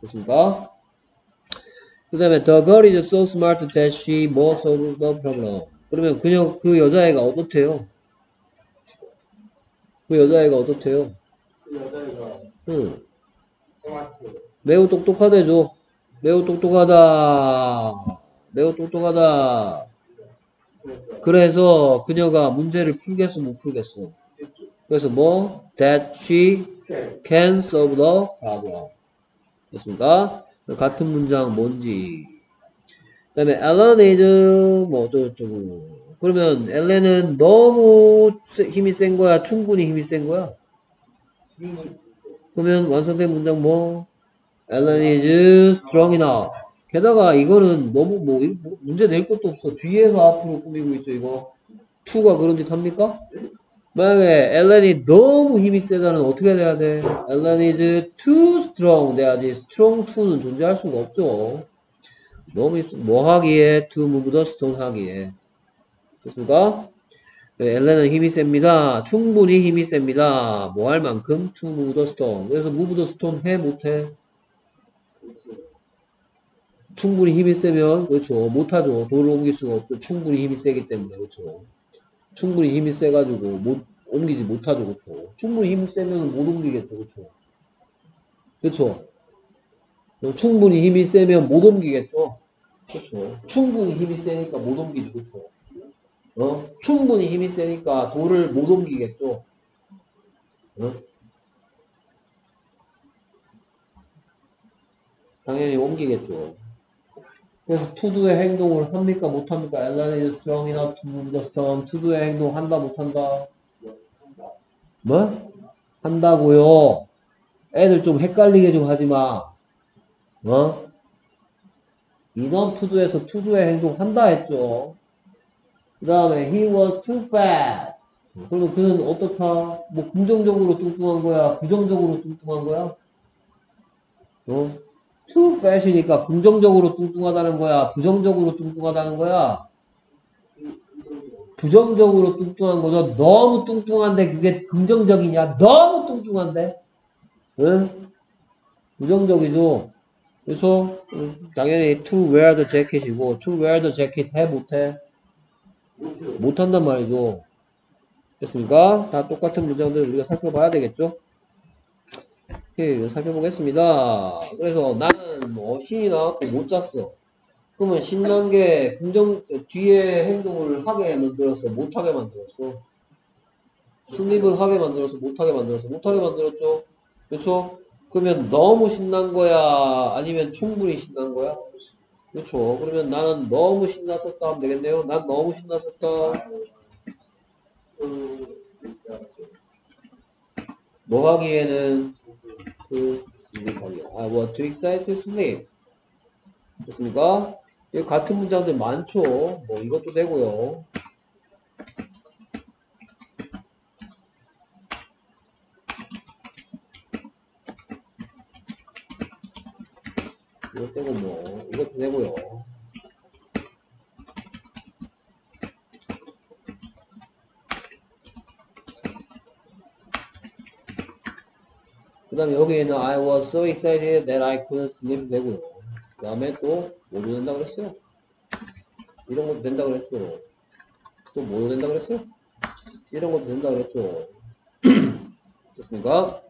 A: 됐습니까? 그 다음에 the girl is so smart that she more solved the problem. 그러면 그녀, 그 여자애가 어떻대요? 그 여자애가 어떻대요?
B: 그 여자애가
A: 응. 매우 똑똑하대죠. 매우 똑똑하다. 매우 똑똑하다.
B: 그래서
A: 그녀가 문제를 풀겠어, 못 풀겠어. 그래서 뭐? That she
B: 꽤
A: can solve the problem. 됐습니까? 같은 문장 뭔지. 그 다음에 Alan is 뭐 어쩌고저쩌고. 그러면 엘렌은 너무 세- 힘이 센 거야? 충분히 힘이 센 거야?
B: 주인은
A: 그러면 완성된 문장 뭐? Alan is strong enough. 게다가 이거는 너무 뭐, 뭐 문제 낼 것도 없어. 뒤에서 앞으로 꾸미고 있죠, 이거. 2가 그런 짓 합니까? 만약에 엘렌이 너무 힘이 세다는 어떻게 돼야 돼? 엘렌 is too strong 돼야지 strong to는 존재할 수가 없죠. 너무 있- 뭐 하기에 to move the stone 하기에 됐습니까? 네, 엘렌은 힘이 셉니다. 충분히 힘이 셉니다. 뭐 할 만큼 to move the stone. 그래서 move the stone 해 못해? 충분히 힘이 세면 그렇죠. 못하죠. 돌을 옮길 수가 없죠. 충분히 힘이 세기 때문에 그렇죠. 충분히 힘이 세가지고 못 옮기지 못하죠. 그렇죠. 충분히 힘이 세면 못 옮기겠죠. 그렇죠. 그렇죠. 어, 충분히 힘이 세면 못 옮기겠죠. 그렇죠. 충분히 힘이 세니까 못 옮기죠. 그렇죠. 어? 충분히 힘이 세니까 돌을 못 옮기겠죠. 어? 당연히 옮기겠죠. 그래서 투두의 행동을 합니까 못합니까? Ellen is strong enough to move the stone. 투두의 행동 한다 못한다?
B: 한다.
A: 뭐? 한다고요. 애들 좀 헷갈리게 좀 하지 마. 어? 이놈 투두에서 투두의 행동 한다 했죠. 그 다음에 he was too fat. 그러면 그는 어떻다? 뭐 긍정적으로 뚱뚱한 거야? 부정적으로 뚱뚱한 거야? 어? too fat이니까 긍정적으로 뚱뚱하다는 거야? 부정적으로 뚱뚱하다는 거야? 부정적으로 뚱뚱한 거죠. 너무 뚱뚱한데 그게 긍정적이냐? 너무 뚱뚱한데? 응? 부정적이죠. 그래서 음, 당연히 to wear the jacket이고 to wear the jacket 해 못해? 못한단 말이죠. 됐습니까? 다 똑같은 문장들 우리가 살펴봐야 되겠죠? 오케이, 살펴보겠습니다. 그래서 나는 뭐 신이 나왔고 못 잤어. 그러면 신난 게 긍정 뒤에 행동을 하게 만들었어, 못하게 만들었어. 슬립을 하게 만들어서 못하게 만들었어, 못하게 만들었죠. 그렇죠? 그러면 너무 신난 거야, 아니면 충분히 신난 거야? 그렇죠. 그러면 나는 너무 신났었다 하면 되겠네요. 난 너무 신났었다. 그뭐 하기에는 sleep 하기야. I was too excited to sleep. 됐습니까? 이 같은 문장들 많죠. 뭐 이것도 되고요. 이것 되고 뭐 이것도 되고요. 그 다음에 여기에는 I was so excited that I couldn't sleep 되고요. 그 다음에 또 뭐도 된다 그랬어요? 이런 것도 된다 그랬죠. 또 뭐도 된다 그랬어요? 이런 것도 된다 그랬죠. 됐습니까?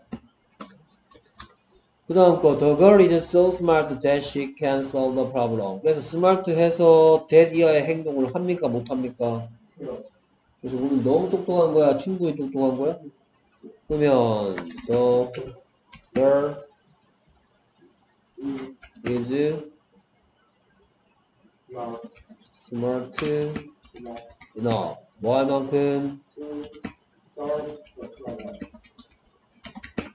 A: 그 다음 거 The girl is so smart that she can solve the problem. 그래서 smart 해서 that 이하의 행동을 합니까? 못합니까? 그래서 우리는 너무 똑똑한 거야? 충분히 똑똑한 거야? 그러면 the girl is
B: 나
A: smart
B: 나
A: enough. 뭐할 만큼?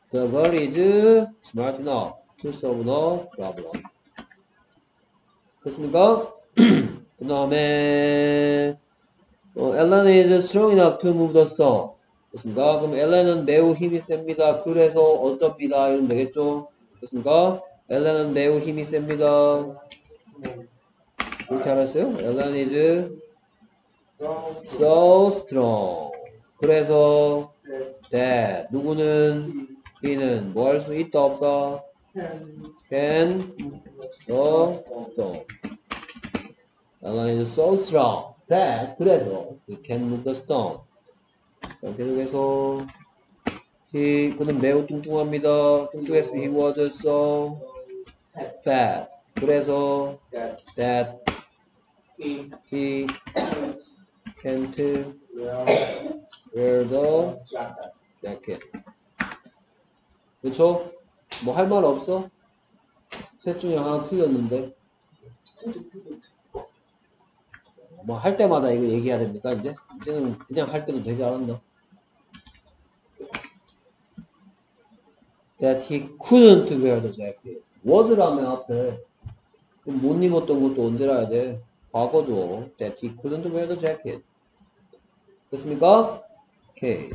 A: The girl is smart enough to solve the problem. 그렇습니까? 그 다음에 어, Ellen is strong enough to move the stone. 그렇습니까? 그럼 엘렌은 매우 힘이 셉니다. 그래서 어쩝니다. 이러면 되겠죠? 그렇습니까? 엘렌은 매우 힘이 셉니다. 그렇게 알았어요? 엘렌 is so strong. 그래서 that 누구는 he는 뭐 할 수 있다 없다? can the stone. Ellen is so strong that 그래서 he can move the stone. 자, 계속해서 he 그는 매우 뚱뚱합니다. 뚱뚱했으면 he was so fat. 그래서 that he can't wear the jacket. 그쵸? 뭐할 말 없어? 셋 중에 하나 틀렸는데 뭐 할 때마다 이거 얘기해야 됩니까 이제? 이제는 그냥 할 때도 되지 않았나? That he couldn't wear the jacket. was라면 앞에 못 입었던 것도 언제라야 돼? 과거죠. That he couldn't wear the jacket. 됐습니까? 오케이.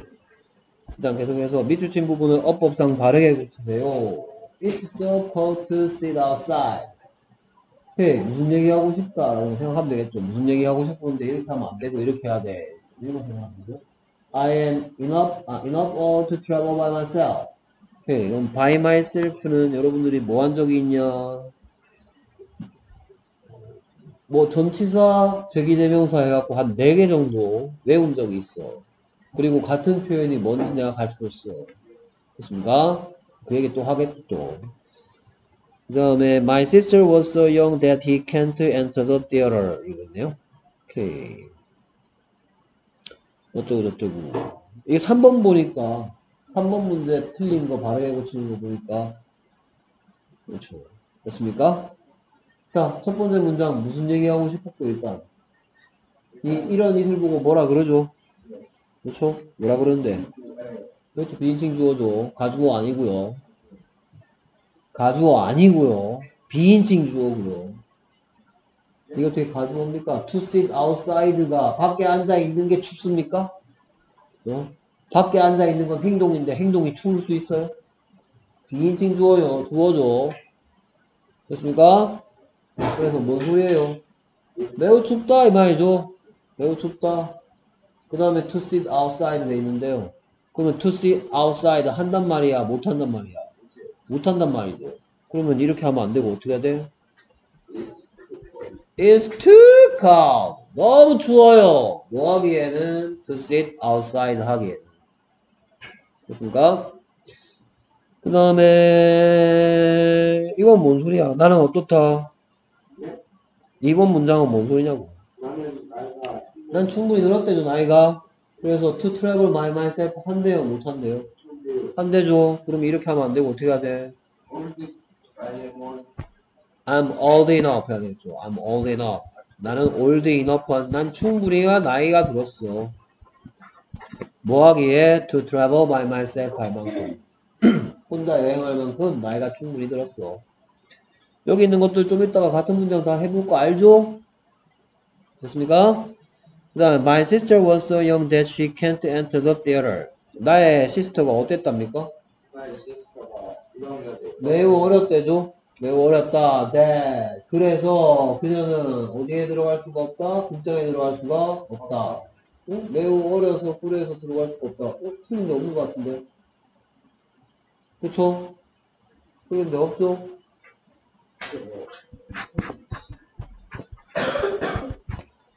A: 그 다음 계속해서 밑줄 친 부분을 어법상 바르게 고치세요. It's so cold to sit outside. 헤이, 무슨 얘기 하고 싶다. 라고 생각하면 되겠죠. 무슨 얘기 하고 싶은데 이렇게 하면 안 되고 이렇게 해야 돼. 이런 거 생각하면 되죠. I am enough, 아, enough all to travel by myself. 오케이, 그럼 by myself는 여러분들이 뭐 한 적이 있냐? 뭐 전치사, 제기대명사 해갖고 한 4개 정도 외운 적이 있어. 그리고 같은 표현이 뭔지 내가 가르쳐줬어. 됐습니까? 그 얘기 또 하겠죠, 또. 그 다음에 My sister was so young that he can't enter the theater 이거네요. 오케이. 어쩌고 저쩌고. 이게 3번 보니까 3번 문제 틀린 거 바르게 고치는 거 보니까 그렇죠. 됐습니까? 자, 첫 번째 문장 무슨 얘기하고 싶었고 일단 이, 이런 이슬 보고 뭐라 그러죠? 그렇죠? 뭐라 그러는데? 그렇죠. 비인칭 주어죠. 가주어 아니고요. 가주어 아니고요. 비인칭 주어고요. 이거 어떻게 가주어입니까? To sit outside가 밖에 앉아 있는 게 춥습니까? 어? 밖에 앉아 있는 건 행동인데 행동이 추울 수 있어요? 비인칭 주어요. 주어죠. 됐습니까? 그래서 뭔 소리예요? 매우 춥다 이 말이죠. 매우 춥다. 그 다음에 to sit outside 돼 있는데요. 그러면 to sit outside 한단 말이야? 못 한단 말이야? 못 한단 말이죠. 그러면 이렇게 하면 안 되고 어떻게 해야 돼? It's too cold. 너무 추워요. 뭐 하기에는 to sit outside 하기에는. 됐습니까? 그 다음에 이건 뭔 소리야? 나는 어떻다? 이번 문장은 뭔 소리냐고?
B: 나는
A: 난 충분히 늘었대죠 나이가. 그래서 to travel by myself 한대요 못 한대요?
B: 충분히
A: 한대죠. 그럼 이렇게 하면 안 되고 어떻게 해야 돼? I'm old enough 해야 되겠죠. I'm old enough. 나는 old enough. 난 충분히가 나이가 들었어. 뭐 하기에 to travel by myself 할 만큼. 혼자 여행할 만큼 나이가 충분히 들었어. 여기 있는 것들 좀 이따가 같은 문장 다 해볼 거 알죠? 됐습니까? 그 다음에 My sister was so young that she can't enter the theater. 나의 시스터가 어땠답니까?
B: 나의 시스터가 1학년 때
A: 매우 어렵대죠? 매우 어렵다. 네. 그래서 그녀는 어디에 들어갈 수가 없다? 국장에 들어갈 수가 없다. 응? 매우 어려서 그래서 들어갈 수가 없다. 어? 틀린데 없는 것 같은데? 그쵸? 틀린데 없죠?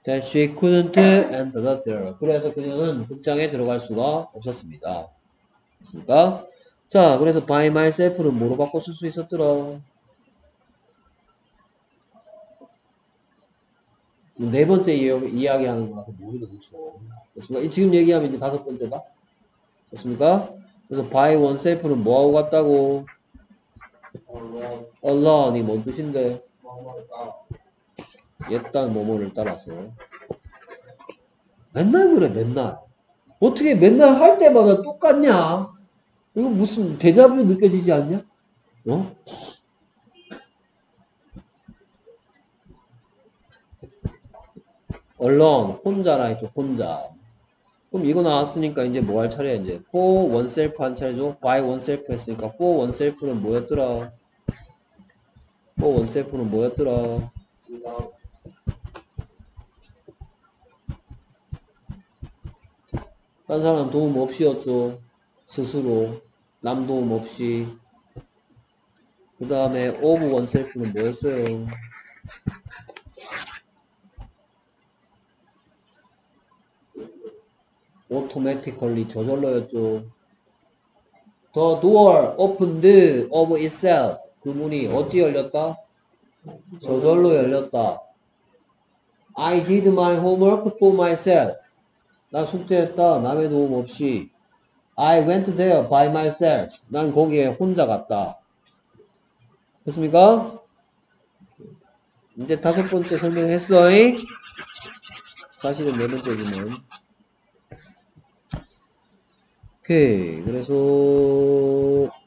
A: That she couldn't enter the theater. 그래서 그녀는 극장에 들어갈 수가 없었습니다. 됐습니까? 자, 그래서 by myself는 뭐로 바꿔 쓸 수 있었더라? 네 번째 이야- 이야기하는 거라서 모르는 거죠. 됐습니까? 이- 지금 얘기하면 이제 다섯 번째가? 됐습니까? 그래서 by oneself는 뭐하고 같다고?
B: 얼른
A: allone이 뭔 뜻인데? 옛단 뭐뭐를 따라서. 맨날 그래, 맨날. 어떻게 맨날 할 때마다 똑같냐? 이거 무슨 대자뷰 느껴지지 않냐? 어? alone, 혼자라 했죠, 혼자. 그럼 이거 나왔으니까 이제 뭐 할 차례야, 이제. for oneself 한 차례죠? by oneself 했으니까 for oneself는 뭐였더라? for oneself는 뭐였더라?
B: 그다음
A: 딴 사람 도움 없이였죠. 스스로. 남 도움 없이. 그 다음에 of oneself는 뭐였어요? automatically 저절로였죠. The door opened of itself. 그 문이 어찌 열렸다? 저절로 열렸다. I did my homework for myself. 나 숙제했다. 남의 도움 없이. I went there by myself. 난 거기에 혼자 갔다. 됐습니까? 이제 다섯 번째 설명했어. 잉? 사실은 네 번째지만. 오케이. 그래서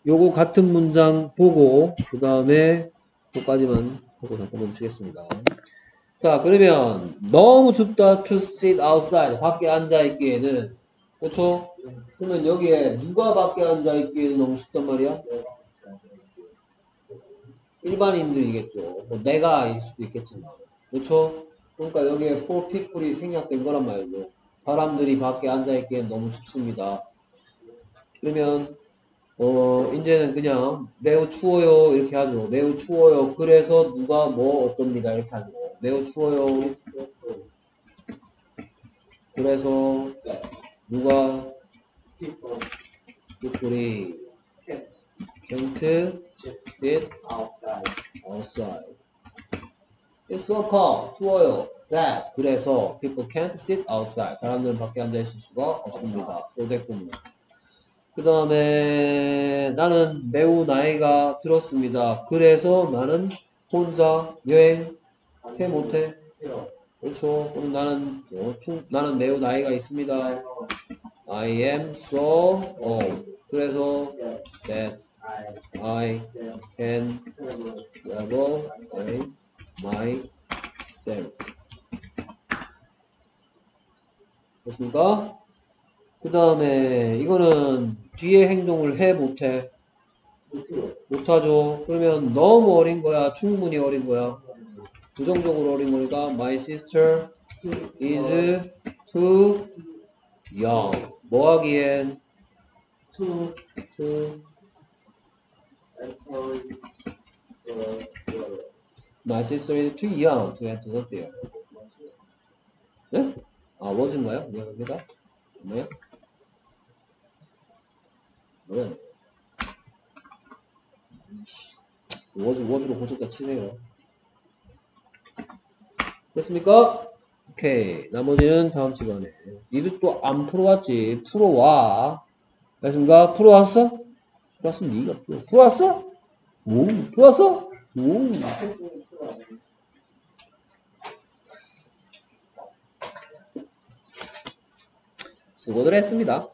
A: 요거 같은 문장 보고 그 다음에 요까지만 보고 잠깐 멈추겠습니다. 자, 그러면 너무 춥다 to sit outside 밖에 앉아 있기에는 그렇죠? 그러면 여기에 누가 밖에 앉아 있기에는 너무 춥단 말이야? 일반인들이겠죠. 뭐 내가일 수도 있겠지만. 그렇죠? 그러니까 여기에 for people이 생략된 거란 말이죠. 사람들이 밖에 앉아 있기엔 너무 춥습니다. 그러면 어 이제는 그냥 매우 추워요 이렇게 하죠. 매우 추워요. 그래서 누가 뭐 어떻습니다 이렇게 하죠. 매우 추워요. 그래서 누가
B: People can't
A: sit
B: outside.
A: outside. It's so cold. 추워요. That. 그래서 people can't sit outside. 사람들은 밖에 앉아 있을 수가 없습니다. 됐군요. 그 다음에 나는 매우 나이가 들었습니다. 그래서 나는 혼자 여행 해 못해. 그렇죠. 그럼 나는 어, 충, 나는 매우 나이가 있습니다. I am so old. 그래서 that
B: I can travel.
A: by myself. 됐습니까? 그 다음에 이거는 뒤에 행동을 해 못해. 못하죠. 그러면 너무 어린 거야 충분히 어린 거야 부정적으로 어린 거니까 my sister is too young 뭐 하기엔
B: to
A: too
B: the
A: my sister is too young to enter the there 네? 아 was인가요? 미안합니다 뭐요? 뭐야? 워즈 워즈로 고쳤다 치세요. 됐습니까? 오케이. 나머지는 다음 시간에. 니들 또 안 풀어왔지? 풀어와. 됐습니까? 풀어왔어? 풀어왔으면 니가 풀어. 풀어왔어? 오, 풀어왔어? 오. 수고들 했습니다.